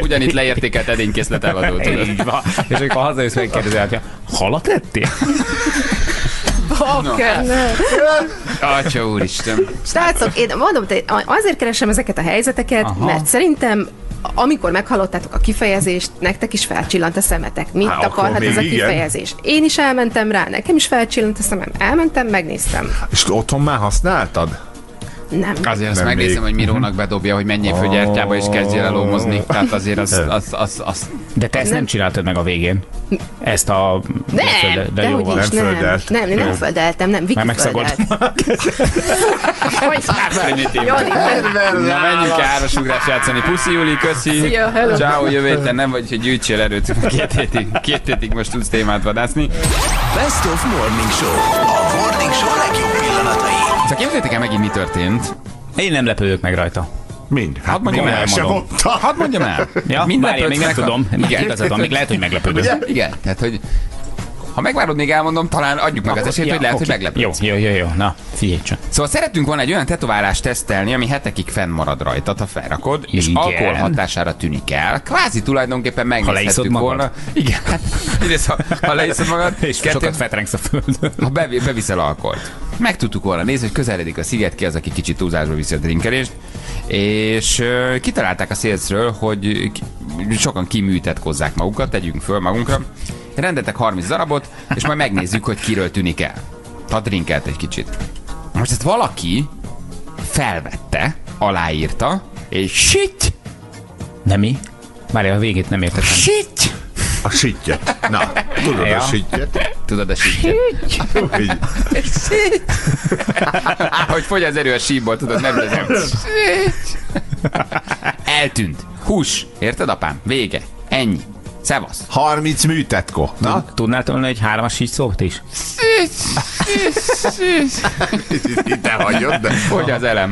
Speaker 3: Ugyanitt leértékelt edénykészlet eladó.
Speaker 4: Így van. És akkor hazajössz, megkérdezel, hogy halat ettél?
Speaker 11: Ne.
Speaker 3: Atya úristen.
Speaker 11: Srácok, én mondom, te- azért keresem ezeket a helyzeteket,
Speaker 4: Aha.
Speaker 11: Mert szerintem amikor meghallottátok a kifejezést, nektek is felcsillant a szemetek. Mit
Speaker 5: Há,
Speaker 11: akarhat ez a
Speaker 5: igen.
Speaker 11: kifejezés? Én is elmentem rá, nekem is felcsillant a szemem. Elmentem, megnéztem.
Speaker 5: És otthon már használtad?
Speaker 11: Nem.
Speaker 3: Azért azt
Speaker 5: Nem
Speaker 3: megnézem,
Speaker 5: még.
Speaker 3: hogy Mirónak bedobja, hogy menjél föl gyertyába és kezdjél el lómozni. Tehát azért az, az, az, az,
Speaker 4: De te ezt nem csináltad meg a végén. Ezt a...
Speaker 11: Nem,
Speaker 4: de, de jó van.
Speaker 5: Nem
Speaker 11: nem.
Speaker 5: földelt.
Speaker 11: Nem, én nem földeltem, nem, Viki földelt. Hogy? Jani,
Speaker 3: Na menjünk el árosugrás játszani. Puszi Juli, köszi. Ciao, jövő héten nem vagy, hogy gyűjtsél erőt. Két hétig, két hétig most tudsz témát vadászni.
Speaker 1: Best of Morning Show. A Morning Show
Speaker 3: Csak képzeljétek el megint mi történt.
Speaker 4: Én nem lepődök meg rajta.
Speaker 5: Mind. Hát
Speaker 3: Hadd mondjam el,
Speaker 5: sem mondta.
Speaker 3: Hadd mondjam el.
Speaker 4: Ja,
Speaker 3: Mind
Speaker 4: várjál, még nem tudom. Igen, igazad van, még lehet, hogy meglepődöm.
Speaker 3: Igen, tehát hogy ha megvárod, még elmondom, talán adjuk meg az esélyt, hogy lehet, hogy
Speaker 4: oké.
Speaker 3: meglepődsz.
Speaker 4: Jó, jó, jó, jó. Na, figyelj csak.
Speaker 3: Szóval szeretünk volna egy olyan tetoválást tesztelni, ami hetekig fennmarad rajtad, ha felrakod, és
Speaker 4: Igen.
Speaker 3: alkohol hatására tűnik el. Kvázi tulajdonképpen megnézhettük
Speaker 4: magad?
Speaker 3: volna. Igen, hát egyrészt, ha, ha leiszod magad,
Speaker 4: És
Speaker 3: kettő-
Speaker 4: sokat fetrengsz a földön.
Speaker 3: ha bevi- beviszel alkoholt. Meg tudtuk volna nézni, hogy közeledik a sziget, ki az, aki kicsit túlzásba viszi a drinkelést, és ö, kitalálták a szélszről, hogy sokan kiműtetkozzák magukat, tegyünk föl magunkra. Rendetek 30 darabot, és majd megnézzük, hogy kiről tűnik el. Ha drinkelt egy kicsit. Most ezt valaki felvette, aláírta, és shit,
Speaker 4: Nem mi? Várjál, a végét nem értettem.
Speaker 3: shit,
Speaker 5: A sittyet. Na, Tudod,
Speaker 4: Ja.
Speaker 5: a süttyet?
Speaker 3: Tudod a sípet?
Speaker 5: Úgy.
Speaker 3: Hogy fogy az erő a sípból, tudod, nem lezem. Eltűnt. Hús. Érted, apám? Vége. Ennyi. Szevasz.
Speaker 5: 30 műtetko. Na,
Speaker 4: Tudnál tolni egy hármas így szót is?
Speaker 5: te hagyod, de...
Speaker 3: Hogy az elem?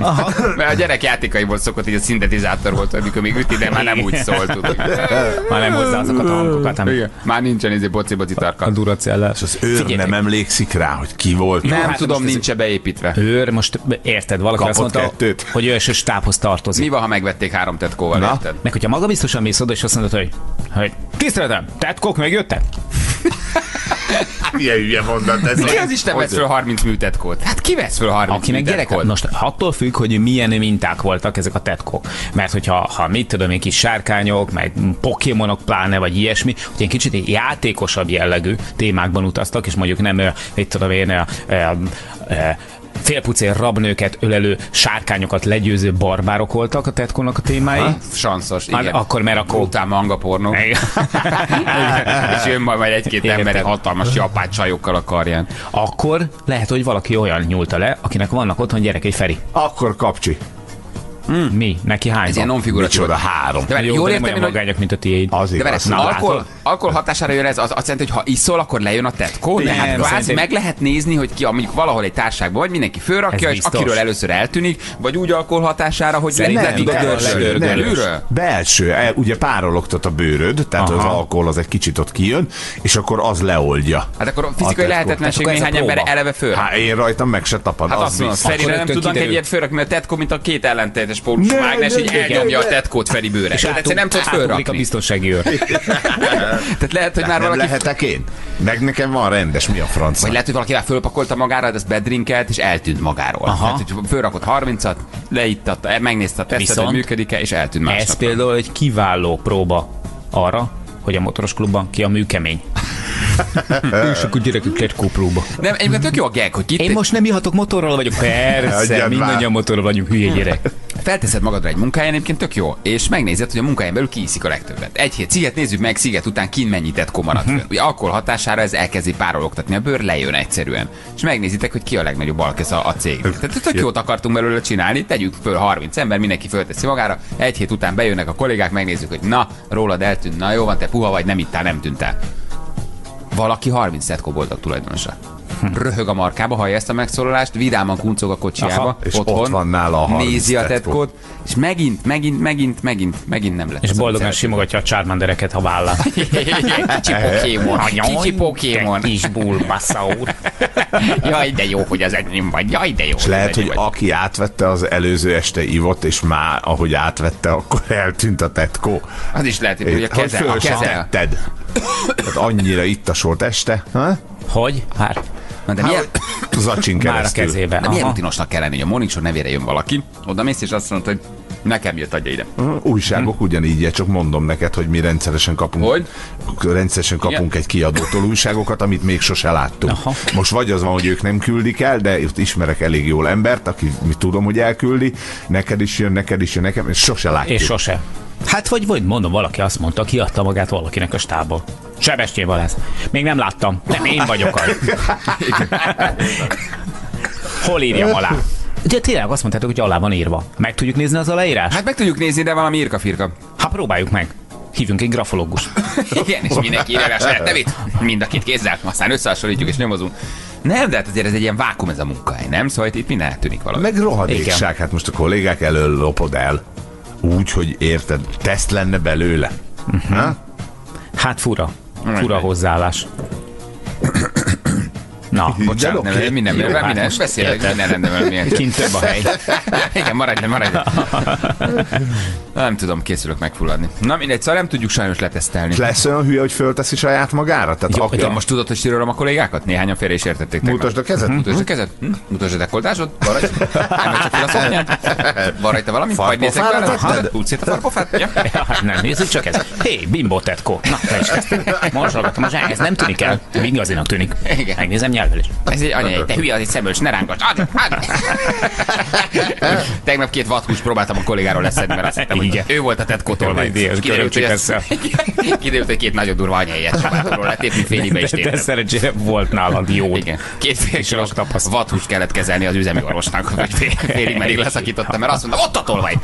Speaker 3: Mert a gyerek játékaiból szokott, hogy a szintetizátor volt, amikor még üti, de már nem úgy szólt, tudod.
Speaker 4: Már nem hozzá azokat a hangokat,
Speaker 3: Igen. Már nincsen izé boci-boci
Speaker 4: a
Speaker 3: tarka.
Speaker 4: duracellel.
Speaker 5: És az őr
Speaker 4: Figyeljetek.
Speaker 5: nem emlékszik rá, hogy ki volt.
Speaker 3: Nem
Speaker 4: hát
Speaker 3: tudom, nincs beépítve.
Speaker 4: Őr, most érted, valaki
Speaker 5: Kapott
Speaker 4: azt mondta,
Speaker 5: kettőt.
Speaker 4: hogy ő és a stábhoz tartozik.
Speaker 3: Mi van, ha megvették három tetkóval,
Speaker 5: Na?
Speaker 3: érted?
Speaker 4: Meg hogyha magabiztosan mész oda, és azt mondod, hogy, hogy tiszteletem, tetkók megjöttek?
Speaker 5: Milyen hülye mondat ez.
Speaker 3: Ki az Isten vesz föl 30 műtetkót? Hát ki vesz föl 30
Speaker 4: Akinek gyerek, most attól függ, hogy milyen minták voltak ezek a tetkók. Mert hogyha ha mit tudom én, kis sárkányok, meg pokémonok pláne, vagy ilyesmi, hogy egy kicsit egy játékosabb jellegű témákban utaztak, és mondjuk nem, mit tudom én, ö, ö, ö, félpucér rabnőket ölelő sárkányokat legyőző barbárok voltak a tetkónak a témái.
Speaker 3: Ha? Sanszos,
Speaker 4: Hát
Speaker 3: igen.
Speaker 4: akkor, mert akkor...
Speaker 3: Brutál manga pornó. És jön majd, majd egy-két ember hatalmas japán csajokkal a karján.
Speaker 4: akkor lehet, hogy valaki olyan nyúlta le, akinek vannak otthon gyerekei Feri.
Speaker 5: Akkor kapcsi.
Speaker 4: Mi? Neki hány
Speaker 3: Ez ilyen non-figuratív.
Speaker 5: Micsoda három.
Speaker 3: De
Speaker 4: Jó,
Speaker 3: jól értem, hogy
Speaker 4: magányok, mint a tiéd.
Speaker 5: Az
Speaker 3: de
Speaker 5: igaz. Na,
Speaker 3: alkohol, alkohol hatására jön ez, az azt jelenti, hogy ha iszol, akkor lejön a tetkó? Tehát kvázi
Speaker 4: szerintem-
Speaker 3: meg lehet nézni, hogy ki, mondjuk valahol egy társágban vagy, mindenki fölrakja, és akiről először eltűnik, vagy úgy alkohol hatására, hogy
Speaker 4: Szerintem
Speaker 3: le- le-
Speaker 4: de-
Speaker 3: belülről?
Speaker 5: Belső, el- ugye párologtat a bőröd, tehát az alkohol az egy kicsit ott kijön, és akkor az leoldja.
Speaker 3: Hát akkor a
Speaker 5: A
Speaker 3: fizikai lehetetlenség
Speaker 4: a
Speaker 3: néhány ember eleve föl.
Speaker 5: Hát én rajtam meg se tapad.
Speaker 3: Hát
Speaker 5: az
Speaker 3: azt mondom. Ferire nem tudnak egy
Speaker 4: kiderül.
Speaker 3: ilyet fölrakni, mert a tetkó, mint a két ellentétes pólus
Speaker 5: Ne,
Speaker 3: mágnes,
Speaker 5: ne,
Speaker 3: így elnyomja a tetkót Feri bőre. Tehát egyszerűen nem tudod
Speaker 4: átugrik a
Speaker 3: fölrakni.
Speaker 4: biztonsági őr.
Speaker 3: Tehát lehet, hogy már valaki
Speaker 5: lehetek én? Meg nekem van rendes, mi a franc?
Speaker 3: Vagy lehet, hogy valaki fölpakolta magára, de ezt bedrinkelt, és eltűnt magáról.
Speaker 4: Aha.
Speaker 3: Tehát, hogy fölrakott 30-at, leittatta, megnézte a tesztet,
Speaker 4: Viszont
Speaker 3: hogy működik-e, és eltűnt
Speaker 4: Ez
Speaker 3: másnap.
Speaker 4: például egy kiváló próba arra, hogy a motoros klubban ki a műkemény. És akkor gyerekek egy próba.
Speaker 3: Nem, egyébként tök jó a gag, hogy kit
Speaker 4: Én most nem ihatok motorral vagyok. Persze, mindannyian motorral vagyunk, hülye gyerek.
Speaker 3: Felteszed magadra egy munkáján, egyébként tök jó, és megnézed, hogy a munkáján belül ki iszik a legtöbbet. Egy hét sziget nézzük meg, sziget után kin mennyi tetkó maradt
Speaker 4: Mhm.
Speaker 3: föl. Ugye alkohol hatására ez elkezdi párologtatni a bőr, lejön egyszerűen. És megnézitek, hogy ki a legnagyobb alkesz a, a cégnek. Tehát tök jót akartunk belőle csinálni, tegyük föl 30 ember, mindenki fölteszi magára, egy hét után bejönnek a kollégák, megnézzük, hogy na, rólad eltűnt, na jó van, te puha vagy, nem ittál, nem tűntál. Valaki 30 tetkó boldog tulajdonosa. Röhög a markába, hallja ezt a megszólalást, vidáman kuncog a kocsiába,
Speaker 5: Aha, és
Speaker 3: otthon,
Speaker 5: ott van nála a 30
Speaker 3: nézi a
Speaker 5: tetkó.
Speaker 3: tetkót, és megint, megint, megint, megint, megint nem lett.
Speaker 4: És boldogan simogatja a Charmandereket a vállán.
Speaker 3: Kicsi Pokémon, kicsi Pokémon.
Speaker 4: Kis bulbasaur.
Speaker 3: Jaj, de jó, hogy az enyém vagy. Jaj, de jó.
Speaker 5: És lehet, hogy aki átvette az előző este ivott, és már ahogy átvette, akkor eltűnt a tetkó.
Speaker 3: Az is lehet, hogy a keze, a keze.
Speaker 5: Tehát annyira ittas volt este, ha?
Speaker 4: Hogy? Hát,
Speaker 3: Na, de milyen,
Speaker 5: Zacsin
Speaker 4: már a kezébe.
Speaker 3: de milyen rutinosnak kell lenni, hogy a monitor nevére jön valaki, oda mész és azt mondod, hogy nekem jött, adja ide.
Speaker 5: Újságok ugyanígy, csak mondom neked, hogy mi rendszeresen kapunk,
Speaker 3: Hogy?
Speaker 5: rendszeresen kapunk egy kiadótól újságokat, amit még sose láttunk.
Speaker 4: Aha.
Speaker 5: Most vagy az van, hogy ők nem küldik el, de ismerek elég jól embert, aki mi tudom, hogy elküldi, neked is jön, neked is jön, nekem, és sose látjuk.
Speaker 4: És sose. Hát vagy, vagy mondom, valaki azt mondta, kiadta magát valakinek a stából. Sebestyén Balázs. Még nem láttam. Nem, én vagyok az. Hol írjam alá? Ugye tényleg azt mondtátok, hogy alá van írva. Meg tudjuk nézni az aláírás?
Speaker 3: Hát meg tudjuk nézni, de valami irka-firka.
Speaker 4: Hát próbáljuk meg. Hívjunk egy grafológus.
Speaker 3: Igen, és mindenki írja a saját nevét, mind a két kézzel, aztán összehasonlítjuk és nyomozunk. Nem, de hát azért ez egy ilyen vákum ez a munkahely, nem? Szóval itt, itt minden eltűnik valahogy.
Speaker 5: Meg rohadékság, hát most a kollégák elől lopod el. Úgy, hogy érted, teszt lenne belőle. Ha?
Speaker 4: Hát fura. Fura hozzáállás. Na,
Speaker 3: Bocsánat, nem,
Speaker 5: oké.
Speaker 3: minden,
Speaker 4: Jó,
Speaker 3: minden, minden,
Speaker 4: most
Speaker 3: beszélek, minden rendben van, milyen.
Speaker 4: kint több a hely.
Speaker 3: Igen, maradj le, maradj le. Nem tudom, készülök megfulladni. Na mindegy, szóval nem tudjuk sajnos letesztelni.
Speaker 5: Lesz olyan hülye, hogy fölteszi saját magára? Tehát
Speaker 4: Jó,
Speaker 3: Tudom, most tudod, hogy sírolom a kollégákat? Néhányan félre is értették.
Speaker 5: Mutasd a kezed.
Speaker 3: Mutasd a kezed? Hm? Mutasd a dekoltásod? Maradj. Emelj csak fel a szoknyát. Van rajta valami? Vagy
Speaker 5: Farpofára
Speaker 3: vele? Húgy szét a farpofát? Ja.
Speaker 4: Hát nem, nézzük csak ez. Hé, bimbo tetkó. Na, le is kezdtem. Morzsolgatom a zsák, ez nem tűnik el. Igazinak tűnik. Megnézem nyelv. felvelés.
Speaker 3: Ez egy anya, te hülye, az egy szemöls, ne rángass. Add, add. Tegnap két vathús próbáltam a kollégáról leszedni, mert azt hittem, hogy ő volt a tetkótól.
Speaker 4: Igen, ez
Speaker 3: Kiderült, hogy, ez, kiderült, hogy két nagyon durva anyaiet próbáltam róla letépni, félibe is
Speaker 4: De, de
Speaker 3: téptem.
Speaker 4: szerencsére volt nálad jó.
Speaker 3: Igen. Két fél kilós vathúst kellett kezelni az üzemi orvosnak, hogy fél, félig meddig leszakítottam, mert azt mondta, ott a tolvaj!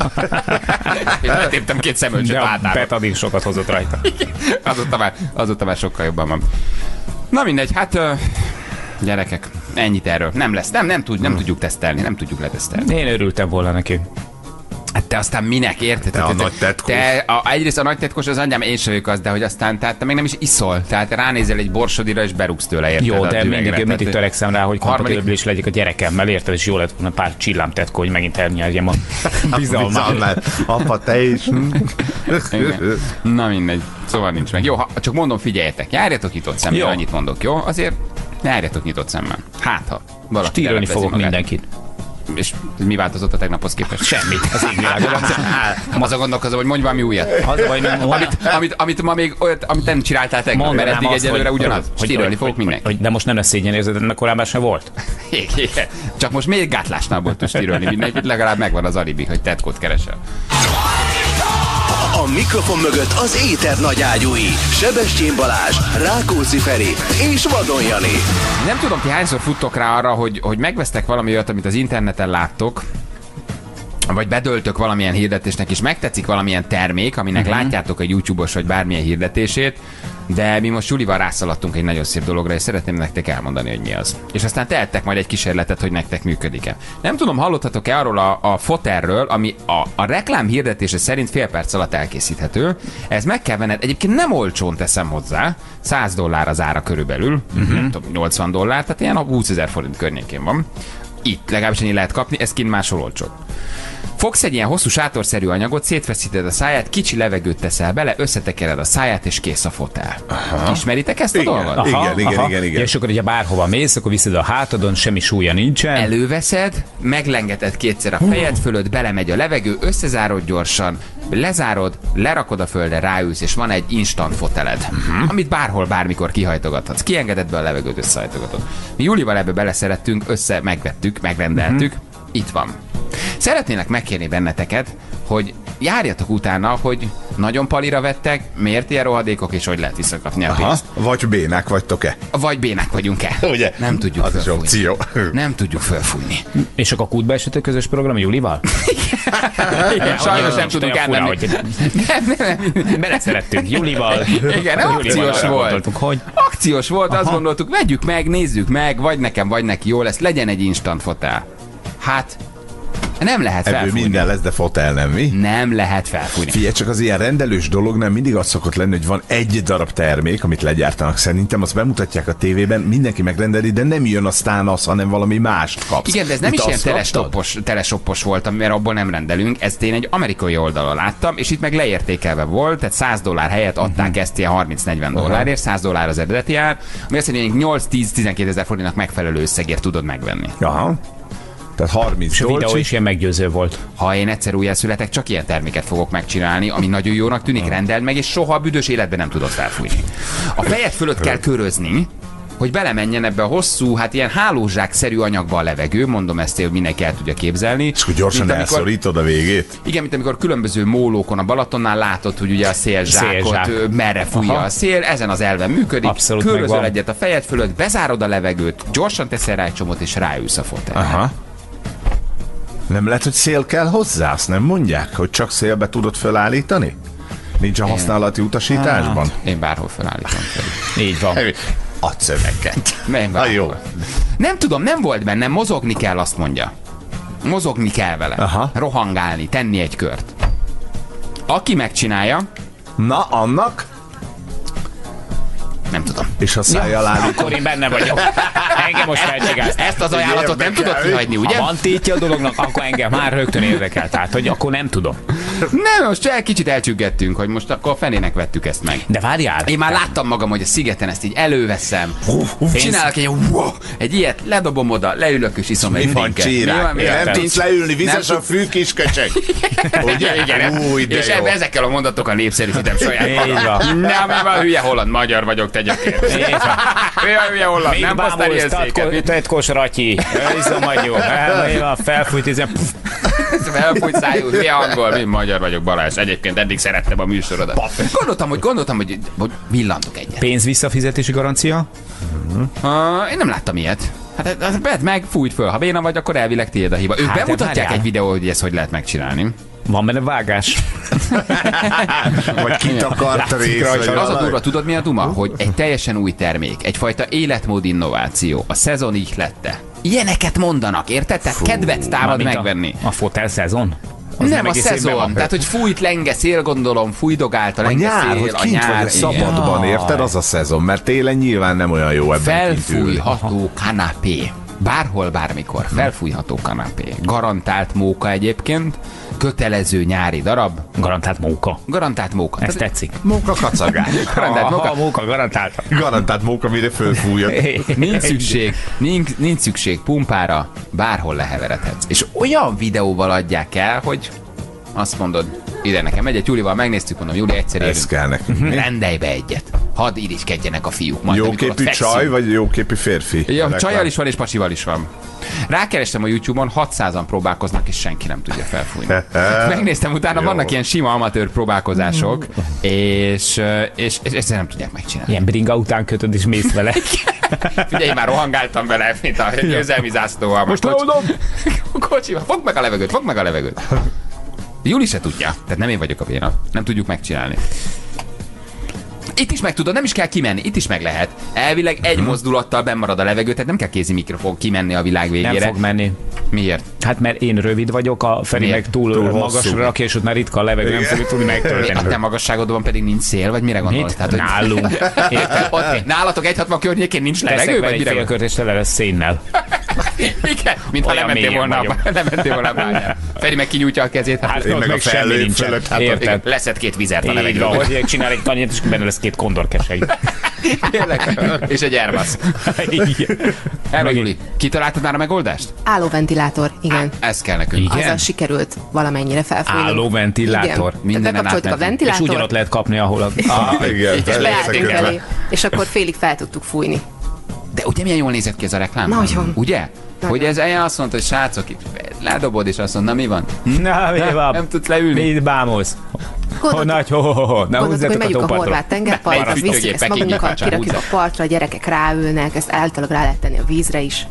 Speaker 3: És letéptem két szemölcsöt
Speaker 4: De a
Speaker 3: hátára.
Speaker 4: betadin sokat hozott rajta.
Speaker 3: Azóta már, azóta már sokkal jobban van. Na mindegy, hát gyerekek, ennyit erről. Nem lesz, nem, nem, tud, nem tudjuk tesztelni, nem tudjuk letesztelni.
Speaker 4: Én örültem volna neki.
Speaker 3: Hát te aztán minek, érted?
Speaker 5: Te a
Speaker 3: Tehát,
Speaker 5: nagy tetkós.
Speaker 3: Te, a, egyrészt a nagy tetkos az anyám, én sem vagyok az, de hogy aztán tehát te még nem is iszol. Tehát ránézel egy borsodira és berúgsz tőle, érted?
Speaker 4: Jó,
Speaker 3: a
Speaker 4: de mindig, mindig
Speaker 3: Tehát,
Speaker 4: törekszem rá, hogy
Speaker 3: Harmadik-
Speaker 4: kompatibilis legyek a gyerekemmel, érted? És jó lett volna pár csillámtetkó, hogy megint elnyerjem a bizalmát.
Speaker 5: Apa, te is.
Speaker 3: Na mindegy, szóval nincs meg. Jó, ha, csak mondom, figyeljetek, járjatok nyitott szemmel,
Speaker 4: Jó.
Speaker 3: annyit mondok, jó? Azért járjatok nyitott szemmel. Hát, ha valaki
Speaker 4: Stírolni fogok
Speaker 3: magát.
Speaker 4: mindenkit.
Speaker 3: És mi változott a tegnaphoz képest?
Speaker 4: Semmit az égvilágon.
Speaker 3: Azon gondolkozom, hogy mondj valami újat.
Speaker 4: Az baj, mert
Speaker 3: Amit, amit, amit ma még olyat, amit nem csináltál tegnap,
Speaker 4: Mondanám
Speaker 3: mert eddig egyelőre
Speaker 4: hogy-
Speaker 3: ugyanaz.
Speaker 4: hogy-
Speaker 3: Stírolni fogok
Speaker 4: hogy-
Speaker 3: mindenki.
Speaker 4: hogy- De most nem lesz szégyenérzet, ennek korábban sem volt.
Speaker 3: Igen. Csak most még gátlásnál volt stírolni mindenkit, legalább megvan az alibi, hogy tetkót keresel.
Speaker 1: A mikrofon mögött az éter nagyágyúi. Sebestyén Balázs, Rákóczi Feri és Vadon Jani.
Speaker 3: Nem tudom, ti hányszor futtok rá arra, hogy, hogy megvesztek valami olyat, amit az interneten láttok, vagy bedöltök valamilyen hirdetésnek, és megtetszik valamilyen termék, aminek uh-huh. látjátok egy YouTube-os vagy bármilyen hirdetését, de mi most Julival rászaladtunk egy nagyon szép dologra, és szeretném nektek elmondani, hogy mi az. És aztán tehettek majd egy kísérletet, hogy nektek működik-e. Nem tudom, hallottatok-e arról a, a foterről, ami a, a reklám hirdetése szerint fél perc alatt elkészíthető. Ez meg kell venned, egyébként nem olcsón teszem hozzá, 100 dollár az ára körülbelül, uh-huh. nem tudom, 80 dollár, tehát ilyen a 20 ezer forint környékén van. Itt legalábbis ennyi lehet kapni, ez kint máshol olcsó. Fogsz egy ilyen hosszú sátorszerű anyagot, szétfeszíted a száját, kicsi levegőt teszel bele, összetekered a száját, és kész a fotel. Aha. Ismeritek ezt a
Speaker 5: Igen.
Speaker 3: dolgot?
Speaker 5: Aha. Igen, igen, igen, igen.
Speaker 4: Ja, és akkor ugye bárhova mész, akkor viszed a hátadon, semmi súlya nincsen.
Speaker 3: Előveszed, meglengeted kétszer a fejed fölött, belemegy a levegő, összezárod gyorsan, lezárod, lerakod a földre, ráülsz, és van egy instant foteled, uh-huh. amit bárhol, bármikor kihajtogathatsz. Kiengeded be a levegőt, összehajtogatod. Mi Julival ebbe beleszerettünk, össze megvettük, megrendeltük, uh-huh. Itt van. Szeretnének megkérni benneteket, hogy járjatok utána, hogy nagyon palira vettek, miért ilyen rohadékok, és hogy lehet visszakapni a
Speaker 5: Aha.
Speaker 3: pénzt.
Speaker 5: Vagy bénák vagytok-e?
Speaker 3: Vagy bének vagyunk-e?
Speaker 5: Ugye?
Speaker 3: Nem tudjuk
Speaker 5: Az is
Speaker 3: fölfújni.
Speaker 5: opció.
Speaker 3: Nem tudjuk fölfújni.
Speaker 4: És akkor kútba esett a közös program Julival?
Speaker 3: Igen, sajnos nem tudunk elmenni.
Speaker 4: hogy
Speaker 3: Nem, nem, nem.
Speaker 4: Beleszerettünk Julival.
Speaker 3: Igen, nem akciós volt.
Speaker 4: hogy
Speaker 3: Akciós volt, azt gondoltuk, vegyük meg, nézzük meg, vagy nekem, vagy neki jó lesz, legyen egy instant fotel. Hát, nem lehet
Speaker 5: Ebből
Speaker 3: felfújni.
Speaker 5: minden lesz, de fotel nem, mi?
Speaker 3: Nem lehet felfújni.
Speaker 5: Figyelj, csak az ilyen rendelős dolognál mindig az szokott lenni, hogy van egy darab termék, amit legyártanak. Szerintem azt bemutatják a tévében, mindenki megrendeli, de nem jön aztán az, hanem valami mást kapsz.
Speaker 3: Igen, de ez nem
Speaker 5: Itt
Speaker 3: is ilyen telestoppos, telesoppos volt, mert abból nem rendelünk. Ezt én egy amerikai oldalon láttam, és itt meg leértékelve volt, tehát 100 dollár helyett adták
Speaker 5: Mhm.
Speaker 3: ezt ilyen 30-40 dollárért, 100 dollár az eredeti ár, ami azt jelenti, hogy 8-10-12 ezer forintnak megfelelő összegért tudod megvenni.
Speaker 5: Aha. Tehát 30
Speaker 4: és a videó
Speaker 5: dolcsi.
Speaker 4: is ilyen meggyőző volt.
Speaker 3: Ha én egyszer újjászületek, csak ilyen terméket fogok megcsinálni, ami nagyon jónak tűnik, rendeld meg, és soha a büdös életben nem tudod felfújni. A fejed fölött kell körözni, hogy belemenjen ebbe a hosszú, hát ilyen hálózsák-szerű anyagba a levegő, mondom ezt, hogy mindenki el tudja képzelni.
Speaker 5: És akkor gyorsan
Speaker 3: Mint amikor-
Speaker 5: elszorítod a végét.
Speaker 3: Igen, mint amikor különböző mólókon a Balatonnál látod, hogy ugye a szélzsákot
Speaker 4: Szélzsák.
Speaker 3: merre fújja
Speaker 4: Aha.
Speaker 3: a szél, ezen az elven működik.
Speaker 4: Abszolút
Speaker 3: Körözöl
Speaker 4: megvan.
Speaker 3: egyet a fejed fölött, bezárod a levegőt, gyorsan teszel rá egy csomót, és ráülsz a fotelre.
Speaker 5: Aha. Nem lehet, hogy szél kell hozzá, azt nem mondják, hogy csak szélbe tudod felállítani? Nincs a használati utasításban?
Speaker 3: Én bárhol felállítom fel.
Speaker 4: Így van.
Speaker 5: Adsz szöveget.
Speaker 3: Nem,
Speaker 5: Na jó.
Speaker 3: Nem tudom, nem volt benne, mozogni kell, azt mondja. Mozogni kell vele.
Speaker 5: Aha.
Speaker 3: Rohangálni, tenni egy kört. Aki megcsinálja,
Speaker 5: Na, annak?
Speaker 3: Nem tudom.
Speaker 5: És ha szájjal állít.
Speaker 4: Akkor én benne vagyok. Engem most felcsigázz.
Speaker 3: Ezt az ajánlatot nem tudod kihagyni, ugye?
Speaker 4: Ha van tétje a dolognak, akkor engem már rögtön érdekel. Tehát, hogy akkor nem tudom.
Speaker 3: Nem, most egy kicsit elcsüggettünk, hogy most akkor a fenének vettük ezt meg.
Speaker 4: De várjál.
Speaker 3: Én már láttam magam, hogy a szigeten ezt így előveszem. Csinálok egy, egy ilyet, ledobom oda, leülök és iszom egy
Speaker 5: csírák? Nem tudsz leülni, vizes a fű kis köcseg. Ugye?
Speaker 3: Igen,
Speaker 5: Új, de
Speaker 3: és
Speaker 5: jó.
Speaker 3: ezekkel a mondatokkal népszerűsítem saját magam. Nem, van, hülye holland, magyar vagyok, te Hülye, hülye holland, nem posztál ilyen széket.
Speaker 4: Tetkos ratyi. Felfújt, izem.
Speaker 3: Felfújt szájú, hülye angol, mi magyar vagyok, Balázs. Egyébként eddig szerettem a műsorodat. Gondoltam, hogy gondoltam, hogy, hogy villantok egyet.
Speaker 4: Pénz visszafizetési garancia?
Speaker 3: Uh, én nem láttam ilyet. Hát hát vedd meg, fújt föl. Ha béna vagy, akkor elvileg tiéd a hiba. Ők
Speaker 4: Hát,
Speaker 3: bemutatják egy videó, hogy ezt hogy lehet megcsinálni.
Speaker 4: Van benne vágás.
Speaker 5: Vagy kitakart
Speaker 4: Látszik
Speaker 5: rész.
Speaker 4: rajta.
Speaker 5: vagy
Speaker 3: Az a durva, tudod mi a duma? Hogy egy teljesen új termék, egyfajta életmód innováció, a szezon így lette. Ilyeneket mondanak, érted? Tehát kedvet támad megvenni.
Speaker 4: A, a fotel szezon? Az
Speaker 3: nem, a
Speaker 4: egész évben
Speaker 3: szezon. Tehát, hogy fújt lenge szél, gondolom, fújdogált a
Speaker 5: A
Speaker 3: lenge
Speaker 5: nyár,
Speaker 3: szél,
Speaker 5: hogy
Speaker 3: a
Speaker 5: kint
Speaker 3: nyár.
Speaker 5: vagy a szabadban,
Speaker 3: igen.
Speaker 5: érted? Az a szezon, mert télen nyilván nem olyan jó ebben.
Speaker 3: Felfújható kanapé. Bárhol, bármikor. Felfújható kanapé. Garantált móka egyébként. Kötelező nyári darab.
Speaker 4: Garantált móka.
Speaker 3: Garantált móka.
Speaker 4: Ez tetszik.
Speaker 5: Móka kacagás.
Speaker 3: Garantált móka.
Speaker 4: A móka garantált.
Speaker 5: Garantált móka, mire fölfújod.
Speaker 3: Nincs szükség, nincs, nincs szükség pumpára, bárhol leheveredhetsz. És olyan videóval adják el, hogy azt mondod, ide nekem egyet, Julival megnéztük, mondom, Juli egyszer
Speaker 5: Ez kell nekünk.
Speaker 3: Rendelj be egyet. Hadd irigykedjenek a fiúk. Majd,
Speaker 5: Jóképű csaj, vagy jóképű férfi?
Speaker 3: Ja, csajjal is van, és pasival is van. Rákerestem a YouTube-on, 600-an próbálkoznak, és senki nem tudja felfújni. Megnéztem utána,
Speaker 5: Jó.
Speaker 3: vannak ilyen sima amatőr próbálkozások, és, és, és ezt nem tudják megcsinálni.
Speaker 4: Ilyen bringa után kötöd és mész vele.
Speaker 3: Figyelj, én már rohangáltam vele, mint a győzelmi zászlóval. Most leadom! Kocsival, fogd meg a levegőt, fogd meg a levegőt. Júli se tudja, tehát nem én vagyok a béna. Nem tudjuk megcsinálni. Itt is meg tudod, nem is kell kimenni, itt is meg lehet. Elvileg egy mozdulattal bemarad a levegő, tehát nem kell kézi mikrofon kimenni a világ
Speaker 4: Nem
Speaker 3: végére.
Speaker 4: fog menni.
Speaker 3: Miért?
Speaker 4: Hát mert én rövid vagyok, a Feri
Speaker 3: Miért?
Speaker 4: meg túl,
Speaker 5: Túl
Speaker 4: magasra rakja, és ott már ritka a levegő, nem fogja tudni
Speaker 3: Mi, a te magasságodban pedig nincs szél, vagy mire gondolsz?
Speaker 4: Mit? Nálunk.
Speaker 3: Érted? Ott, nálatok 1,60 környékén nincs
Speaker 4: Teszek
Speaker 3: levegő,
Speaker 4: vele
Speaker 3: vagy
Speaker 4: egy
Speaker 3: mire
Speaker 4: félkört, és tele lesz szénnel.
Speaker 3: Igen, mintha lementél
Speaker 4: mélyen
Speaker 3: volna, lementél volna a bányára. Feri meg kinyújtja a kezét. Hát,
Speaker 5: Én
Speaker 4: ott
Speaker 5: meg a
Speaker 4: nincsen.
Speaker 5: fölött, hát
Speaker 4: Érted?
Speaker 3: leszed két vizert a levegőben.
Speaker 4: hogy csinál egy tanyát, és benne lesz két kondorkesely.
Speaker 3: Tényleg. És egy Airbus. Erre Juli, kitaláltad már a megoldást?
Speaker 11: Állóventilátor, igen.
Speaker 3: Ez kell nekünk.
Speaker 4: Igen?
Speaker 11: Azzal sikerült valamennyire felfújni.
Speaker 4: Álló ventilátor.
Speaker 11: Igen.
Speaker 3: Mindenen
Speaker 11: Tehát bekapcsoltuk a
Speaker 3: átmentünk.
Speaker 4: És
Speaker 11: ventilátort,
Speaker 4: ugyanott lehet kapni, ahol a...
Speaker 5: Ah, igen,
Speaker 3: És
Speaker 11: és akkor félig fel tudtuk fújni.
Speaker 3: De ugye milyen jól nézett ki ez a reklám?
Speaker 11: Nagyon.
Speaker 3: Ugye?
Speaker 11: Nagyon.
Speaker 3: Hogy ez ilyen azt mondta, hogy srácok, itt ledobod, és azt mondta, na mi van?
Speaker 4: Na, mi van?
Speaker 3: Nem tudsz leülni.
Speaker 4: Mit bámulsz? Ho,
Speaker 11: Gondoltuk-
Speaker 4: nagy, ho, ho, ho, ho. Na
Speaker 11: Gondoltuk, hogy
Speaker 4: a
Speaker 11: megyünk a
Speaker 4: tópartra.
Speaker 11: horvát tengerpartra, visszük ezt magunkkal, kirakjuk a partra, a gyerekek ráülnek, ezt általában rá lehet tenni a vízre is.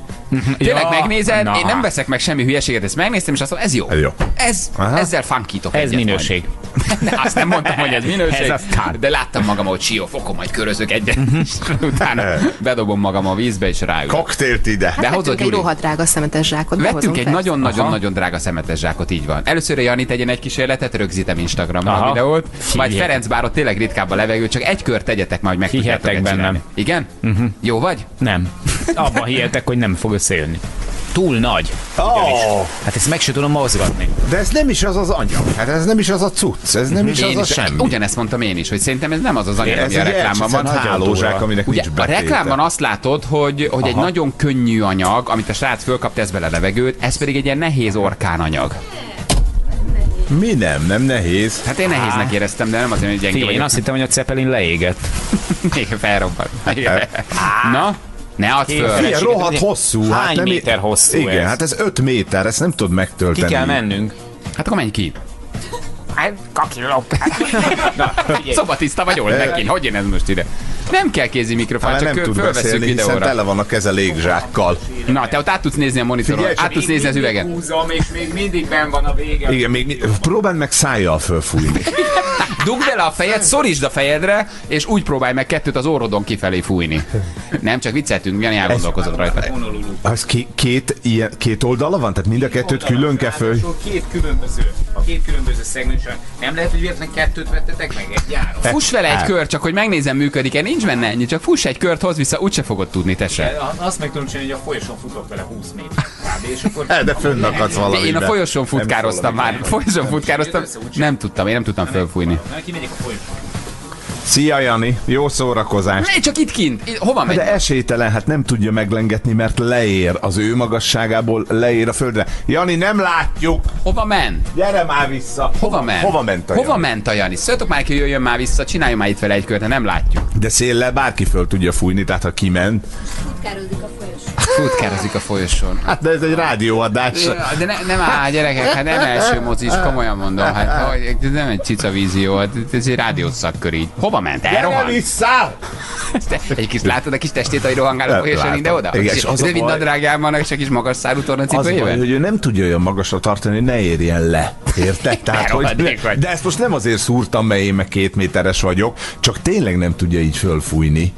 Speaker 3: Tényleg
Speaker 4: Ja,
Speaker 3: megnézed,
Speaker 4: na.
Speaker 3: én nem veszek meg semmi hülyeséget, ezt megnéztem, és azt mondom, ez jó.
Speaker 5: Ez jó.
Speaker 3: Ez,
Speaker 5: Aha.
Speaker 3: ezzel funkítok
Speaker 4: Ez minőség.
Speaker 3: Ne, azt nem mondtam, hogy ez minőség,
Speaker 4: Ez
Speaker 3: de láttam magam, hogy sió, fokom, majd körözök egyet, és utána bedobom magam a vízbe, és ráülök.
Speaker 5: Koktélt ide.
Speaker 11: Hát
Speaker 3: Behozott,
Speaker 11: vettünk egy rohadt drága szemetes zsákot.
Speaker 3: Vettünk egy nagyon-nagyon-nagyon drága szemetes zsákot, így van. Először Jani tegyen egy kísérletet, rögzítem Instagramra a videót, majd
Speaker 4: Hihetek.
Speaker 3: Ferenc bár ott tényleg ritkább a levegő, csak egy kört tegyetek majd meg
Speaker 4: Hihetek bennem.
Speaker 3: Igen? Uh-huh. Jó vagy?
Speaker 4: Nem. Abban hihetek, hogy nem fog összejönni. Túl nagy.
Speaker 5: Oh,
Speaker 4: Hát ezt meg se tudom mozgatni.
Speaker 5: de ez nem is az az anyag. Hát ez nem is az a cucc. Ez nem is az
Speaker 3: Én
Speaker 5: a
Speaker 3: is,
Speaker 5: semmi.
Speaker 3: ugyanezt mondtam én is, hogy szerintem ez nem az az anyag, ami a reklámban van.
Speaker 5: hálózsák, aminek
Speaker 3: Ugye
Speaker 5: nincs
Speaker 3: a
Speaker 5: betéte.
Speaker 3: reklámban azt látod, hogy, hogy egy nagyon könnyű anyag, amit a srác fölkap, tesz bele levegőt, ez pedig egy ilyen nehéz orkánanyag.
Speaker 5: Mi nem? Nem nehéz.
Speaker 3: Hát én nehéznek éreztem, de nem azért, hogy gyenge
Speaker 4: Figyelj, én azt hittem, hogy a Zeppelin leégett.
Speaker 3: Még felrobbant. Na, ne add föl.
Speaker 5: Figyelj, rohadt hosszú. hát
Speaker 4: Hány
Speaker 5: nem
Speaker 4: méter hosszú
Speaker 5: Igen,
Speaker 4: ez?
Speaker 5: hát ez 5 méter, ezt nem tudod
Speaker 4: Ki
Speaker 5: megtölteni.
Speaker 4: kell mennünk.
Speaker 3: Hát akkor menj ki.
Speaker 4: Hát, kakilop. Na.
Speaker 3: Szobatiszta vagy old meg ki. Hogy jön ez most ide? Nem kell kézi mikrofon, csak
Speaker 5: nem
Speaker 3: kö-
Speaker 5: tud
Speaker 3: fölveszünk
Speaker 5: beszélni, hiszen
Speaker 3: videóra.
Speaker 5: tele van a keze légzsákkal.
Speaker 3: Na, te ott át tudsz nézni a monitoron,
Speaker 5: Figyelj
Speaker 3: át tudsz nézni az üveget.
Speaker 4: Húzom, és még mindig benn van a vége.
Speaker 5: Igen, még próbáld meg szájjal fölfújni.
Speaker 3: Dugd bele a fejed, szorítsd a fejedre, és úgy próbálj meg kettőt az orrodon kifelé fújni. Nem, csak vicceltünk, Jani elgondolkozott rajta.
Speaker 5: Az ké- két, ilyen, két oldala van? Tehát mind a kettőt külön kell föl?
Speaker 4: Két különböző, két különböző szegmensen. Nem lehet, hogy véletlenül kettőt vettetek meg egy járon.
Speaker 3: Fuss vele egy kört, csak hogy megnézem, működik-e. Nincs benne ennyi, csak fuss egy kört, hoz vissza, úgyse fogod tudni, te se.
Speaker 4: Azt meg tudom csinálni, hogy a folyosón futok vele 20 méter. És akkor
Speaker 5: Eh, De fönnakadsz valamiben.
Speaker 3: Én a folyosón futkároztam már. Folyosón futkároztam. Nem tudtam, én nem tudtam fölfújni.
Speaker 4: Kimegyek a folyosón.
Speaker 5: Szia Jani, jó szórakozás.
Speaker 3: Ne, csak itt kint. Hova megy?
Speaker 5: De esélytelen, hát nem tudja meglengetni, mert leér az ő magasságából, leér a földre. Jani, nem látjuk!
Speaker 3: Hova ment?
Speaker 5: Gyere már vissza!
Speaker 3: Hova ment?
Speaker 5: Hova ment a
Speaker 3: Hova
Speaker 5: Jani?
Speaker 3: ment a Jani? Szóltok már ki, jöjjön már vissza, csináljon már itt vele egy kört, nem látjuk.
Speaker 5: De széllel bárki föl tudja fújni, tehát ha kiment.
Speaker 3: Futkározik a folyosón.
Speaker 5: Hát de ez egy rádióadás.
Speaker 3: Ja, De ne, nem áll, gyerekek, hát nem első mozi, is komolyan mondom. Hát hogy- ez nem egy cica vízió, hát ez egy rádiós szakkör így. Hova ment? Elrohant?
Speaker 5: vissza!
Speaker 3: Egy kis látod a kis testét, ahogy rohangál a folyosón ide-oda?
Speaker 5: Igen, és az a baj-
Speaker 3: nadrágjában, és egy kis magas szárú
Speaker 5: Az baj,
Speaker 3: tornacipőjében?
Speaker 5: hogy ő nem tudja olyan magasra tartani, hogy ne érjen le. Érted? Tehát, hogy de ezt most nem azért szúrtam, mert én meg két méteres vagyok, csak tényleg nem tudja így fölfújni.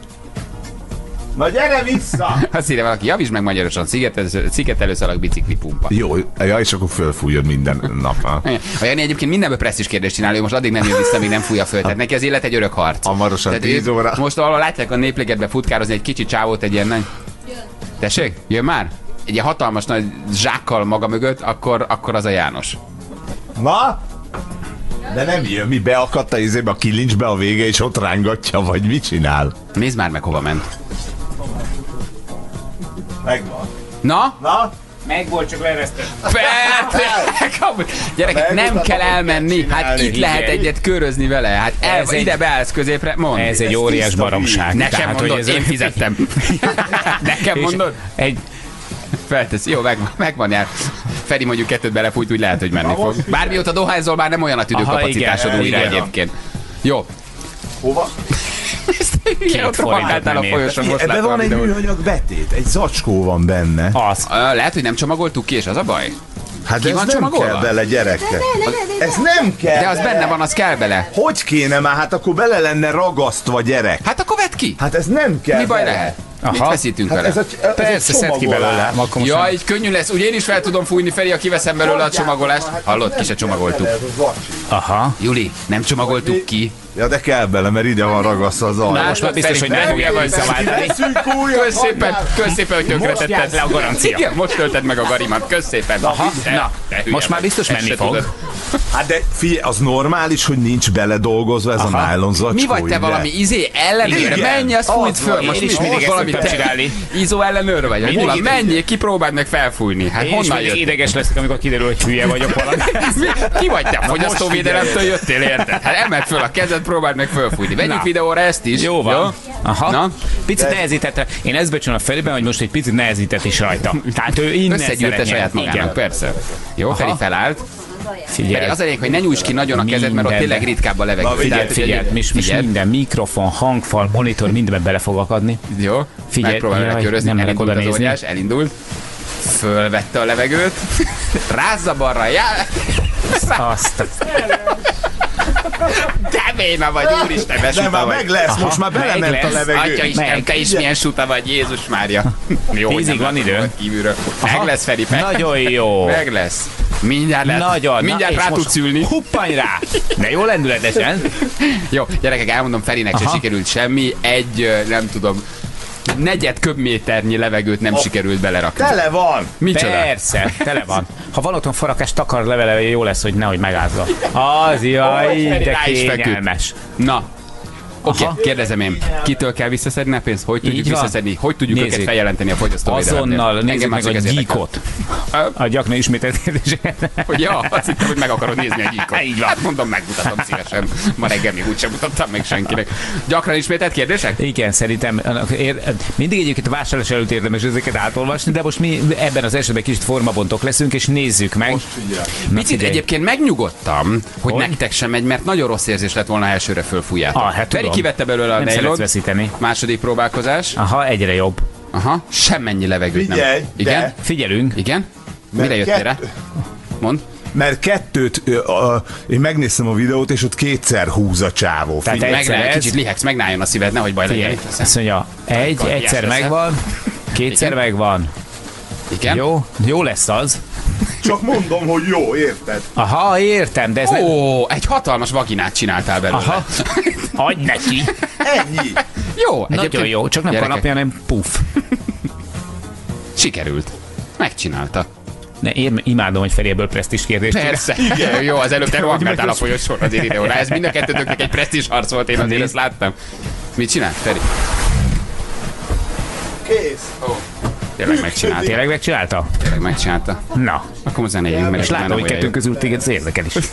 Speaker 5: Na gyere vissza!
Speaker 3: Azt írja valaki, javítsd meg magyarosan, szigetelő- szigetelőszalag bicikli pumpa.
Speaker 5: Jó, ja, és akkor fölfújod minden nap. ha?
Speaker 3: A Jani egyébként mindenből presszis kérdést csinál, ő most addig nem jön vissza, míg nem fújja föl. Tehát neki az élet egy örök harc.
Speaker 5: Hamarosan
Speaker 3: Tehát
Speaker 5: 10
Speaker 3: ő-
Speaker 5: óra.
Speaker 3: Most valahol látják a népligetbe futkározni egy kicsi csávót, egy ilyen nagy... Tessék? Jön már? Egy ilyen hatalmas nagy zsákkal maga mögött, akkor, akkor az a János.
Speaker 5: Na? De nem jön, mi beakadt a izébe a kilincsbe a vége, és ott rángatja, vagy mit csinál?
Speaker 3: Nézd már meg, hova ment.
Speaker 5: Megvan.
Speaker 3: Na?
Speaker 5: Na?
Speaker 4: Meg volt, csak leresztett.
Speaker 3: Gyerekek, nem kell
Speaker 5: hogy
Speaker 3: elmenni. Hát itt lehet egyet körözni vele. Hát el,
Speaker 4: Ez egy-
Speaker 3: ide beállsz középre, mondd.
Speaker 4: Ez egy óriás baromság.
Speaker 3: Nekem
Speaker 4: Tehát,
Speaker 3: mondod,
Speaker 4: ez-
Speaker 3: én fizettem. Nekem mondod?
Speaker 4: Egy,
Speaker 3: Feltesz. Jó, megvan, megvan jár. Feri mondjuk kettőt belefújt, úgy lehet, hogy menni fog. Bármióta dohányzol, már nem olyan a tüdőkapacitásod újra
Speaker 4: igen.
Speaker 3: egyébként. Jó.
Speaker 5: Hova?
Speaker 3: Két ott
Speaker 4: forintot
Speaker 3: rohangáltál a most
Speaker 5: Ebben van egy műanyag betét, egy zacskó van benne.
Speaker 4: az.
Speaker 3: Lehet, hogy nem csomagoltuk ki, és az a baj?
Speaker 5: Hát
Speaker 3: Ki
Speaker 5: ez
Speaker 3: van
Speaker 5: nem
Speaker 3: csomagolva?
Speaker 5: kell bele, gyerekek. Ez nem kell
Speaker 3: De az
Speaker 5: bele.
Speaker 3: benne van, az kell bele.
Speaker 5: Hogy kéne már? Hát akkor bele lenne ragasztva, gyerek.
Speaker 3: Hát akkor vedd ki.
Speaker 5: Hát ez nem kell
Speaker 3: Mi baj
Speaker 5: bele.
Speaker 3: lehet? Mit
Speaker 4: Aha.
Speaker 3: feszítünk
Speaker 5: Hát
Speaker 3: vele?
Speaker 5: ez a, ez
Speaker 4: Persze,
Speaker 5: a
Speaker 4: szedd ki belőle. Akkor
Speaker 3: Ja, így könnyű lesz. Ugye én is fel tudom fújni, Feri, ha kiveszem belőle a csomagolást. Hallod, ki se csomagoltuk.
Speaker 4: Aha.
Speaker 3: Juli, nem csomagoltuk ki.
Speaker 5: Ja, de kell bele, mert ide van ragasztva az alja.
Speaker 4: most már biztos, hogy nem fogja visszaváltani.
Speaker 3: Kösz szépen, kösz szépen, hogy tönkretetted.
Speaker 4: le a garancia.
Speaker 3: Igen, most tölted meg a garimat. Kösz szépen.
Speaker 4: Aha, na, most már biztos menni fog.
Speaker 5: Hát de figyelj, az normális, hogy nincs bele dolgozva ez
Speaker 4: Aha.
Speaker 5: a nylon zacskó.
Speaker 3: Mi vagy te valami izé ellenőr?
Speaker 5: Igen,
Speaker 3: Menj, azt
Speaker 5: az
Speaker 3: fújt föl. Most
Speaker 4: is
Speaker 3: mi-
Speaker 4: mindig
Speaker 3: valami
Speaker 4: csinálni.
Speaker 3: Izó ellenőr vagy? Vagy mi van?
Speaker 4: Mindig-
Speaker 3: Menjél, kipróbáld meg felfújni. Hát
Speaker 4: Én
Speaker 3: honnan jött?
Speaker 4: ideges leszek, amikor kiderül, hogy hülye vagyok valami.
Speaker 3: Ki vagy te? Fogyasztóvédelemtől jöttél, érted? Hát emeld föl a kezed, próbáld meg fölfújni. Vegyük videóra ezt is.
Speaker 4: Jó van. Aha.
Speaker 3: Na?
Speaker 4: Picit nehezített rá. Én ezt becsülöm a Feriben, hogy most egy picit nehezített is rajta. Tehát ő innen
Speaker 3: Összegyűrte saját magának, persze. Jó, Feri felállt.
Speaker 4: Figyelj.
Speaker 3: az a lényeg, hogy ne nyújts ki nagyon a kezed, mert ott tényleg ritkább a levegő.
Speaker 5: Na,
Speaker 4: Figyelj, figyelj, most, minden mikrofon, hangfal, monitor, mindenbe bele fog akadni.
Speaker 3: Jó,
Speaker 4: Figyelj,
Speaker 3: megpróbálom
Speaker 4: jaj,
Speaker 3: lekörözni,
Speaker 4: nem
Speaker 3: elindult
Speaker 4: oda
Speaker 3: az óriás, elindult. Fölvette a levegőt, rázza balra, já...
Speaker 4: Azt.
Speaker 3: De béna vagy, úristen,
Speaker 5: De
Speaker 3: besuta
Speaker 5: már
Speaker 3: vagy.
Speaker 5: meg lesz, most már belement a
Speaker 4: lesz.
Speaker 5: levegő.
Speaker 3: Atya Isten,
Speaker 4: Meg.
Speaker 3: te is milyen suta vagy, Jézus Mária. Jó,
Speaker 4: Tízig van idő?
Speaker 3: Meg lesz, Feri, meg,
Speaker 4: Nagyon jó.
Speaker 3: meg lesz. Mindjárt lehet,
Speaker 4: Nagyon.
Speaker 3: mindjárt
Speaker 4: Na,
Speaker 3: rá tudsz ülni.
Speaker 4: Huppanj rá! De jó lendületesen.
Speaker 3: Jó, gyerekek, elmondom, Ferinek se
Speaker 4: Aha.
Speaker 3: sikerült semmi. Egy, nem tudom, negyed köbméternyi levegőt nem sikerült belerakni.
Speaker 5: Tele van!
Speaker 3: Micsoda?
Speaker 4: Persze, tele van. Ha van otthon farakás takar levele, jó lesz, hogy nehogy megázza. Az jaj,
Speaker 3: Feri
Speaker 4: de kényelmes.
Speaker 3: Na, Oké, okay, kérdezem én, kitől kell visszaszedni a pénzt? Hogy tudjuk
Speaker 4: Így van.
Speaker 3: visszaszedni? Hogy tudjuk
Speaker 4: Nézzük.
Speaker 3: őket feljelenteni a fogyasztóvédelemnél?
Speaker 4: Azonnal
Speaker 3: Engem
Speaker 4: nézzük meg a gyíkot. A gyakran ismételt kérdéseket.
Speaker 3: Hogy ja, azt hittem, hogy meg akarod nézni a gyíkot.
Speaker 4: Így van.
Speaker 3: Hát mondom, megmutatom szívesen. Ma reggel még úgysem mutattam meg senkinek. Gyakran ismételt kérdések?
Speaker 4: Igen, szerintem mindig egyébként a vásárlás előtt érdemes ezeket átolvasni, de most mi ebben az esetben kicsit formabontok leszünk, és nézzük meg. Most Na,
Speaker 3: Picit egyébként megnyugodtam, hogy,
Speaker 4: Hogy?
Speaker 3: nektek sem megy, mert nagyon rossz érzés lett volna, elsőre fölfújjátok.
Speaker 4: Ah, hát tudom.
Speaker 3: Kivette belőle a
Speaker 4: Nem
Speaker 3: nejlont,
Speaker 4: veszíteni.
Speaker 3: második próbálkozás.
Speaker 4: Aha, egyre jobb.
Speaker 3: Aha, semmennyi levegőt nem.
Speaker 5: Figyelj,
Speaker 3: Igen?
Speaker 5: de-
Speaker 4: Figyelünk.
Speaker 3: Igen? Mire jöttél rá? Mond.
Speaker 5: Mert kettőt, ö, ö, én megnéztem a videót, és ott kétszer húz a csávó.
Speaker 4: Tehát
Speaker 5: Figyelj.
Speaker 4: egyszer
Speaker 3: Meg,
Speaker 4: ez.
Speaker 3: kicsit lihegsz, megnáljon a szíved, nehogy baj legyen.
Speaker 4: Azt mondja, egy, egyszer megvan, kétszer megvan.
Speaker 3: Igen?
Speaker 4: Jó, jó lesz az.
Speaker 5: Csak mondom, hogy jó, érted?
Speaker 4: Aha, értem, de ez nem...
Speaker 3: Ó, egy hatalmas vaginát csináltál belőle.
Speaker 4: Aha, adj neki.
Speaker 5: Ennyi.
Speaker 3: Jó,
Speaker 4: Nagyon jó, csak nem
Speaker 3: gyerekek,
Speaker 4: kalapja, hanem puff.
Speaker 3: Sikerült. Megcsinálta.
Speaker 4: Ne, én imádom, hogy Feri ebből presztis kérdést csinál.
Speaker 3: Persze. Igen, jó, az előbb te a folyosón az videóra. Ez mind a kettőtöknek egy presztis harc volt, én azért ezt láttam. Mit csinált, Feri?
Speaker 5: Kész.
Speaker 3: Ó, tényleg megcsinálta.
Speaker 4: Tényleg megcsinálta?
Speaker 3: Tényleg megcsinálta.
Speaker 4: Na.
Speaker 3: Akkor zenéljünk, mert
Speaker 4: És
Speaker 3: ez már
Speaker 4: látom,
Speaker 3: nem
Speaker 4: hogy kettőnk közül téged ez érdekel is.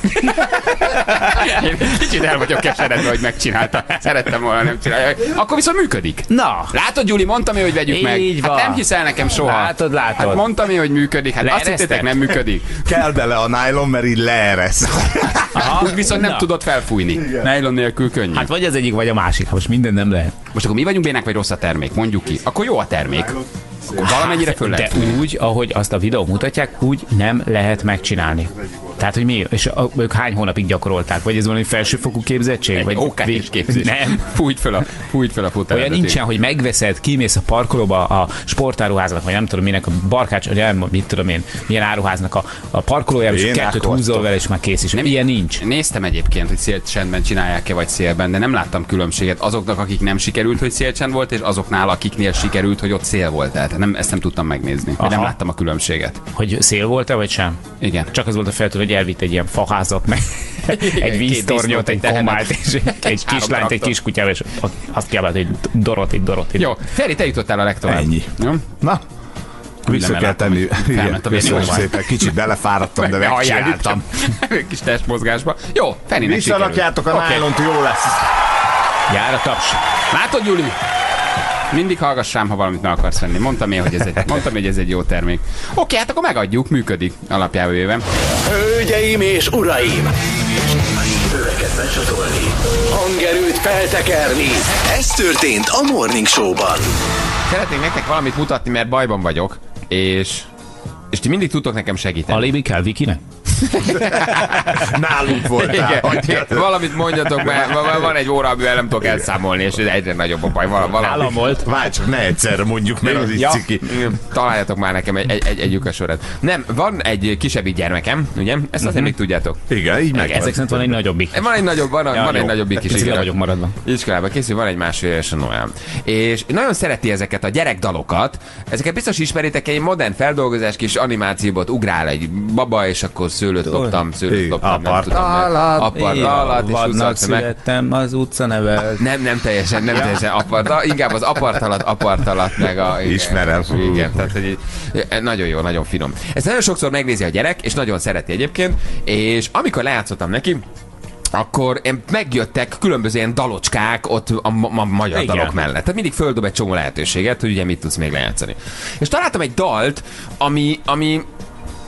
Speaker 3: Én Kicsit el vagyok keseredve, hogy megcsinálta. Szerettem volna, nem csinálja. Akkor viszont működik.
Speaker 4: Na,
Speaker 3: Látod, Gyuri, mondtam én, hogy vegyük meg.
Speaker 4: Így
Speaker 3: Hát
Speaker 4: van.
Speaker 3: nem hiszel nekem soha.
Speaker 4: Látod, látod.
Speaker 3: Hát mondtam én, hogy működik. Hát azt
Speaker 4: Leereszted?
Speaker 3: hittétek, nem működik.
Speaker 5: Kell bele a nylon, mert így leeresz.
Speaker 3: Úgy viszont nem
Speaker 4: Na.
Speaker 3: tudod felfújni. Nylon nélkül könnyű.
Speaker 4: hát vagy az egyik, vagy a másik. Hát most minden nem lehet.
Speaker 3: Most akkor mi vagyunk bének, vagy rossz a termék? Mondjuk ki. Akkor jó a termék. Valamennyire föl
Speaker 4: De
Speaker 3: lehet fújni.
Speaker 4: úgy, ahogy azt a videó mutatják, úgy nem lehet megcsinálni. Tehát, hogy mi? És a, ők hány hónapig gyakorolták? Vagy ez valami felsőfokú képzettség? vagy
Speaker 3: Oké, és képzés.
Speaker 4: Nem.
Speaker 3: Fújt fel a, fújt fel a futárat.
Speaker 4: Olyan nincsen, hogy megveszed, kimész a parkolóba a sportáruháznak, vagy nem tudom minek, a barkács, vagy nem, mit tudom én, milyen áruháznak a, a parkolójába, és kettőt húzol vele, és már kész is. Nem, ilyen nincs.
Speaker 3: Néztem egyébként, hogy szélcsendben csinálják-e, vagy szélben, de nem láttam különbséget azoknak, akik nem sikerült, hogy szélcsend volt, és azoknál, akiknél sikerült, hogy ott szél volt. Tehát nem, ezt nem tudtam megnézni. Vagy nem láttam a különbséget.
Speaker 4: Hogy szél volt-e, vagy sem?
Speaker 3: Igen.
Speaker 4: Csak az volt a feltűnő, hogy elvitt egy ilyen faházat, meg egy
Speaker 3: két
Speaker 4: víztornyot, egy
Speaker 3: egy
Speaker 4: komált, és egy
Speaker 3: Három
Speaker 4: kislányt, egy kiskutyával, és azt kiabált, hogy Doroti, Doroti.
Speaker 3: Jó, Feri, te jutottál a legtovább.
Speaker 5: Ennyi.
Speaker 3: Jó?
Speaker 5: Na, vissza kell tenni. Igen, köszönöm szépen. Kicsit belefáradtam, de megcsináltam.
Speaker 3: Egy kis testmozgásba. Jó, Ferinek sikerült.
Speaker 5: Visszarakjátok a
Speaker 3: Oké.
Speaker 5: nylont, jó lesz.
Speaker 4: Jár a taps.
Speaker 3: Látod, Gyuri? Mindig hallgassám, ha valamit meg akarsz venni. Mondtam én, hogy ez egy, mondtam, hogy ez egy jó termék. Oké, hát akkor megadjuk, működik alapjában véve.
Speaker 1: Hölgyeim és uraim! Öveket becsatolni, hangerőt feltekerni. Ez történt a Morning Show-ban.
Speaker 3: Szeretnék nektek valamit mutatni, mert bajban vagyok, és és ti mindig tudtok nekem segíteni.
Speaker 4: Alibi kell Vikinek?
Speaker 5: Nálunk voltál.
Speaker 3: Igen, valamit mondjatok, mert van- egy óra, amivel nem tudok elszámolni, és ez egyre nagyobb a baj. Val- valami.
Speaker 4: Nálam volt.
Speaker 5: Várj csak, ne egyszerre mondjuk, mert az
Speaker 3: Ja,
Speaker 5: ciki.
Speaker 3: találjatok már nekem egy, egy, egy, egy lyukasorat. Nem, van egy kisebbik gyermekem, ugye? Ezt azért még tudjátok.
Speaker 5: Igen, így meg.
Speaker 4: Ezek szerint van egy nagyobbik.
Speaker 3: Van egy nagyobb, van,
Speaker 4: Ja,
Speaker 3: van egy nagyobbik is. Igen.
Speaker 4: vagyok maradva.
Speaker 3: Iskolába készül, van egy másfél éves a Noel. És nagyon szereti ezeket a gyerekdalokat. Ezeket biztos ismeritek, egy modern feldolgozás kis animációból ugrál egy baba, és akkor szőlőt loptam, szőlőt loptam, nem tudom. Apart, alatt, és
Speaker 4: Vannak születtem az utca nevel.
Speaker 3: Nem, nem teljesen, nem teljesen apart, de inkább az apart alatt, apart alatt, meg a... Igen,
Speaker 5: Ismerem.
Speaker 3: Igen, tehát hogy nagyon jó, nagyon finom. Ezt nagyon sokszor megnézi a gyerek, és nagyon szereti egyébként, és amikor lejátszottam neki, akkor megjöttek különböző ilyen dalocskák ott a ma- ma- magyar
Speaker 4: Igen.
Speaker 3: dalok mellett. Tehát mindig földob egy csomó lehetőséget, hogy ugye mit tudsz még lejátszani. És találtam egy dalt, ami, ami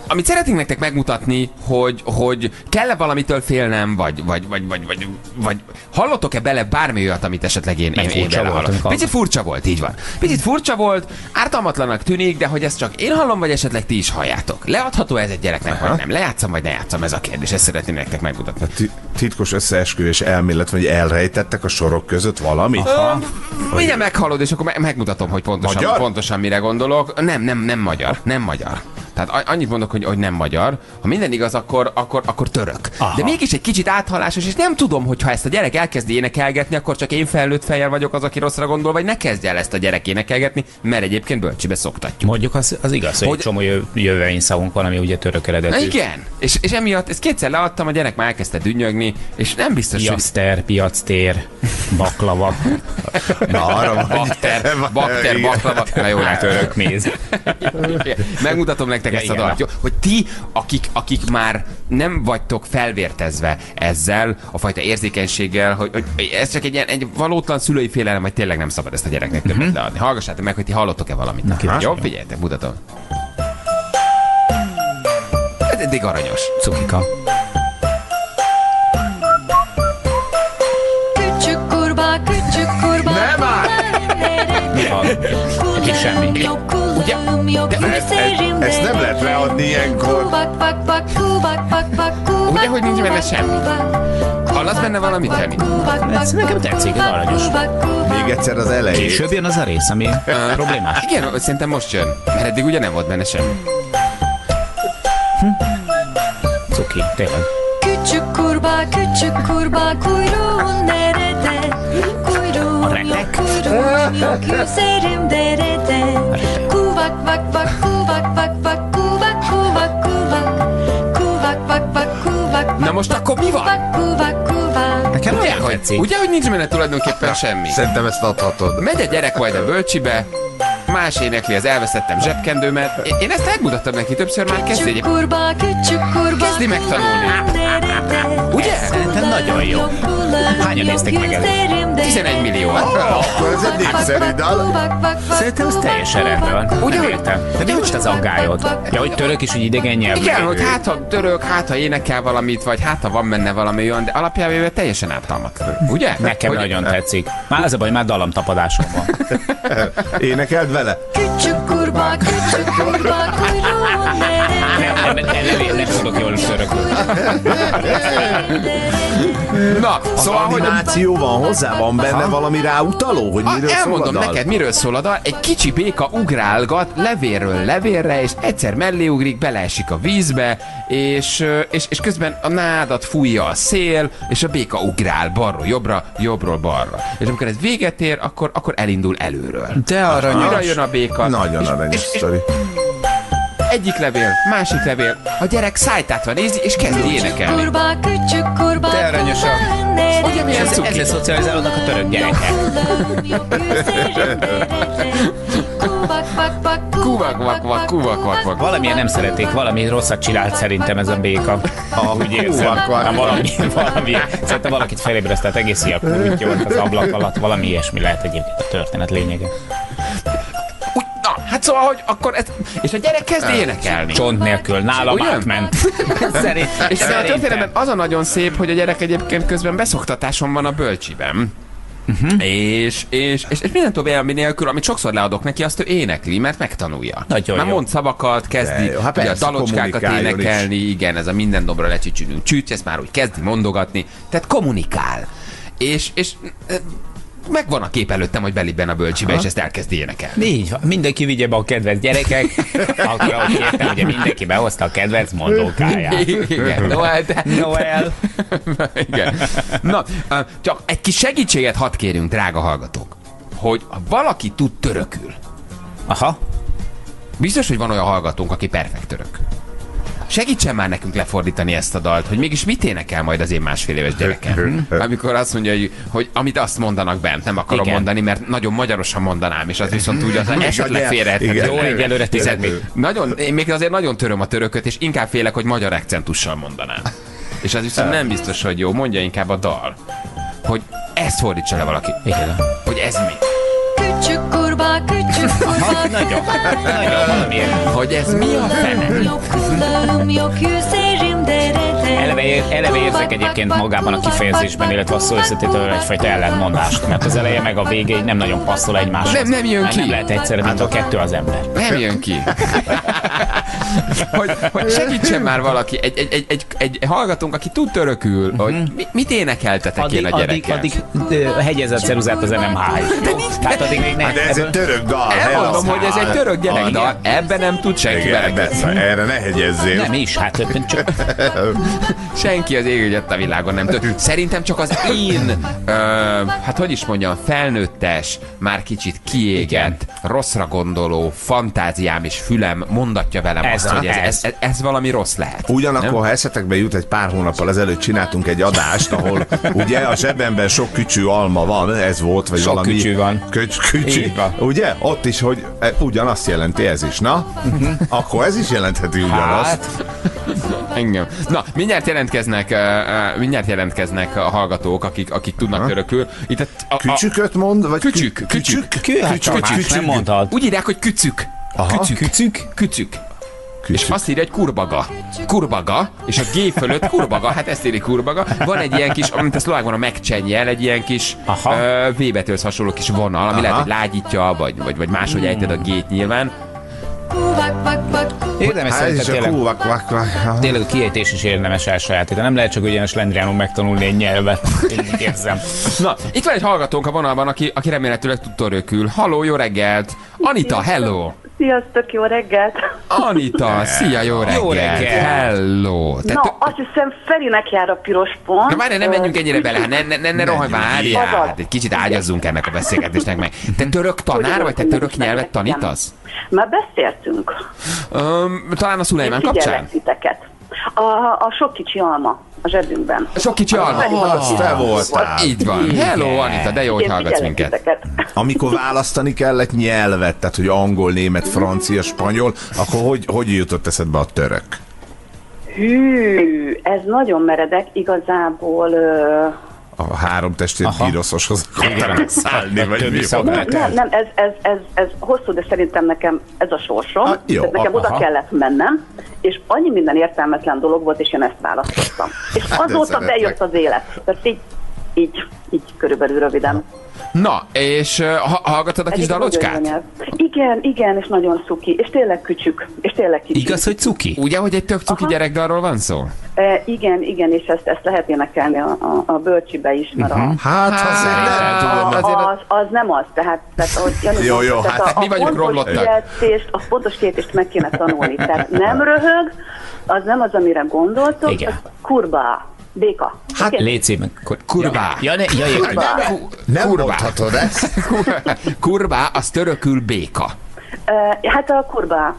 Speaker 3: amit szeretnénk nektek megmutatni, hogy, hogy kell-e valamitől félnem, vagy, vagy, vagy, vagy, vagy, vagy hallottok-e bele bármi olyat, amit esetleg én, én, én
Speaker 4: furcsa volt,
Speaker 3: belehallottam?
Speaker 4: amikor
Speaker 3: Picit furcsa volt, így van. Picit furcsa volt, ártalmatlanak tűnik, de hogy ezt csak én hallom, vagy esetleg ti is halljátok. Leadható ez egy gyereknek, vagy nem? Lejátszom, vagy ne játszom, ez a kérdés. Ezt szeretném nektek megmutatni.
Speaker 5: Ti- Titkos összeesküvés elmélet, vagy elrejtettek a sorok között valamit?
Speaker 3: Mindjárt meghallod, és akkor me- megmutatom, hogy pontosan,
Speaker 5: Magyar?
Speaker 3: pontosan mire gondolok. Nem, nem, nem magyar. Nem magyar. Tehát annyit mondok, hogy, hogy nem magyar. Ha minden igaz, akkor, akkor, akkor török. Aha. De mégis egy kicsit áthallásos, és nem tudom, hogy ha ezt a gyerek elkezdi énekelgetni, akkor csak én felnőtt fejjel vagyok az, aki rosszra gondol, vagy ne kezdje el ezt a gyerek énekelgetni, mert egyébként bölcsibe szoktatjuk.
Speaker 4: Mondjuk az, az igaz, hogy,
Speaker 3: Hogy-
Speaker 4: csomó jö- jövőin szavunk van, ami ugye török
Speaker 3: Na
Speaker 4: eredetű.
Speaker 3: igen, és, és emiatt ezt kétszer leadtam, a gyerek már elkezdte dünnyögni, és nem biztos, hogy
Speaker 4: Piaszter, piactér, baklava,
Speaker 5: Na, arra
Speaker 3: bakter, bakter, baklava. Na jó, hát
Speaker 4: török méz.
Speaker 3: Megmutatom nektek
Speaker 4: Ja,
Speaker 3: ezt a dalt, jó? hogy ti, akik, akik már nem vagytok felvértezve ezzel, a fajta érzékenységgel, hogy, hogy ez csak egy, ilyen, egy valótlan szülői félelem, hogy tényleg nem szabad ezt a gyereknek többet leadni. Hallgassátok meg, hogy ti hallottok-e valamit. Na,
Speaker 4: kíváncsi
Speaker 3: jó, figyeljetek, mutatom. Ez eddig aranyos.
Speaker 4: Cukika.
Speaker 2: Küçük kurbağa, küçük kurbağa.
Speaker 5: Nem már!
Speaker 4: Mi van? Egy semmi.
Speaker 2: Yok
Speaker 5: de-
Speaker 2: üzerimde.
Speaker 5: ezt nem lehet leadni ilyenkor.
Speaker 3: Ugye, hogy nincs benne semmi? Hallasz benne valamit, Femi?
Speaker 4: Ez nekem tetszik, aranyos.
Speaker 5: Még egyszer az elején.
Speaker 4: Később jön az a rész, ami problémás.
Speaker 3: Igen, szerintem most jön. Mert eddig ugye nem volt benne semmi.
Speaker 4: Cuki, tényleg.
Speaker 2: Küçük kurbağa, küçük kurbağa kuyruğun nerede? yok
Speaker 4: yüzerim
Speaker 2: derede Kuvak vak vak kuvak vak vak kuvak kuvak kuvak Kuvak vak vak kuvak Na
Speaker 3: most akkor mi van?
Speaker 2: Kuvak kuvak
Speaker 4: Nekem.
Speaker 3: Ugye, hogy nincs benne tulajdonképpen semmi?
Speaker 5: Szerintem ezt adhatod.
Speaker 3: Megy egy gyerek majd a bölcsibe, más énekli az elveszettem zsebkendőmet. Én- ezt elmutattam neki többször, már kezdi egy... Kezdi megtanulni. Ugye?
Speaker 4: Szerintem nagyon jó. Hányan nézték meg előtt?
Speaker 3: 11 millió.
Speaker 5: Akkor ez egy népszerű dal.
Speaker 4: Szerintem ez teljesen rendben van.
Speaker 3: Ugye,
Speaker 4: értem. De mi most az aggályod? Ja, hogy török is, hogy idegen nyelv.
Speaker 3: Igen, hogy hát ha török, hát ha énekel valamit, vagy hát ha van benne valami olyan, de alapjában véve teljesen ártalmatlan. Ugye?
Speaker 4: Nekem nagyon tetszik. Már az a baj, már dalamtapadásom van.
Speaker 5: Énekeld vele?
Speaker 2: Küçük kurbağa, küçük kurbağa kuyruğun
Speaker 4: nem tudok jól törökül.
Speaker 3: Na,
Speaker 5: Az
Speaker 3: szóval, hogy
Speaker 5: animáció van hozzá? Van benne valami ráutaló? Hogy miről szól a
Speaker 3: elmondom
Speaker 5: dal?
Speaker 3: neked, miről szól a dal. Egy kicsi béka ugrálgat levérről levérre, és egyszer mellé ugrik, beleesik a vízbe, és, és, és közben a nádat fújja a szél, és a béka ugrál balról jobbra, jobbról balra. És amikor ez véget ér, akkor, akkor elindul előről.
Speaker 4: De
Speaker 3: Újra jön a béka.
Speaker 5: Nagyon
Speaker 3: és,
Speaker 5: aranyos
Speaker 3: és, és
Speaker 5: sztori.
Speaker 3: Egyik levél, másik levél. A gyerek szájtátva nézi, és kezdi énekelni.
Speaker 2: Kurbağa, küçük kurbağa
Speaker 4: Te
Speaker 2: nerede?
Speaker 3: Ugye milyen
Speaker 4: Ez,
Speaker 3: cuki?
Speaker 4: ezzel szocializálódnak a török gyerekek.
Speaker 2: Kuvak, vak, vak,
Speaker 3: Kuvak, vak, vak.
Speaker 4: Valamilyen nem szerették, valami rosszat csinált szerintem ez a béka. Ah, úgy érzem.
Speaker 5: Kuvak, vak.
Speaker 4: Na, valami, valami. Szerintem valakit felébresztett egész ilyen kurutja volt az ablak alatt. Valami ilyesmi lehet egyébként a történet lényege.
Speaker 3: Szóval, hogy akkor ez... És a gyerek kezd énekelni.
Speaker 4: Csont nélkül. Nálam
Speaker 3: Ugye?
Speaker 4: átment. Szerint,
Speaker 3: És a történetben az a nagyon szép, hogy a gyerek egyébként közben beszoktatáson van a bölcsiben. Uh-huh. És, és, és, és minden további nélkül, amit sokszor leadok neki, azt ő énekli, mert megtanulja.
Speaker 4: Nagyon
Speaker 3: Már
Speaker 4: jó.
Speaker 3: mond szavakat, kezdi
Speaker 5: De jó, hát
Speaker 3: ugye a dalocskákat énekelni, igen, ez a minden dobra lecsicsülünk csücs, ezt már úgy kezdi mondogatni, tehát kommunikál. És, és megvan a kép előttem, hogy belibben a bölcsibe, és ezt elkezdi énekelni.
Speaker 4: Így van. Mindenki vigye be a kedvenc gyerekek. Akkor, ahogy értem, ugye mindenki behozta a kedvenc mondókáját.
Speaker 3: Igen, no, de...
Speaker 4: Noel.
Speaker 3: Igen. Na, csak egy kis segítséget hadd kérünk, drága hallgatók, hogy ha valaki tud törökül,
Speaker 4: Aha.
Speaker 3: biztos, hogy van olyan hallgatónk, aki perfekt török. Segítsen már nekünk lefordítani ezt a dalt, hogy mégis mit énekel majd az én másfél éves gyerekem. Amikor azt mondja, hogy, hogy amit azt mondanak bent, nem akarom
Speaker 4: Igen.
Speaker 3: mondani, mert nagyon magyarosan mondanám, és az viszont úgy az esetleg.
Speaker 5: Igen.
Speaker 4: Jó, egyelőre
Speaker 3: nagyon, én még azért nagyon töröm a törököt, és inkább félek, hogy magyar akcentussal mondanám. És az viszont nem biztos, hogy jó, mondja inkább a dal. Hogy ezt fordítsa le valaki.
Speaker 4: Igen.
Speaker 3: Hogy ez mi?
Speaker 2: Küçük kurbağa, küçük kurbağa
Speaker 4: Nagyon. Nagyon valamilyen.
Speaker 3: Hogy ez mi a fene?
Speaker 2: Yok kulağım yok yüzerim derede
Speaker 4: Eleve, ér- eleve érzek egyébként magában a kifejezésben, illetve a szó összetételről egyfajta ellentmondást, mert az eleje meg a vége így nem nagyon passzol egymáshoz.
Speaker 3: Nem- nem jön
Speaker 4: Mert
Speaker 3: ki.
Speaker 4: Nem lehet egyszerre, mint a kettő az ember.
Speaker 3: Nem jön ki. hogy, hogy segítsen már valaki, egy, egy, egy, egy, egy hallgatónk, aki tud törökül, hogy mi, mit énekeltetek én
Speaker 4: Addig,
Speaker 3: a
Speaker 4: addig,
Speaker 3: gyerekkel?
Speaker 4: addig ö, hegyezett ceruzát az NMH. Tehát addig még nem.
Speaker 5: De ez egy török dal.
Speaker 3: Elmondom, hogy ez egy török gyerekdal, ebben nem tud senki
Speaker 5: Igen,
Speaker 3: bele.
Speaker 5: persze, erre ne hegyezzél.
Speaker 4: Nem is, hát ö, csak
Speaker 3: Senki az égőgyet a világon nem tud. Szerintem csak az én, ö, hát hogy is mondjam, felnőttes, már kicsit kiégett, rosszra gondoló fantáziám és fülem mondatja velem
Speaker 4: Ez,
Speaker 3: azt, hogy ez,
Speaker 4: ez.
Speaker 3: ez, ez, valami rossz lehet.
Speaker 5: Ugyanakkor,
Speaker 3: Nem?
Speaker 5: ha eszetekbe jut, egy pár hónappal ezelőtt csináltunk egy adást, ahol ugye a zsebemben sok kücsű alma van, ez volt, vagy
Speaker 4: Sok
Speaker 5: valami...
Speaker 4: kücsű van.
Speaker 5: Köcs, kücsű,
Speaker 4: van.
Speaker 5: ugye? Ott is, hogy e, ugyanazt jelenti ez is, na? Akkor ez is jelentheti ugyanazt.
Speaker 4: hát,
Speaker 3: Engem. Na, mindjárt jelentkeznek, uh, uh, mindjárt jelentkeznek a hallgatók, akik, akik tudnak törökül. Itt a, a, a,
Speaker 5: Kücsüköt mond, vagy
Speaker 3: Kücsük,
Speaker 5: kü-
Speaker 3: kücsük.
Speaker 4: kő, hát csak más nem mondhat.
Speaker 3: Úgy írják, hogy kücük.
Speaker 5: Aha.
Speaker 3: Kücük.
Speaker 4: Kücük?
Speaker 3: Kücük. És
Speaker 5: Kücsük.
Speaker 3: Azt írja, hogy kurbaga. Kurbaga, és a G fölött kurbaga, hát ezt írja kurbaga. Van egy ilyen kis, amit a szlovákban a megcsenjel, egy ilyen kis
Speaker 4: Aha.
Speaker 3: ö, V betűhöz hasonló kis vonal, ami
Speaker 5: Aha.
Speaker 3: lehet, hogy lágyítja, vagy, vagy, vagy máshogy ejted a G-t nyilván.
Speaker 4: Érdemes
Speaker 5: Hát ez
Speaker 4: szerintem tényleg,
Speaker 5: kúvak, vak, vak.
Speaker 4: Tényleg a kiejtés is érdemes elsajátítani. Nem lehet csak ugyanis lendriánul megtanulni egy nyelvet. Én érzem.
Speaker 3: Na, itt van egy hallgatónk a vonalban, aki, aki remélhetőleg tud törökül. Halló, jó reggelt! Anita, hello!
Speaker 12: Sziasztok, jó reggelt!
Speaker 3: Anita, szia, jó reggelt!
Speaker 4: Jó reggelt.
Speaker 3: Hello! Te
Speaker 12: Na, azt hiszem Ferinek jár a piros pont.
Speaker 3: Na várj, nem menjünk ennyire bele, ne, ne, ne, ne rohanj, várjál, egy kicsit ágyazzunk ennek a beszélgetésnek meg. Te török tanár vagy, te török nyelvet tanítasz?
Speaker 12: Már beszéltünk.
Speaker 3: Um, talán a Szulejmán kapcsán?
Speaker 12: Titeket. A, a sok kicsi alma a zsebünkben.
Speaker 3: Sok kicsi alma.
Speaker 12: Valaki-
Speaker 5: te voltál.
Speaker 3: Így van. Hello, Anita, de jó, hogy hallgatsz minket.
Speaker 12: titeket.
Speaker 5: Amikor választani kellett nyelvet, tehát hogy angol, német, francia, spanyol, akkor hogy, hogy jutott eszedbe a török?
Speaker 12: Hű, ez nagyon meredek, igazából... Ö,
Speaker 5: A három testvér
Speaker 4: Aha.
Speaker 5: piroszoshoz akartál szállni, vagy mi volt?
Speaker 12: nem, nem, nem ez, ez, ez, ez hosszú, de szerintem nekem ez a sorsom.
Speaker 5: Ah, jó,
Speaker 12: Tehát nekem oda
Speaker 4: aha.
Speaker 12: kellett mennem, és annyi minden értelmetlen dolog volt, és én ezt választottam. És azóta bejött az élet. Tehát így, így, így körülbelül röviden.
Speaker 3: Na, és ha, hallgatod a kis dalocskát?
Speaker 12: Igen, igen, és nagyon szuki, és tényleg kücsük, és tényleg kicsi.
Speaker 4: Igaz, hogy cuki?
Speaker 3: Ugye, hogy egy tök cuki
Speaker 12: Aha.
Speaker 3: gyerekdalról van szó?
Speaker 12: E, igen, igen, és ezt, ezt lehet énekelni a, a, a bölcsibe is, mert a,
Speaker 5: Hát, azért nem tudom.
Speaker 12: az, az, az nem az, tehát, tehát ahogy Jani
Speaker 5: Jó, jó,
Speaker 12: tehát
Speaker 5: hát
Speaker 12: a,
Speaker 3: mi vagyunk
Speaker 12: pontos
Speaker 3: romlottak.
Speaker 12: a pontos kiejtést meg kéne tanulni. Tehát nem röhög, az nem az, amire gondoltok,
Speaker 4: Igen.
Speaker 12: az kurba, béka.
Speaker 4: Hát
Speaker 12: Oké?
Speaker 4: légy
Speaker 3: Kurvá.
Speaker 4: Ja, ne, ja, ja,
Speaker 12: Kurvá.
Speaker 5: Nem
Speaker 3: Kurvá.
Speaker 5: mondhatod ezt.
Speaker 3: Kurvá, az törökül béka.
Speaker 12: E, hát a kurba.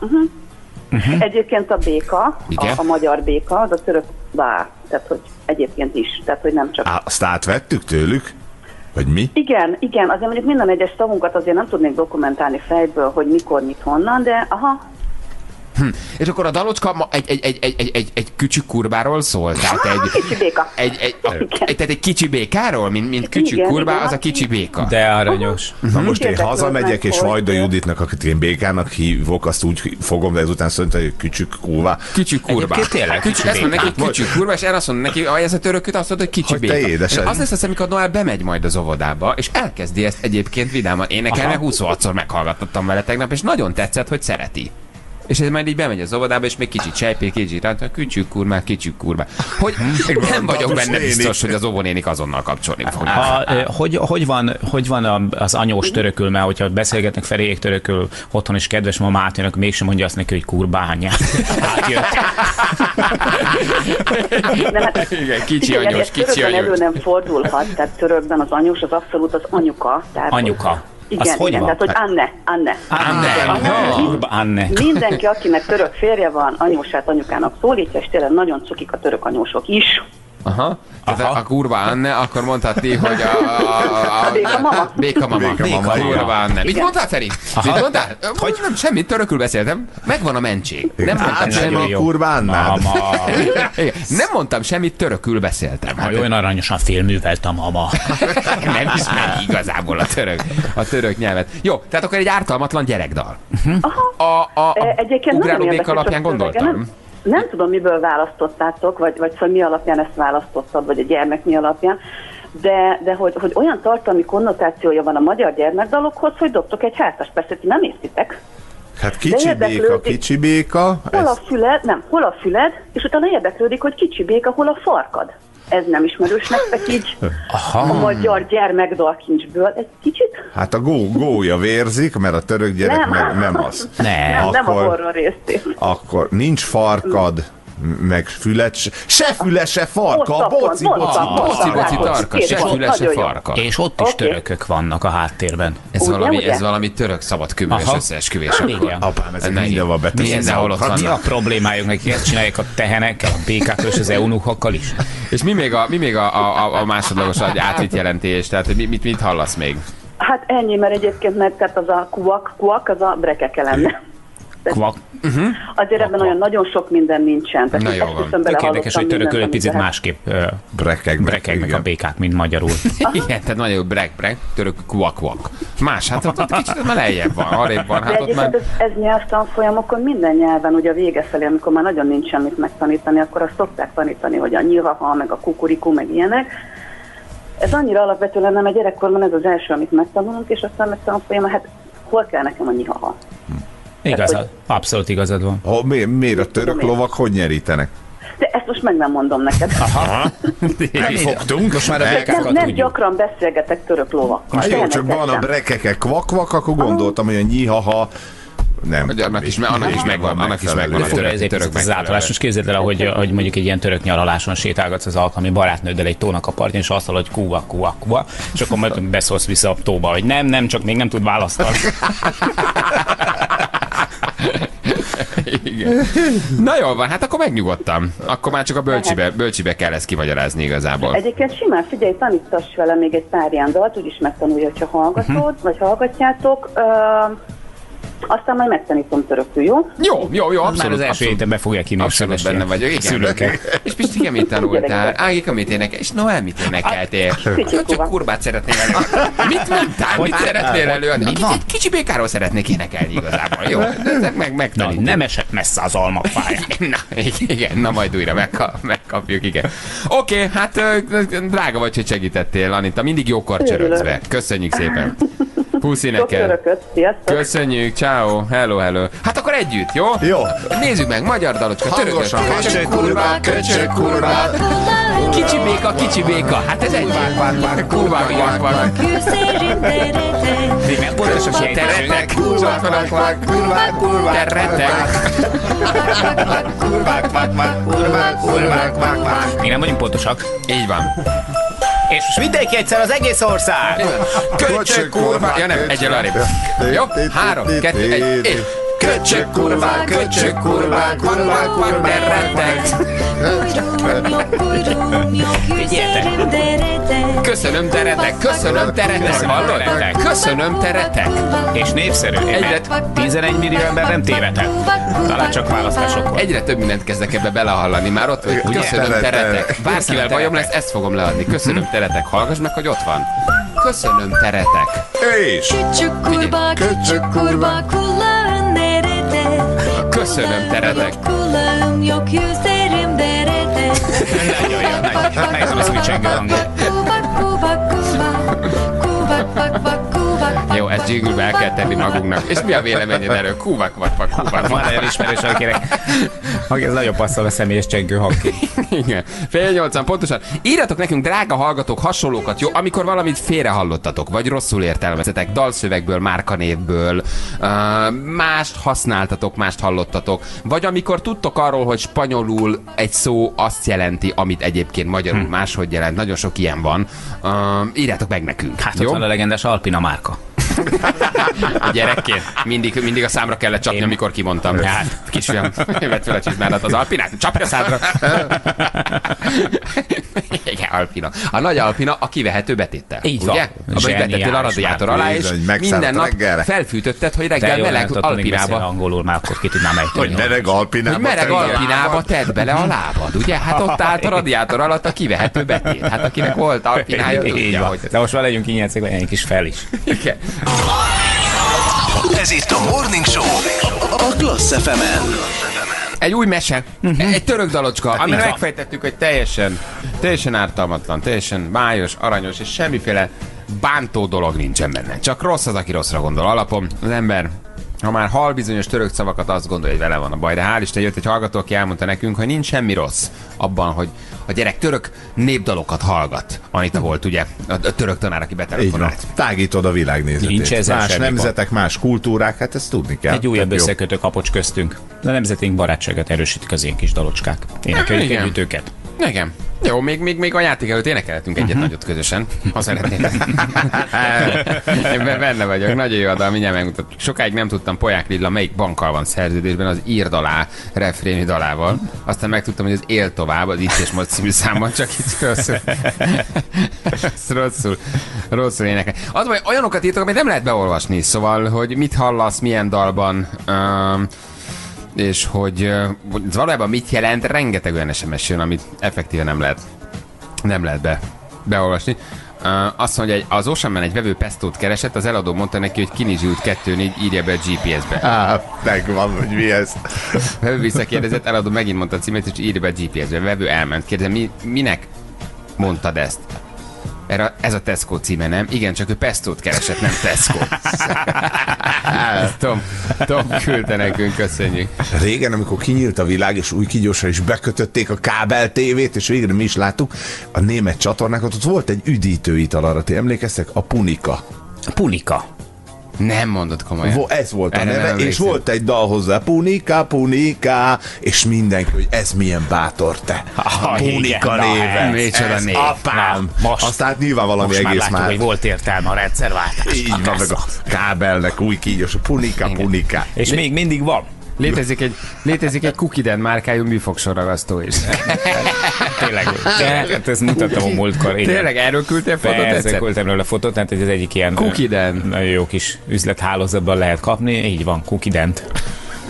Speaker 12: Uh-huh. Egyébként a béka, a, a magyar béka, az a török bá, tehát hogy egyébként is, tehát hogy nem csak
Speaker 5: Á, Azt átvettük tőlük? Vagy mi?
Speaker 12: Igen, igen, azért mondjuk minden egyes szavunkat azért nem tudnék dokumentálni fejből, hogy mikor, mit, honnan, de aha,
Speaker 3: És akkor a dalocska ma egy, egy, egy, egy, egy, egy, egy kücsük kurváról szól? Tehát egy,
Speaker 12: kicsi béka.
Speaker 3: egy, egy, a, egy, tehát egy kicsi békáról, mint, mint kücsük
Speaker 12: Igen,
Speaker 3: kurvá,
Speaker 12: igen,
Speaker 3: az a kicsi béka.
Speaker 4: De aranyos.
Speaker 5: Na most én hazamegyek, és
Speaker 12: hogy-
Speaker 5: Vajda Juditnak, akit én békának hívok, azt úgy fogom, de ezután szerintem, hogy kücsük.
Speaker 3: Kicsi kurva.
Speaker 4: Egyébként tényleg
Speaker 3: kicsi,
Speaker 4: kicsi
Speaker 3: ezt mondom neki, hogy kicsi kurva, és én azt mondom neki, ha ez a törököt, azt mondod, hogy kicsi
Speaker 5: Hogy te
Speaker 3: béka.
Speaker 5: édesed.
Speaker 3: És az lesz amikor Noel bemegy majd az óvodába, és elkezdi ezt egyébként vidáman énekelni, mert 26-szor meghallgattattam vele tegnap, és nagyon tetszett, hogy szereti. És ez majd így bemegy az óvodába, és még kicsit sejpé, kicsit, hát kücsük kurmá, kicsük kurmá. Hogy nem vagyok benne biztos, hogy az óvonénik azonnal kapcsolni fog.
Speaker 4: A, hogy, hogy, van, hogy van a- az anyós törökül, mert hogyha beszélgetnek Feriék törökül, otthon is kedves mama átjön, akkor mégsem mondja azt neki, hogy kurbánya. Átjött.
Speaker 12: Hát,
Speaker 3: Igen, kicsi anyós, kicsi anyós.
Speaker 12: elő nem fordulhat, tehát törökben az anyós az abszolút az anyuka. Tehát,
Speaker 4: Anyuka.
Speaker 12: Igen,
Speaker 4: Az hogy
Speaker 12: igen,
Speaker 4: van?
Speaker 12: tehát hogy Anne, Anne.
Speaker 4: Anne.
Speaker 12: Anne.
Speaker 4: Kurba Anne.
Speaker 12: Mindenki, akinek török férje van, anyósát anyukának szólítja, és tényleg nagyon cukik a török anyósok is.
Speaker 3: Aha. Tehát
Speaker 4: Aha.
Speaker 3: a kurva Anne, akkor mondhatni, hogy a... a, a,
Speaker 12: A béka mama.
Speaker 3: Béka mama.
Speaker 5: Béka mama.
Speaker 3: Kurva Anne. Mit mondtál, Feri? Mit mondtál? Hogy? Nem, semmit, törökül beszéltem. Megvan a mentség. Nem mondtam
Speaker 5: Hát,
Speaker 3: semmit.
Speaker 5: nem a.
Speaker 3: Igen. Nem mondtam semmit, törökül beszéltem. Hát,
Speaker 4: olyan aranyosan félművelt a mama.
Speaker 3: nem ismeri igazából a török, a török nyelvet. Jó, tehát akkor egy ártalmatlan gyerekdal. A, a,
Speaker 12: E,
Speaker 3: a
Speaker 12: Egyébként nagyon
Speaker 3: ugráló béka alapján
Speaker 12: a szövege. Nem, tudom, miből választottátok, vagy, vagy szóval mi alapján ezt választottad, vagy a gyermek mi alapján, de, de hogy, hogy olyan tartalmi konnotációja van a magyar gyermekdalokhoz, hogy dobtok egy házas percet, nem értitek.
Speaker 5: Hát kicsi béka, kicsi béka.
Speaker 12: Hol a füled, nem, hol a füled, és utána érdeklődik, hogy kicsi béka, hol a farkad. Ez nem ismerős nektek így a magyar gyermekdalkincsből. Egy kicsit?
Speaker 5: hát a gó, gója vérzik, mert a török gyerek
Speaker 12: Nem.
Speaker 5: meg nem az.
Speaker 4: Ne.
Speaker 12: Nem, nem a
Speaker 5: Akkor-
Speaker 12: horror részét.
Speaker 5: Akkor nincs farkad, meg fület, se, se füle, se farka,
Speaker 12: a
Speaker 5: boci, boci.
Speaker 3: Boci, boci, tarka, se füle, se farka.
Speaker 4: És ott is törökök vannak a háttérben.
Speaker 3: Ez valami, ez valami török szabadkőműves
Speaker 4: Aha.
Speaker 3: összeesküvés.
Speaker 5: Apám, betesznek
Speaker 3: Mindenhol ott
Speaker 5: magukat.
Speaker 4: Mi a problémájuk nekik? Ezt csinálják a tehenekkel, a békákkal és az eunuchokkal is?
Speaker 3: És mi még a, mi még a, a, a, másodlagos egy átvitt jelentés? Tehát, hogy mi- mit, mit hallasz még?
Speaker 12: Hát ennyi, mert egyébként meg tehát az a kuak, kuak, az a brekeke lenne.
Speaker 4: Kvak.
Speaker 12: Azért ebben olyan nagyon sok minden nincsen. Tehát
Speaker 3: Na jó van.
Speaker 4: Tök érdekes, hogy törökül egy picit másképp ö,
Speaker 5: Brekegnek,
Speaker 4: brekegnek a békák, mint magyarul.
Speaker 3: Igen, tehát nagyon brek, brek, török kuak, kuak. Más, hát ott, ott kicsit már lejjebb van, arrébb van, hát ott már...
Speaker 12: ez, ez nyelvtanfolyamokon minden nyelven, ugye a vége felé, amikor már nagyon nincs semmit megtanítani, akkor azt szokták tanítani, hogy a nyihaha, meg a kukurikú, meg ilyenek. Ez annyira alapvető lenne, mert gyerekkorban ez az első, amit megtanulunk, és aztán meg tanfolyama, hát hol kell nekem a nyihaha?
Speaker 4: Igazad, abszolút igazad van.
Speaker 5: Ha, mi, miért a török lovak hogy nyerítenek?
Speaker 12: De ezt most meg nem mondom neked.
Speaker 5: Fogtunk,
Speaker 4: Most már a
Speaker 5: Ne?
Speaker 12: Nem, nem
Speaker 4: tudjuk.
Speaker 12: gyakran beszélgetek török lovakkal.
Speaker 5: Hát jó, csak van a
Speaker 12: sem.
Speaker 5: brekeke kvakvak, akkor gondoltam, hogy a nyihaha nem.
Speaker 3: Hogy annak is, annak is megvan, annak is megvan a török,
Speaker 4: ezért
Speaker 3: török
Speaker 4: ez az átolás. Most képzeld el, hogy, hogy mondjuk egy ilyen török nyaraláson sétálgatsz az alkalmi barátnőddel egy tónak a partján, és azt hallod, hogy kuva, kuva, kuva, és akkor majd beszólsz vissza a tóba, hogy nem, nem, csak még nem tud választani.
Speaker 3: Igen. Na jól van, hát akkor megnyugodtam. Akkor már csak a bölcsibe, bölcsibe kell ezt kimagyarázni igazából.
Speaker 12: Egyébként simán figyelj, tanítass vele még egy pár ilyen dalt, úgyis megtanulja, hogyha hallgatod,
Speaker 3: Mhm.
Speaker 12: vagy hallgatjátok. Ö, aztán majd megtanítom törökül, jó?
Speaker 3: Jó, jó, jó,
Speaker 4: Már az
Speaker 3: abszolút.
Speaker 4: első
Speaker 3: abszolút.
Speaker 4: héten be fogják kinni
Speaker 3: Abszolút benne vagyok, igen.
Speaker 4: Szülőket.
Speaker 3: És Pisti, mit tanultál? Ágika, mit énekel? És Noel, mit énekeltél? Csak
Speaker 12: kuva.
Speaker 3: kurvát szeretnél előadni. Mit mondtál? Mit szeretnél előadni? Egy, kicsi békáról szeretnék énekelni igazából. Jó, meg, meg,
Speaker 4: Na, nem esett messze az almafája.
Speaker 3: Na, igen, na majd újra megka- megkapjuk, igen. Oké, okay, hát drága vagy, hogy segítettél, Anita. Mindig jókor csörögzve. Köszönjük szépen. Puszi neked.
Speaker 12: törököt!
Speaker 3: Köszönjük, ciao, hello, hello. Hát akkor együtt, jó?
Speaker 5: Jó.
Speaker 3: Nézzük meg, magyar dalocska, törökös.
Speaker 5: Hangosan,
Speaker 3: Köcsög kurva, köcsög kurva. Kicsi béka, kicsi béka. Hát ez egy. Kurva, vak.
Speaker 4: Még nem pontos a
Speaker 3: Teretek, kurva.
Speaker 5: Kurvák, kurvák,
Speaker 3: Teretek.
Speaker 5: kurvák, vák, vák, kurvák, kurvák, vák, vák.
Speaker 4: Még nem vagyunk pontosak.
Speaker 3: Így van.
Speaker 4: És most mindenki egyszer az egész ország!
Speaker 3: Köcsög kurva. Ja nem, egyel arrébb. Jó? Három, kettő, egy, és. Köcsög kurva, köcsög kurva, kurva, kurva, teretek. Köszönöm teretek, köszönöm teretek, hallod? Köszönöm teretek.
Speaker 4: És népszerű.
Speaker 3: Egyre-
Speaker 4: Egyre 11 millió ember nem tévedhet. Talán csak választásokkor.
Speaker 3: Egyre több mindent kezdek ebbe belehallani, már ott vagy. Köszönöm
Speaker 5: Teretek.
Speaker 3: Bárkivel bajom lesz, ezt fogom leadni. Köszönöm teretek. Hallgass meg, hogy ott van. Köszönöm teretek.
Speaker 5: És
Speaker 2: kurbağa küçük kurbağa kulağın nerede?
Speaker 3: Köszönöm teretek.
Speaker 2: Kulağım yok yüzlerim derede.
Speaker 4: Nagyon jó. Megszól az új csengő hangja.
Speaker 3: Jingle el kell tenni magunknak. És mi a véleményed erről? Kúvak, vagy, vagy kúvak.
Speaker 4: Van olyan ismerős, akinek aki ez nagyon passzol a személyes csengő hangké.
Speaker 3: Igen. Fél nyolcan, pontosan. Írjatok nekünk, drága hallgatók, hasonlókat, jó? Amikor valamit félre hallottatok, vagy rosszul értelmezetek, dalszövegből, márkanévből, uh, mást használtatok, mást hallottatok, vagy amikor tudtok arról, hogy spanyolul egy szó azt jelenti, amit egyébként magyarul
Speaker 4: Hm.
Speaker 3: máshogy jelent. Nagyon sok ilyen van. Uh, írjátok meg nekünk.
Speaker 4: Hát
Speaker 3: jó?
Speaker 4: ott van a legendás Alpina márka.
Speaker 3: A gyerekként mindig, mindig a számra kellett csapni,
Speaker 4: Én-
Speaker 3: amikor kimondtam. Hát, kisfiam, vett fel a csizmádat az Alpinát, csapja a szádra. Igen, Alpina. A nagy Alpina a kivehető betéttel.
Speaker 4: Így
Speaker 3: ugye?
Speaker 4: van.
Speaker 3: Abba betettél a radiátor alá, és minden nap
Speaker 5: reggelre.
Speaker 3: felfűtötted, hogy reggel meleg Alpinába.
Speaker 4: angolul, már akkor ki tudnám
Speaker 5: hogy
Speaker 4: ejteni.
Speaker 5: mereg alpinába.
Speaker 3: Hogy mereg alpinába tedd bele a lábad, ugye? Hát ott állt a radiátor alatt a kivehető betét. Hát akinek volt alpinája,
Speaker 4: Így
Speaker 3: tudja, hogy...
Speaker 4: De most már legyünk legyen egy kis fel is.
Speaker 3: Igen.
Speaker 1: Ez itt a Morning Show. A Klassz fm
Speaker 3: Egy új mese, egy török dalocska, amire megfejtettük, hogy teljesen, teljesen ártalmatlan, teljesen májos, aranyos, és semmiféle bántó dolog nincsen benne. Csak rossz az, aki rosszra gondol. Alapom. Az ember ha már hall bizonyos török szavakat, azt gondolja, hogy vele van a baj. De hál' Isten jött egy hallgató, aki elmondta nekünk, hogy nincs semmi rossz abban, hogy a gyerek török népdalokat hallgat. Anita volt ugye a, török tanár, aki
Speaker 5: van.
Speaker 3: betelefonált.
Speaker 5: Tágítod a világnézetét.
Speaker 4: Nincs ezzel
Speaker 5: más nemzetek, más kultúrák, hát ezt tudni kell.
Speaker 4: Egy újabb összekötő kapocs köztünk. A nemzeténk barátságát erősítik az ilyen kis dalocskák. Énekeljük
Speaker 3: Igen.
Speaker 4: együtt őket.
Speaker 3: Igen. Jó, még, még, még a játék előtt énekelhetünk egyet nagyot közösen, ha szeretnétek. Én be- benne vagyok, nagyon jó a dal, mindjárt megmutatjuk. Sokáig nem tudtam Poják Lilla melyik bankkal van szerződésben az írdalá refréni dalával. Aztán megtudtam, hogy az él tovább, az itt és most című számban, csak itt rosszul. Rosszul, rosszul énekel. Az baj, olyanokat írtok, amit nem lehet beolvasni, szóval, hogy mit hallasz, milyen dalban, um, és hogy hogy ez valójában mit jelent, rengeteg olyan SMS jön, amit effektíve nem lehet, nem lehet be, beolvasni. Azt mondja, hogy az Oceanman egy vevő pestót keresett, az eladó mondta neki, hogy kinizsült 2 írja be a GPS-be.
Speaker 5: Á, megvan, hogy mi ez.
Speaker 3: Vevő visszakérdezett, eladó megint mondta a címet, és írja be a GPS-be. A vevő elment. Kérdezem, mi, minek mondtad ezt? Erre, ez a Tesco címe, nem? Igen, csak ő pestót keresett, nem Tesco. Tom, Tom küldte nekünk, köszönjük.
Speaker 5: Régen, amikor kinyílt a világ, és új kígyósra is bekötötték a kábel tévét, és végre mi is láttuk a német csatornákat, ott volt egy üdítőital arra, ti emlékeztek? A Punika.
Speaker 4: Punika.
Speaker 3: Nem mondod komolyan.
Speaker 5: Vo- ez volt a
Speaker 3: Erre
Speaker 5: neve, és volt egy dal hozzá, Punika, Punika, és mindenki, hogy ez milyen bátor te.
Speaker 4: Ah, igen,
Speaker 5: Punika
Speaker 4: na,
Speaker 5: néven.
Speaker 3: micsoda
Speaker 5: ez
Speaker 3: név.
Speaker 5: apám.
Speaker 4: Na, most-
Speaker 5: Aztán nyilván valami
Speaker 4: Most már
Speaker 5: egész
Speaker 4: látjuk,
Speaker 5: már.
Speaker 4: hogy volt értelme a rendszerváltás.
Speaker 5: Így van, meg a kábelnek új kígyós, Punika, Punika.
Speaker 4: És még mindig van.
Speaker 3: Létezik egy, létezik egy Kukiden márkájú műfogsorragasztó is.
Speaker 4: Tényleg. De, hát ezt mutattam a múltkor. igen.
Speaker 3: Tényleg erről küldtél fotót
Speaker 4: Persze, küldtem róla fotót, tehát ez egyik ilyen
Speaker 3: Kukiden.
Speaker 4: nagyon jó kis üzlethálózatban lehet kapni. Így van, Kukident.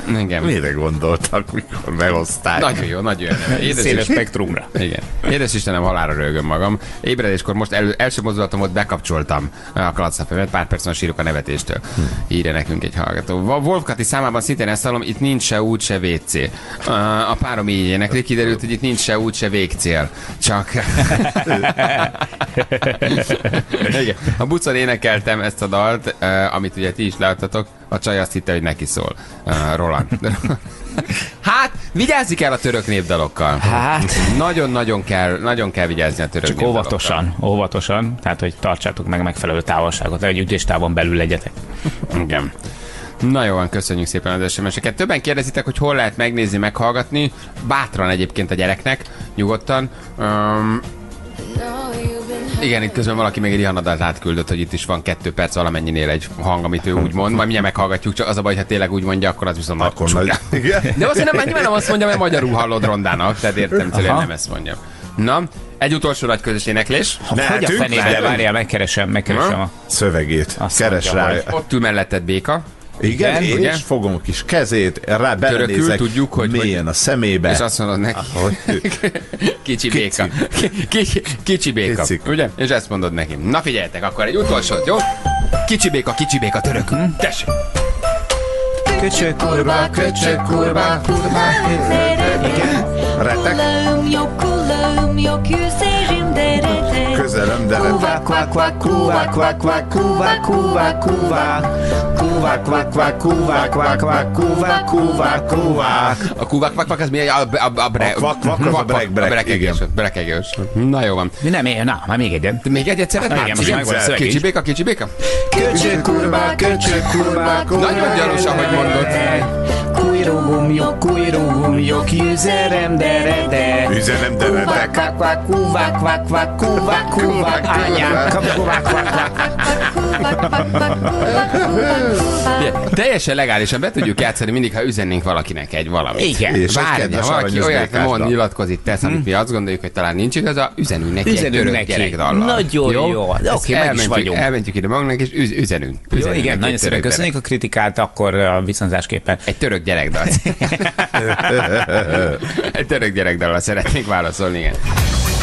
Speaker 3: Igen.
Speaker 5: Mire gondoltak, mikor behozták?
Speaker 3: Nagyon jó, nagyon jó. Édes
Speaker 4: Széles spektrumra.
Speaker 3: Igen. Édes Istenem, halára rögöm magam. Ébredéskor most el, első mozdulatom volt, bekapcsoltam a kalacafemet, pár percen sírok a nevetéstől. Írja nekünk egy hallgató. Wolfkati számában szintén ezt hallom, itt nincs se út, se WC. A párom így énekli, kiderült, hogy itt nincs se út, se végcél. Csak... Igen. A bucon énekeltem ezt a dalt, eh, amit ugye ti is leadtatok, a csaj azt hitte, hogy neki szól. Eh, Roland. Hát, vigyázzik el a török népdalokkal.
Speaker 4: Hát.
Speaker 3: Nagyon-nagyon kell, nagyon kell vigyázni a török
Speaker 4: Csak
Speaker 3: népdalokkal.
Speaker 4: óvatosan, óvatosan, tehát hogy tartsátok meg megfelelő távolságot, egy ütéstávon belül legyetek.
Speaker 3: Igen. Na jó van, köszönjük szépen az SMS-eket. Többen kérdezitek, hogy hol lehet megnézni, meghallgatni. Bátran egyébként a gyereknek, nyugodtan. Um, igen, itt közben valaki még egy ilyen adat átküldött, hogy itt is van kettő perc valamennyinél egy hang, amit ő úgy mond, majd mindjárt meghallgatjuk, csak az a baj, ha tényleg úgy mondja, akkor az viszont
Speaker 5: Akkor
Speaker 3: nagy.
Speaker 5: Igen.
Speaker 3: De azt nem, nyilván nem azt mondja, mert magyarul hallod rondának, tehát értem, hogy nem ezt mondja. Na, egy utolsó nagy közös éneklés.
Speaker 4: Hogy a fenébe, várjál, megkeresem, megkeresem a...
Speaker 5: Szövegét.
Speaker 4: Azt
Speaker 5: Keres
Speaker 4: mondja,
Speaker 5: rá.
Speaker 3: Ott ül melletted béka,
Speaker 5: Igen,
Speaker 3: Igen,
Speaker 5: és
Speaker 3: ugye?
Speaker 5: fogom a kis kezét, rá
Speaker 3: Törökül
Speaker 5: belenézek
Speaker 3: tudjuk, hogy-
Speaker 5: mélyen a szemébe.
Speaker 3: és azt mondod neki,
Speaker 5: Hogy
Speaker 3: Kicsi béka. Kicsi, kicsi béka.
Speaker 5: Kicik.
Speaker 3: Ugye? És ezt mondod neki. Na figyeljetek, akkor egy utolsó, jó? Kicsi béka, kicsi béka, törökül. Tessék!
Speaker 4: Köcsök, kurva, köcsök, kurva, kurva.
Speaker 5: retek,
Speaker 2: Kulağım yok kulağım yok yüzerim derede
Speaker 5: közelem, de retek.
Speaker 4: Kuvá, kuvá, kuvá, kuvá, kuvá, kuvá, kuvá, kuvá. Kuvá, kuvá, kuvá, kuvá, kuvá, kuvá, kuvá, kuvá, kuvá.
Speaker 3: A kuvak, vak, vak, az mi? A, a, a, bre,
Speaker 5: A kvak, kvak, a brek, brek, igen.
Speaker 3: Brekegés. Na jó van.
Speaker 4: Mi nem, én, na, már még egyet.
Speaker 3: Még egyet szeretnél?
Speaker 4: Igen, most megvan a szöveg
Speaker 3: Kicsi béka, kicsi béka?
Speaker 4: Köcsök, kurva, köcsök, kurva.
Speaker 3: Nagyon gyanús, ahogy mondod.
Speaker 4: Kujrugum, jó, kujrugum, jó, kiüzerem, dere, de.
Speaker 5: Üzenem, de retek.
Speaker 4: Kvá, kvá, kuvá, kvá, kvá, kvá, kvá.
Speaker 3: Ugye, Teljesen legálisan be tudjuk játszani mindig, ha üzennénk valakinek egy valamit.
Speaker 4: Igen.
Speaker 5: És egy
Speaker 3: Bármi, ha valaki olyat mond, nyilatkozik, tesz, amit mi azt gondoljuk, hogy talán nincs igaza, üzenünk neki egy
Speaker 4: Üzenünk
Speaker 3: török
Speaker 4: neki.
Speaker 3: gyerekdallal.
Speaker 4: Nagyon jó.
Speaker 3: Ezt
Speaker 4: oké, meg is
Speaker 3: elmentjük-
Speaker 4: vagyunk.
Speaker 3: Elmentjük ide magunknak, és üz, üzenünk.
Speaker 4: Jó, igen, nagyon
Speaker 3: egy
Speaker 4: szépen
Speaker 3: török
Speaker 4: köszönjük a kritikát, akkor viszonzásképpen.
Speaker 3: Egy török gyerekdal. egy török gyerekdallal szeretnék válaszolni, igen.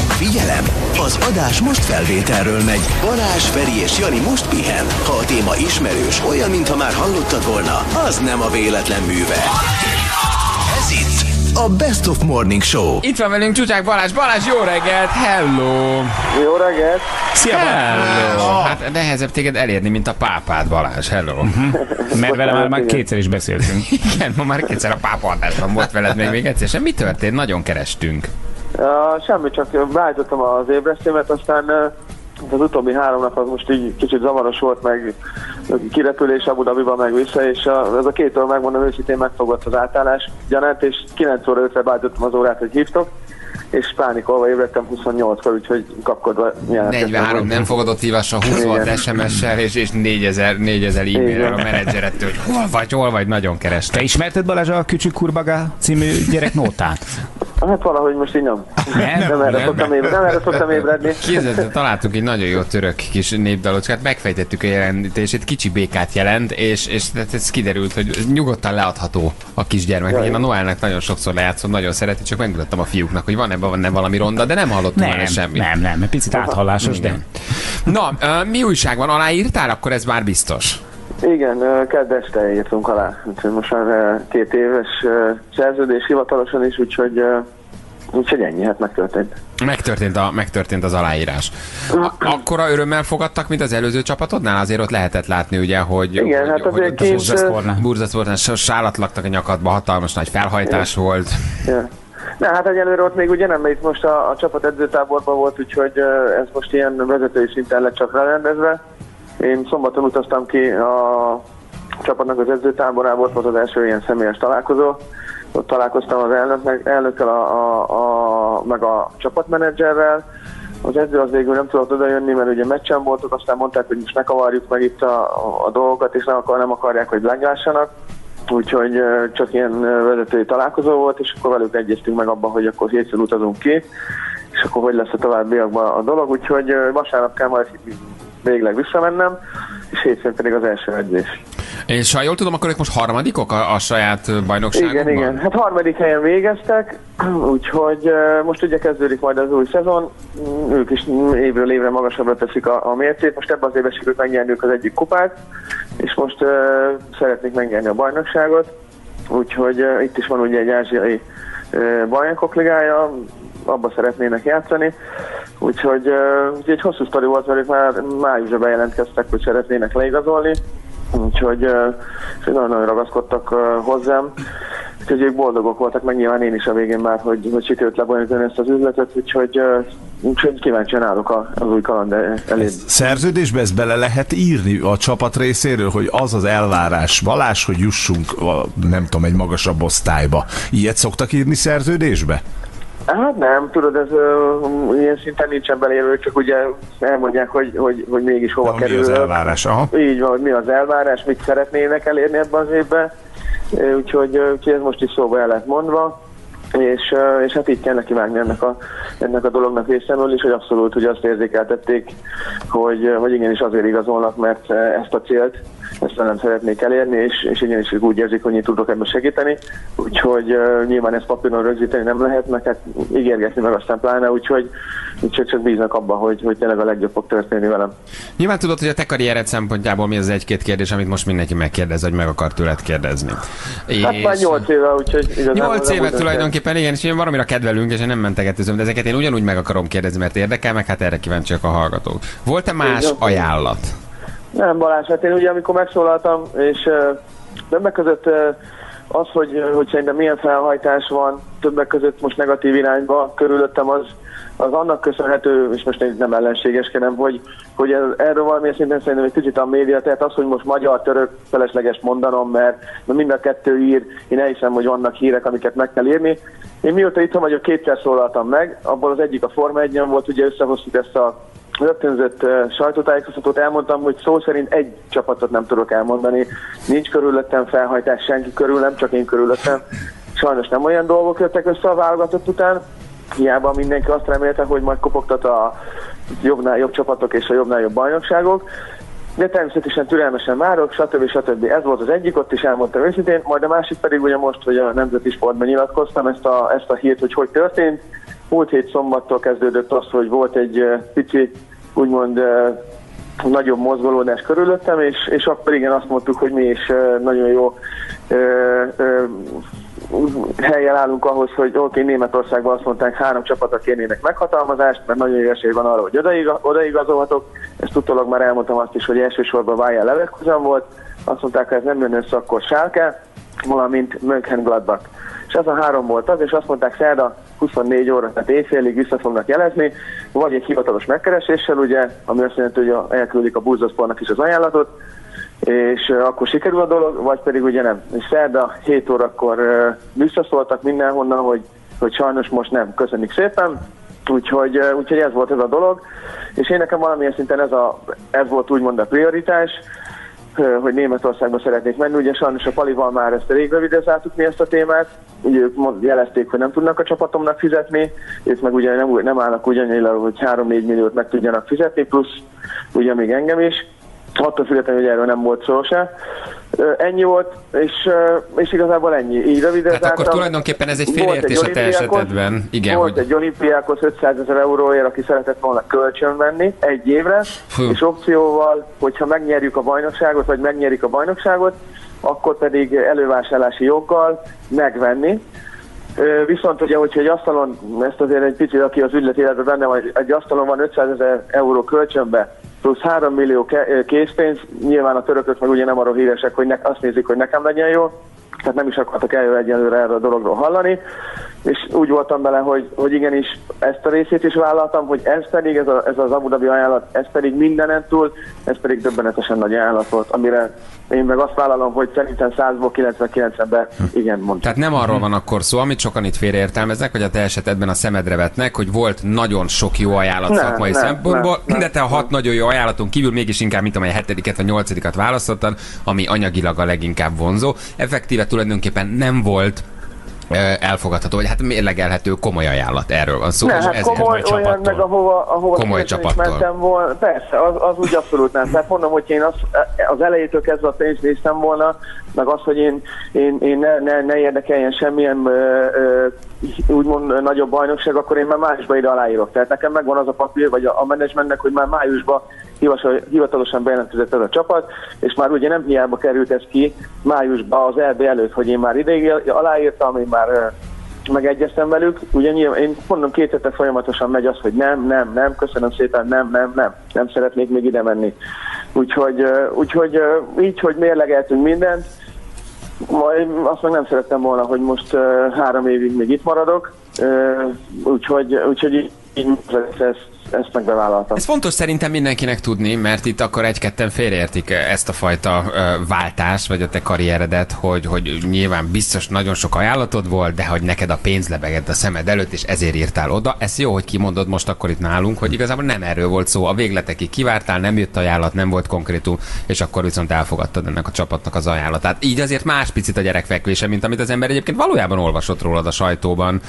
Speaker 1: Figyelem! Az adás most felvételről megy. Balázs, Feri és Jani most pihen. Ha a téma ismerős, olyan, mintha már hallottad volna, az nem a véletlen műve. Ez itt a Best of Morning Show.
Speaker 3: Itt van velünk Csúcsák Balázs. Balázs, jó reggelt! Hello!
Speaker 13: Jó reggelt!
Speaker 4: Szia,
Speaker 3: Hello! Hát nehezebb téged elérni, mint a pápát, Balázs. Hello!
Speaker 4: Mert vele már, már kétszer is beszéltünk.
Speaker 3: Igen, ma már kétszer a pápa adásban volt veled még, még egyszer. sem. Mi történt? Nagyon kerestünk.
Speaker 13: Uh, semmi, csak beállítottam az ébresztémet, aztán uh, az utóbbi három nap az most így kicsit zavaros volt, meg kirepülés Abu Dhabiba meg vissza, és a, ez a két óra megmondom őszintén megfogott az átállás gyanát, és 9 óra 5-re beállítottam az órát, hogy hívtok, és pánikolva ébredtem 28-kor, úgyhogy kapkodva jelentkeztem.
Speaker 3: 43 nem fogadott hívásra, 20 volt
Speaker 13: Igen.
Speaker 3: SMS-sel, és, és 4000, 4000 e-mailrel a menedzserettől, hogy hol vagy, hol vagy, nagyon
Speaker 4: Te
Speaker 3: kerestem.
Speaker 4: ismerted Balázs a Kücsük Kurbaga című gyerek nótát?
Speaker 13: Hát valahogy most így nem.
Speaker 4: Nem?
Speaker 13: Nem erre
Speaker 3: nem.
Speaker 13: szoktam ébredni. Nem erre szoktam ébredni.
Speaker 3: Képzeld, találtunk egy nagyon jó török kis népdalocskát, megfejtettük a jelentését, kicsi békát jelent, és, és tehát ez kiderült, hogy nyugodtan leadható a kisgyermek. Én a Noelnek nagyon sokszor lejátszom, nagyon szereti, csak megmutattam a fiúknak, hogy van ebben van nem valami ronda, de nem hallottam
Speaker 4: Nem,
Speaker 3: semmit.
Speaker 4: nem, nem, egy picit áthallásos, de...
Speaker 3: Na, mi újság van? Aláírtál? Akkor ez már biztos.
Speaker 13: Igen, kedd este írtunk alá. Úgyhogy most már két éves szerződés hivatalosan is, úgyhogy, úgyhogy ennyi, hát megtörtént.
Speaker 3: Megtörtént, a, megtörtént az aláírás. A, akkora örömmel fogadtak, mint az előző csapatodnál? Azért ott lehetett látni, ugye, hogy...
Speaker 13: Igen,
Speaker 3: hogy,
Speaker 13: hát
Speaker 3: hogy
Speaker 13: azért
Speaker 3: ott a
Speaker 13: kint,
Speaker 3: s- sálat laktak a nyakadba, hatalmas nagy felhajtás volt.
Speaker 13: Ja. Ne, hát egyelőre ott még ugye nem, mert itt most a, a csapat edzőtáborban volt, úgyhogy ez most ilyen vezetői szinten lett csak rendezve. Én szombaton utaztam ki a csapatnak az edzőtáborából, volt az első ilyen személyes találkozó. Ott találkoztam az elnöknek, elnökkel, a, a, a, meg a csapatmenedzserrel. Az edző az végül nem tudott oda jönni, mert ugye meccsen voltak, aztán mondták, hogy most ne kavarjuk meg itt a, a, dolgokat, és nem, akar, nem akarják, hogy meglássanak. úgyhogy csak ilyen vezetői találkozó volt, és akkor velük egyeztünk meg abban, hogy akkor hétfőn utazunk ki, és akkor hogy lesz a továbbiakban a dolog, úgyhogy vasárnap kell majd végleg visszamennem, és hétfőn pedig az első edzés.
Speaker 3: És ha jól tudom, akkor ők most harmadikok a, a saját ö, bajnokságukban?
Speaker 13: Igen, igen. Hát harmadik helyen végeztek, úgyhogy most ugye kezdődik majd az új szezon. Mm, Ők is évről évre magasabbra teszik a, a mércét. Most ebben az évben sikerült megnyerniük az egyik kupát, és most uh, szeretnék megnyerni a bajnokságot. Úgyhogy uh, itt is van ugye egy ázsiai uh, bajnokok ligája, abba szeretnének játszani. Úgyhogy ugye egy hosszú sztori volt velük, már májusban bejelentkeztek, hogy szeretnének leigazolni. Úgyhogy nagyon-nagyon ragaszkodtak hozzám. Úgyhogy ők boldogok voltak, meg nyilván én is a végén már, hogy, hogy sikerült lebonyolítani ezt az üzletet, úgyhogy, úgyhogy kíváncsian állok az új kaland elé.
Speaker 5: Szerződésbe ezt bele lehet írni a csapat részéről, hogy az az elvárás, Balázs, hogy jussunk, a, nem tudom, egy magasabb osztályba. Ilyet szoktak írni szerződésbe?
Speaker 13: Hát nem, tudod, ez uh, ilyen szinten nincsen belélő, csak ugye elmondják, hogy, hogy, hogy mégis hova
Speaker 5: De mi
Speaker 13: kerül.
Speaker 5: az elvárás? Aha.
Speaker 13: Így van, hogy mi az elvárás, mit szeretnének elérni ebben az évben. Úgyhogy, úgyhogy ez most is szóba el lett mondva. És, és hát így kell neki vágni ennek a, ennek a dolognak részemről is, hogy abszolút hogy azt érzékeltették, hogy, hogy igenis azért igazolnak, mert ezt a célt, ezt nem szeretnék elérni, és, és igenis ők úgy érzik, hogy én tudok ebben segíteni. Úgyhogy uh, nyilván ezt papíron rögzíteni nem lehet, meg hát ígérgetni meg aztán pláne, úgyhogy, úgyhogy csak bíznak abban, hogy, hogy tényleg a legjobb fog történni velem.
Speaker 3: Nyilván tudod, hogy a te karriered szempontjából mi az egy-két kérdés, amit most mindenki megkérdez, vagy meg akar tőled kérdezni.
Speaker 13: Hát már 8 éve, úgyhogy igazából...
Speaker 3: 8
Speaker 13: nem
Speaker 3: éve tulajdonképpen, igen, és én valamire kedvelünk, és én nem mentegetőzöm, de ezeket én ugyanúgy meg akarom kérdezni, mert érdekel, meg hát erre kíváncsiak a hallgatók. Volt-e más ajánlat?
Speaker 13: Nem, Balázs, hát én ugye amikor megszólaltam, és uh, többek között uh, az, hogy, hogy szerintem milyen felhajtás van, többek között most negatív irányba körülöttem, az, az annak köszönhető, és most nem ellenségeskedem, hogy, hogy erről valamilyen szinten szerintem egy kicsit a média, tehát az, hogy most magyar-török felesleges mondanom, mert mind a kettő ír, én elhiszem, hogy vannak hírek, amiket meg kell írni. Én mióta itt vagyok, kétszer szólaltam meg, abból az egyik a Forma 1 volt, ugye összehoztuk ezt a rögtönzött uh, sajtótájékoztatót, elmondtam, hogy szó szerint egy csapatot nem tudok elmondani. Nincs körülöttem felhajtás senki körül, nem csak én körülöttem. Sajnos nem olyan dolgok jöttek össze a válogatott után. Hiába mindenki azt remélte, hogy majd kopogtat a jobbnál jobb csapatok és a jobbnál jobb bajnokságok. De természetesen türelmesen várok, stb. stb. Ez volt az egyik, ott is elmondtam őszintén, majd a másik pedig ugye most, hogy a Nemzeti Sportban nyilatkoztam ezt a, ezt a hírt, hogy hogy történt. Múlt hét szombattól kezdődött az, hogy volt egy eh, pici, úgymond eh, nagyobb mozgolódás körülöttem, és, és akkor igen, azt mondtuk, hogy mi is eh, nagyon jó eh, eh, helyen állunk ahhoz, hogy oké, okay, Németországban azt mondták, három csapatra kérnének meghatalmazást, mert nagyon jó esély van arra, hogy odaiga- odaigazolhatok. Ezt utólag már elmondtam azt is, hogy elsősorban Bayern Leverkusen volt. Azt mondták, ha ez nem jön össze, akkor Schalke, valamint Mönchengladbach. És ez a három volt az, és azt mondták szerda 24 óra, tehát éjfélig vissza fognak jelezni, vagy egy hivatalos megkereséssel, ugye, ami azt jelenti, hogy elküldik a Búzoszportnak is az ajánlatot, és uh, akkor sikerül a dolog, vagy pedig ugye nem. És szerda 7 órakor uh, visszaszóltak mindenhonnan, hogy, hogy sajnos most nem. Köszönjük szépen. Úgyhogy, uh, úgyhogy ez volt ez a dolog. És én nekem valamilyen szinten ez, a, ez volt úgymond a prioritás, uh, hogy Németországba szeretnék menni. Ugye sajnos a Palival már ezt rég rövidezáltuk mi ezt a témát. Ugye ők jelezték, hogy nem tudnak a csapatomnak fizetni, ők meg ugye nem, nem állnak ugyanilyen, hogy 3-4 milliót meg tudjanak fizetni, plusz ugye még engem is attól függetlenül, hogy erről nem volt szó se. Ennyi volt, és, és igazából ennyi. Így röviden
Speaker 3: Tehát akkor tulajdonképpen ez egy félértés a te esetedben. Igen,
Speaker 13: volt
Speaker 3: hogy
Speaker 13: egy olimpiákhoz 500 ezer euróért, aki szeretett volna kölcsön venni egy évre,
Speaker 3: Fú.
Speaker 13: és opcióval, hogyha megnyerjük a bajnokságot, vagy megnyerik a bajnokságot, akkor pedig elővásárlási joggal megvenni. Viszont ugye, hogyha egy asztalon, ezt azért egy picit, aki az üzleti életben benne van, egy asztalon van 500 ezer euró kölcsönbe, plusz 3 millió készpénz, nyilván a törökök meg ugye nem arról híresek, hogy ne, azt nézik, hogy nekem legyen jó, tehát nem is akartak eljön egyelőre erről a dologról hallani. és úgy voltam bele, hogy, hogy igenis ezt a részét is vállaltam, hogy ez pedig, ez, a, ez az Abu Dhabi ajánlat, ez pedig mindenen túl, ez pedig döbbenetesen nagy ajánlat volt, amire én meg azt vállalom, hogy szerintem 100-ból 99-ben igen mondtam.
Speaker 3: Tehát nem arról van akkor szó, amit sokan itt félreértelmeznek, vagy a te esetedben a szemedre vetnek, hogy volt nagyon sok jó ajánlat
Speaker 13: Nem,
Speaker 3: szakmai
Speaker 13: nem,
Speaker 3: szempontból,
Speaker 13: nem,
Speaker 3: de te a hat nagyon jó ajánlaton kívül mégis inkább, mint amely a hetediket vagy nyolcadikat választottad, ami anyagilag a leginkább vonzó. Effektíve tulajdonképpen nem volt elfogadható, vagy hát mérlegelhető komoly ajánlat. Erről van szó.
Speaker 13: ne, hát
Speaker 3: ezért
Speaker 13: komoly, olyan meg ahova, ahova
Speaker 3: Komoly
Speaker 13: is
Speaker 3: csapattól.
Speaker 13: mentem volna, persze, az, az úgy abszolút nem. Tehát mondom, hogy én az, az elejétől kezdve a pénzt néztem volna, meg az, hogy én, én, én ne, ne, ne érdekeljen semmilyen ö, ö, úgymond nagyobb bajnokság, akkor én már májusban ide aláírok. Tehát nekem megvan az a papír, vagy a, a menedzsmentnek, hogy már májusban hivatalosan bejelentkezett ez a csapat, és már ugye nem hiába került ez ki májusban az EB előtt, hogy én már ideig aláírtam, én már megegyeztem velük. Ugye nyilván, én mondom, két hete folyamatosan megy az, hogy nem, nem, nem, köszönöm szépen, nem, nem, nem, nem szeretnék még ide menni. Úgyhogy, úgyhogy így, hogy mérlegeltünk mindent, azt meg nem szerettem volna, hogy most uh, három évig még itt maradok, uh, úgyhogy, úgyhogy így, így ezt, ezt meg bevállaltam.
Speaker 3: Ez fontos szerintem mindenkinek tudni, mert itt akkor egy-ketten félreértik ezt a fajta ö, váltást, vagy a te karrieredet, hogy, hogy nyilván biztos nagyon sok ajánlatod volt, de hogy neked a pénz lebegett a szemed előtt, és ezért írtál oda. Ez jó, hogy kimondod most akkor itt nálunk, hogy igazából nem erről volt szó. A végletekig kivártál, nem jött ajánlat, nem volt konkrétum, és akkor viszont elfogadtad ennek a csapatnak az ajánlatát. Így azért más picit a gyerekfekvése, mint amit az ember egyébként valójában olvasott rólad a sajtóban,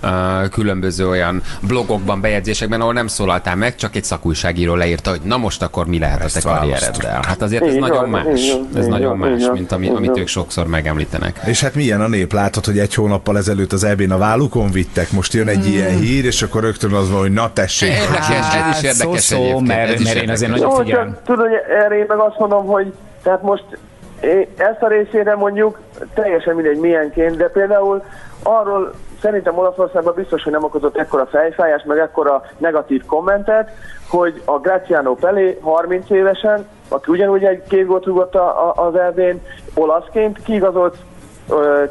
Speaker 3: ö, különböző olyan blogokban, bejegyzésekben, ahol nem szólaltál meg, csak egy szakújságíró leírta, hogy na most akkor mi lehet a te karriereddel. Hát azért ez
Speaker 5: Így
Speaker 3: nagyon
Speaker 5: van,
Speaker 3: más.
Speaker 5: van,
Speaker 3: Ez nagyon
Speaker 5: van,
Speaker 3: más,
Speaker 5: van,
Speaker 3: mint ami, amit
Speaker 5: van.
Speaker 3: ők sokszor megemlítenek.
Speaker 5: És hát milyen a nép? Látod, hogy egy hónappal ezelőtt az EB-n a vállukon vittek, most jön egy ilyen hír, és akkor rögtön az van, hogy na tessék.
Speaker 3: Érdekes, ez is érdekes
Speaker 4: szó-szó,
Speaker 3: egyébként,
Speaker 4: mert-
Speaker 3: ez is
Speaker 4: mert én azért nagyon
Speaker 13: csak tudod, hogy erre én meg azt mondom, hogy tehát most ezt a részére mondjuk teljesen mindegy milyenként, de például arról szerintem Olaszországban biztos, hogy nem okozott ekkora fejfájás, meg ekkora negatív kommentet, hogy a Graziano Pelé 30 évesen, aki ugyanúgy egy két gólt rúgott az erdén, olaszként kiigazolt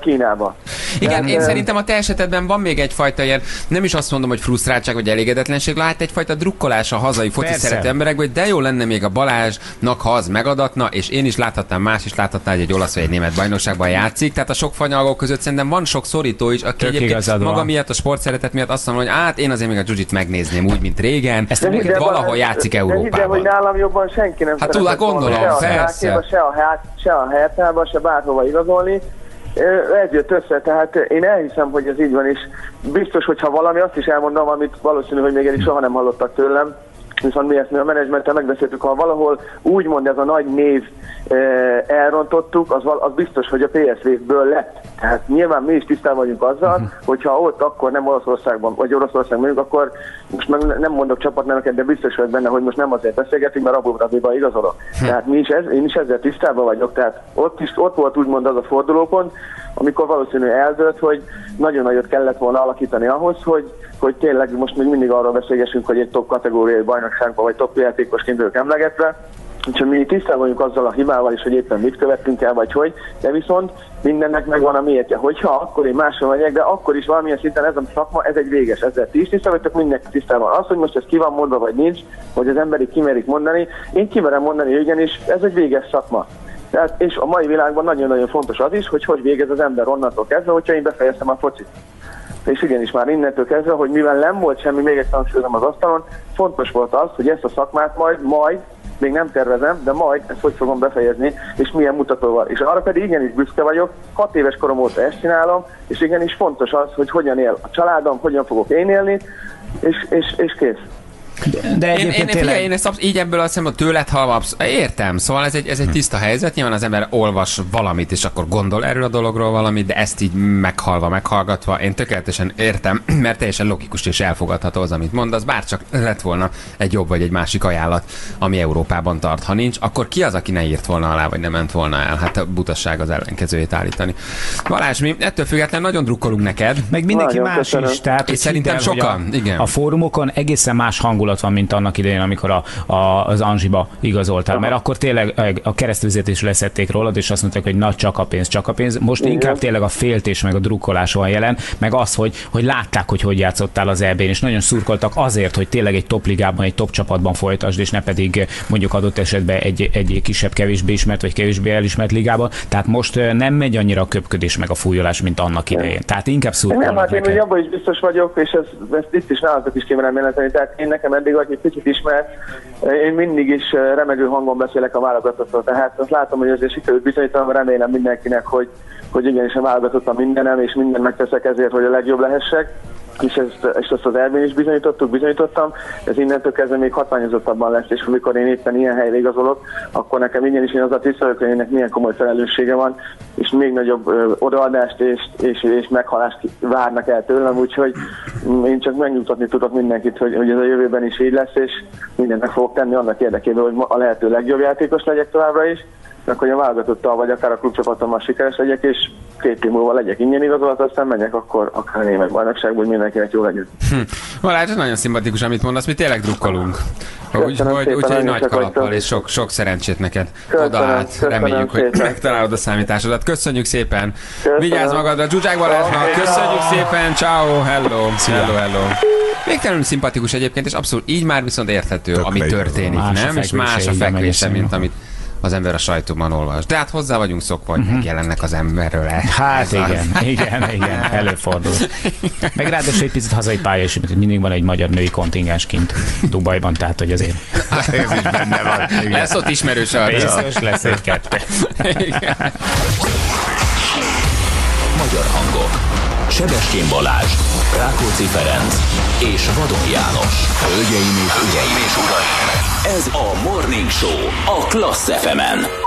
Speaker 13: Kínába.
Speaker 3: Igen,
Speaker 13: Tehát,
Speaker 3: én szerintem a te esetedben van még egyfajta ilyen, nem is azt mondom, hogy frusztráltság vagy elégedetlenség, lát egyfajta drukkolás a hazai foci
Speaker 4: Persze.
Speaker 3: szerető emberekből, hogy de jó lenne még a Balázsnak, ha az megadatna, és én is láthatnám, más is láthatná, hogy egy olasz vagy egy német bajnokságban játszik. Tehát a sok fanyalgó között szerintem van sok szorító is, aki
Speaker 4: Tök
Speaker 3: egyébként maga
Speaker 4: van.
Speaker 3: miatt, a sportszeretet miatt azt mondja, hogy hát én azért még a jujit megnézném úgy, mint régen. Ezt
Speaker 13: De el,
Speaker 3: valahol
Speaker 13: Balázs,
Speaker 3: játszik
Speaker 13: De hidd el, hogy
Speaker 3: Európában.
Speaker 13: nálam jobban senki nem
Speaker 3: Hát tudod,
Speaker 13: volna
Speaker 3: gondolom,
Speaker 13: se a
Speaker 3: persze.
Speaker 13: Hertába, se a, hát, se a Hertába, se bárhova igazolni. Ez jött össze, tehát én elhiszem, hogy ez így van, és biztos, hogyha valami, azt is elmondom, amit valószínű, hogy még eddig soha nem hallottak tőlem, viszont mi ezt mi a menedzsmenttel megbeszéltük, ha valahol úgymond ez a nagy név elrontottuk, az, az biztos, hogy a PSV-ből lett. Tehát nyilván mi is tisztában vagyunk azzal,
Speaker 3: Mhm.
Speaker 13: hogyha ott akkor nem Oroszországban, vagy Oroszországban mondjuk, akkor most meg nem mondok csapatneveket, de biztos vagyok benne, hogy most nem azért beszélgetünk, mert Abu Dhabiba igazolok.
Speaker 3: Hm.
Speaker 13: Tehát mi is ez, én is ezzel tisztában vagyok. Tehát ott, is, ott volt úgymond az a fordulópont, amikor valószínű eldőlt, hogy nagyon nagyot kellett volna alakítani ahhoz, hogy, hogy tényleg most még mindig arról beszélgessünk, hogy egy top kategóriai bajnokságban vagy top játékosként ők emlegetve, Úgyhogy mi tisztában vagyunk azzal a hibával is, hogy éppen mit követtünk el, vagy hogy, de viszont mindennek megvan a miértje. Hogyha akkor én máshol megyek, de akkor is valamilyen szinten ez a szakma, ez egy véges, ezzel ti is tisztában vagytok, mindenki tisztában. Az, hogy most ez ki van mondva, vagy nincs, hogy az emberek kimerik mondani, én kimerem mondani, hogy igenis, ez egy véges szakma. Tehát, és a mai világban nagyon-nagyon fontos az is, hogy hogy végez az ember onnantól kezdve, hogyha én befejeztem a focit. És igenis már innentől kezdve, hogy mivel nem volt semmi, még egy hangsúlyozom az asztalon, fontos volt az, hogy ezt a szakmát majd, majd, még nem tervezem, de majd ezt hogy fogom befejezni, és milyen mutatóval. És arra pedig igenis büszke vagyok, hat éves korom óta ezt csinálom, és igenis fontos az, hogy hogyan él a családom, hogyan fogok én élni, és, és, és kész.
Speaker 4: De
Speaker 3: én,
Speaker 4: egyébként
Speaker 3: én,
Speaker 4: tényleg-
Speaker 3: figyelj, én ezt absz- így ebből azt hiszem, a tőled hallva, absz- értem, szóval ez egy, ez egy tiszta helyzet, nyilván az ember olvas valamit, és akkor gondol erről a dologról valamit, de ezt így meghalva, meghallgatva, én tökéletesen értem, mert teljesen logikus és elfogadható az, amit mondasz, bár csak lett volna egy jobb vagy egy másik ajánlat, ami Európában tart. Ha nincs, akkor ki az, aki ne írt volna alá, vagy nem ment volna el? Hát a butasság az ellenkezőjét állítani. Balázs, mi ettől függetlenül nagyon drukkolunk neked.
Speaker 4: Meg mindenki más is. Tehát,
Speaker 3: és
Speaker 4: hogy
Speaker 3: szerintem
Speaker 4: hogy
Speaker 3: sokan,
Speaker 4: a,
Speaker 3: igen.
Speaker 4: A fórumokon egészen más hangulat fordulat van, mint annak idején, amikor a, a, az Anzsiba igazoltál, mert akkor tényleg eh, a keresztvezetés leszették rólad, és azt mondták, hogy na csak a pénz, csak a pénz. Most
Speaker 13: Igen.
Speaker 4: inkább tényleg a féltés, meg a drukkolás van jelen, meg az, hogy, hogy látták, hogy hogy játszottál az EB-n, és nagyon szurkoltak azért, hogy tényleg egy top ligában, egy top csapatban folytasd, és ne pedig eh, mondjuk adott esetben egy, egy kisebb, kevésbé ismert, vagy kevésbé elismert ligában. Tehát most eh, nem megy annyira a köpködés, meg a fújolás, mint annak idején. Tehát inkább
Speaker 13: Nem,
Speaker 4: szurkolnak
Speaker 13: hát én abban is biztos vagyok, és ez, ezt itt is nálatok is kéne jelenteni. Tehát én nekem eddig, aki egy picit ismert, én mindig is eh, remegő hangon beszélek a válogatottól. Tehát azt látom, hogy azért sikerült bizonyítanom, remélem mindenkinek, hogy, hogy igenis a válogatott a mindenem, és mindent megteszek ezért, hogy a legjobb lehessek. És ezt, és ezt az elvén is bizonyítottuk, bizonyítottam, ez innentől kezdve még hatványozottabban lesz, és amikor én éppen ilyen helyre igazolok, akkor nekem igenis én az a tisztelök, hogy ennek milyen komoly felelőssége van, és még nagyobb ö, odaadást és, és, és meghalást várnak el tőlem, úgyhogy mm, én csak megnyugtatni tudok mindenkit, hogy, hogy ez a jövőben is így lesz, és mindent meg fogok tenni annak érdekében, hogy a lehető legjobb játékos legyek továbbra is, meg hogy a válogatottal vagy akár a klubcsapatommal sikeres legyek, és két év múlva legyek ingyen igazolat, aztán menjek akkor akár a német bajnokságban, hogy mindenkinek jó legyen.
Speaker 3: Hm. Balázs, ez nagyon szimpatikus, amit mondasz, mi tényleg drukkolunk. Úgy,
Speaker 13: Köszönöm
Speaker 3: hogy,
Speaker 13: szépen,
Speaker 3: úgy,
Speaker 13: nagyon
Speaker 3: nagy kalappal, és sok, sok szerencsét neked
Speaker 13: Köszönöm,
Speaker 3: oda át. Reméljük, hogy megtalálod a számításodat. Köszönjük szépen.
Speaker 13: Köszönöm.
Speaker 3: Vigyázz magadra, Zsuzsák Balázsnak. Köszönjük szépen. Ciao, hello. Hello, hello. Végtelenül szimpatikus egyébként, és abszolút így már viszont érthető,
Speaker 5: Tök
Speaker 3: ami történik, nem? És más a
Speaker 4: fekvése,
Speaker 3: mint
Speaker 4: jó.
Speaker 3: amit az ember a sajtóban olvas. De hát hozzá vagyunk szokva, hogy megjelennek az emberről.
Speaker 4: Hát
Speaker 3: Ez az.
Speaker 4: igen, igen, igen, előfordul. Meg ráadásul egy picit hazai pálya is, mert mindig van egy magyar női kontingens kint Dubajban, tehát hogy azért
Speaker 5: Ez is benne van. Igen.
Speaker 3: Lesz ott ismerős a
Speaker 4: biztos lesz egy-kettő.
Speaker 1: Magyar hangok. Sebestyén Balázs, Rákóczi Ferenc és Vadon János. Hölgyeim és, Hölgyeim uraim! Ez a Morning Show a Klassz FM-en.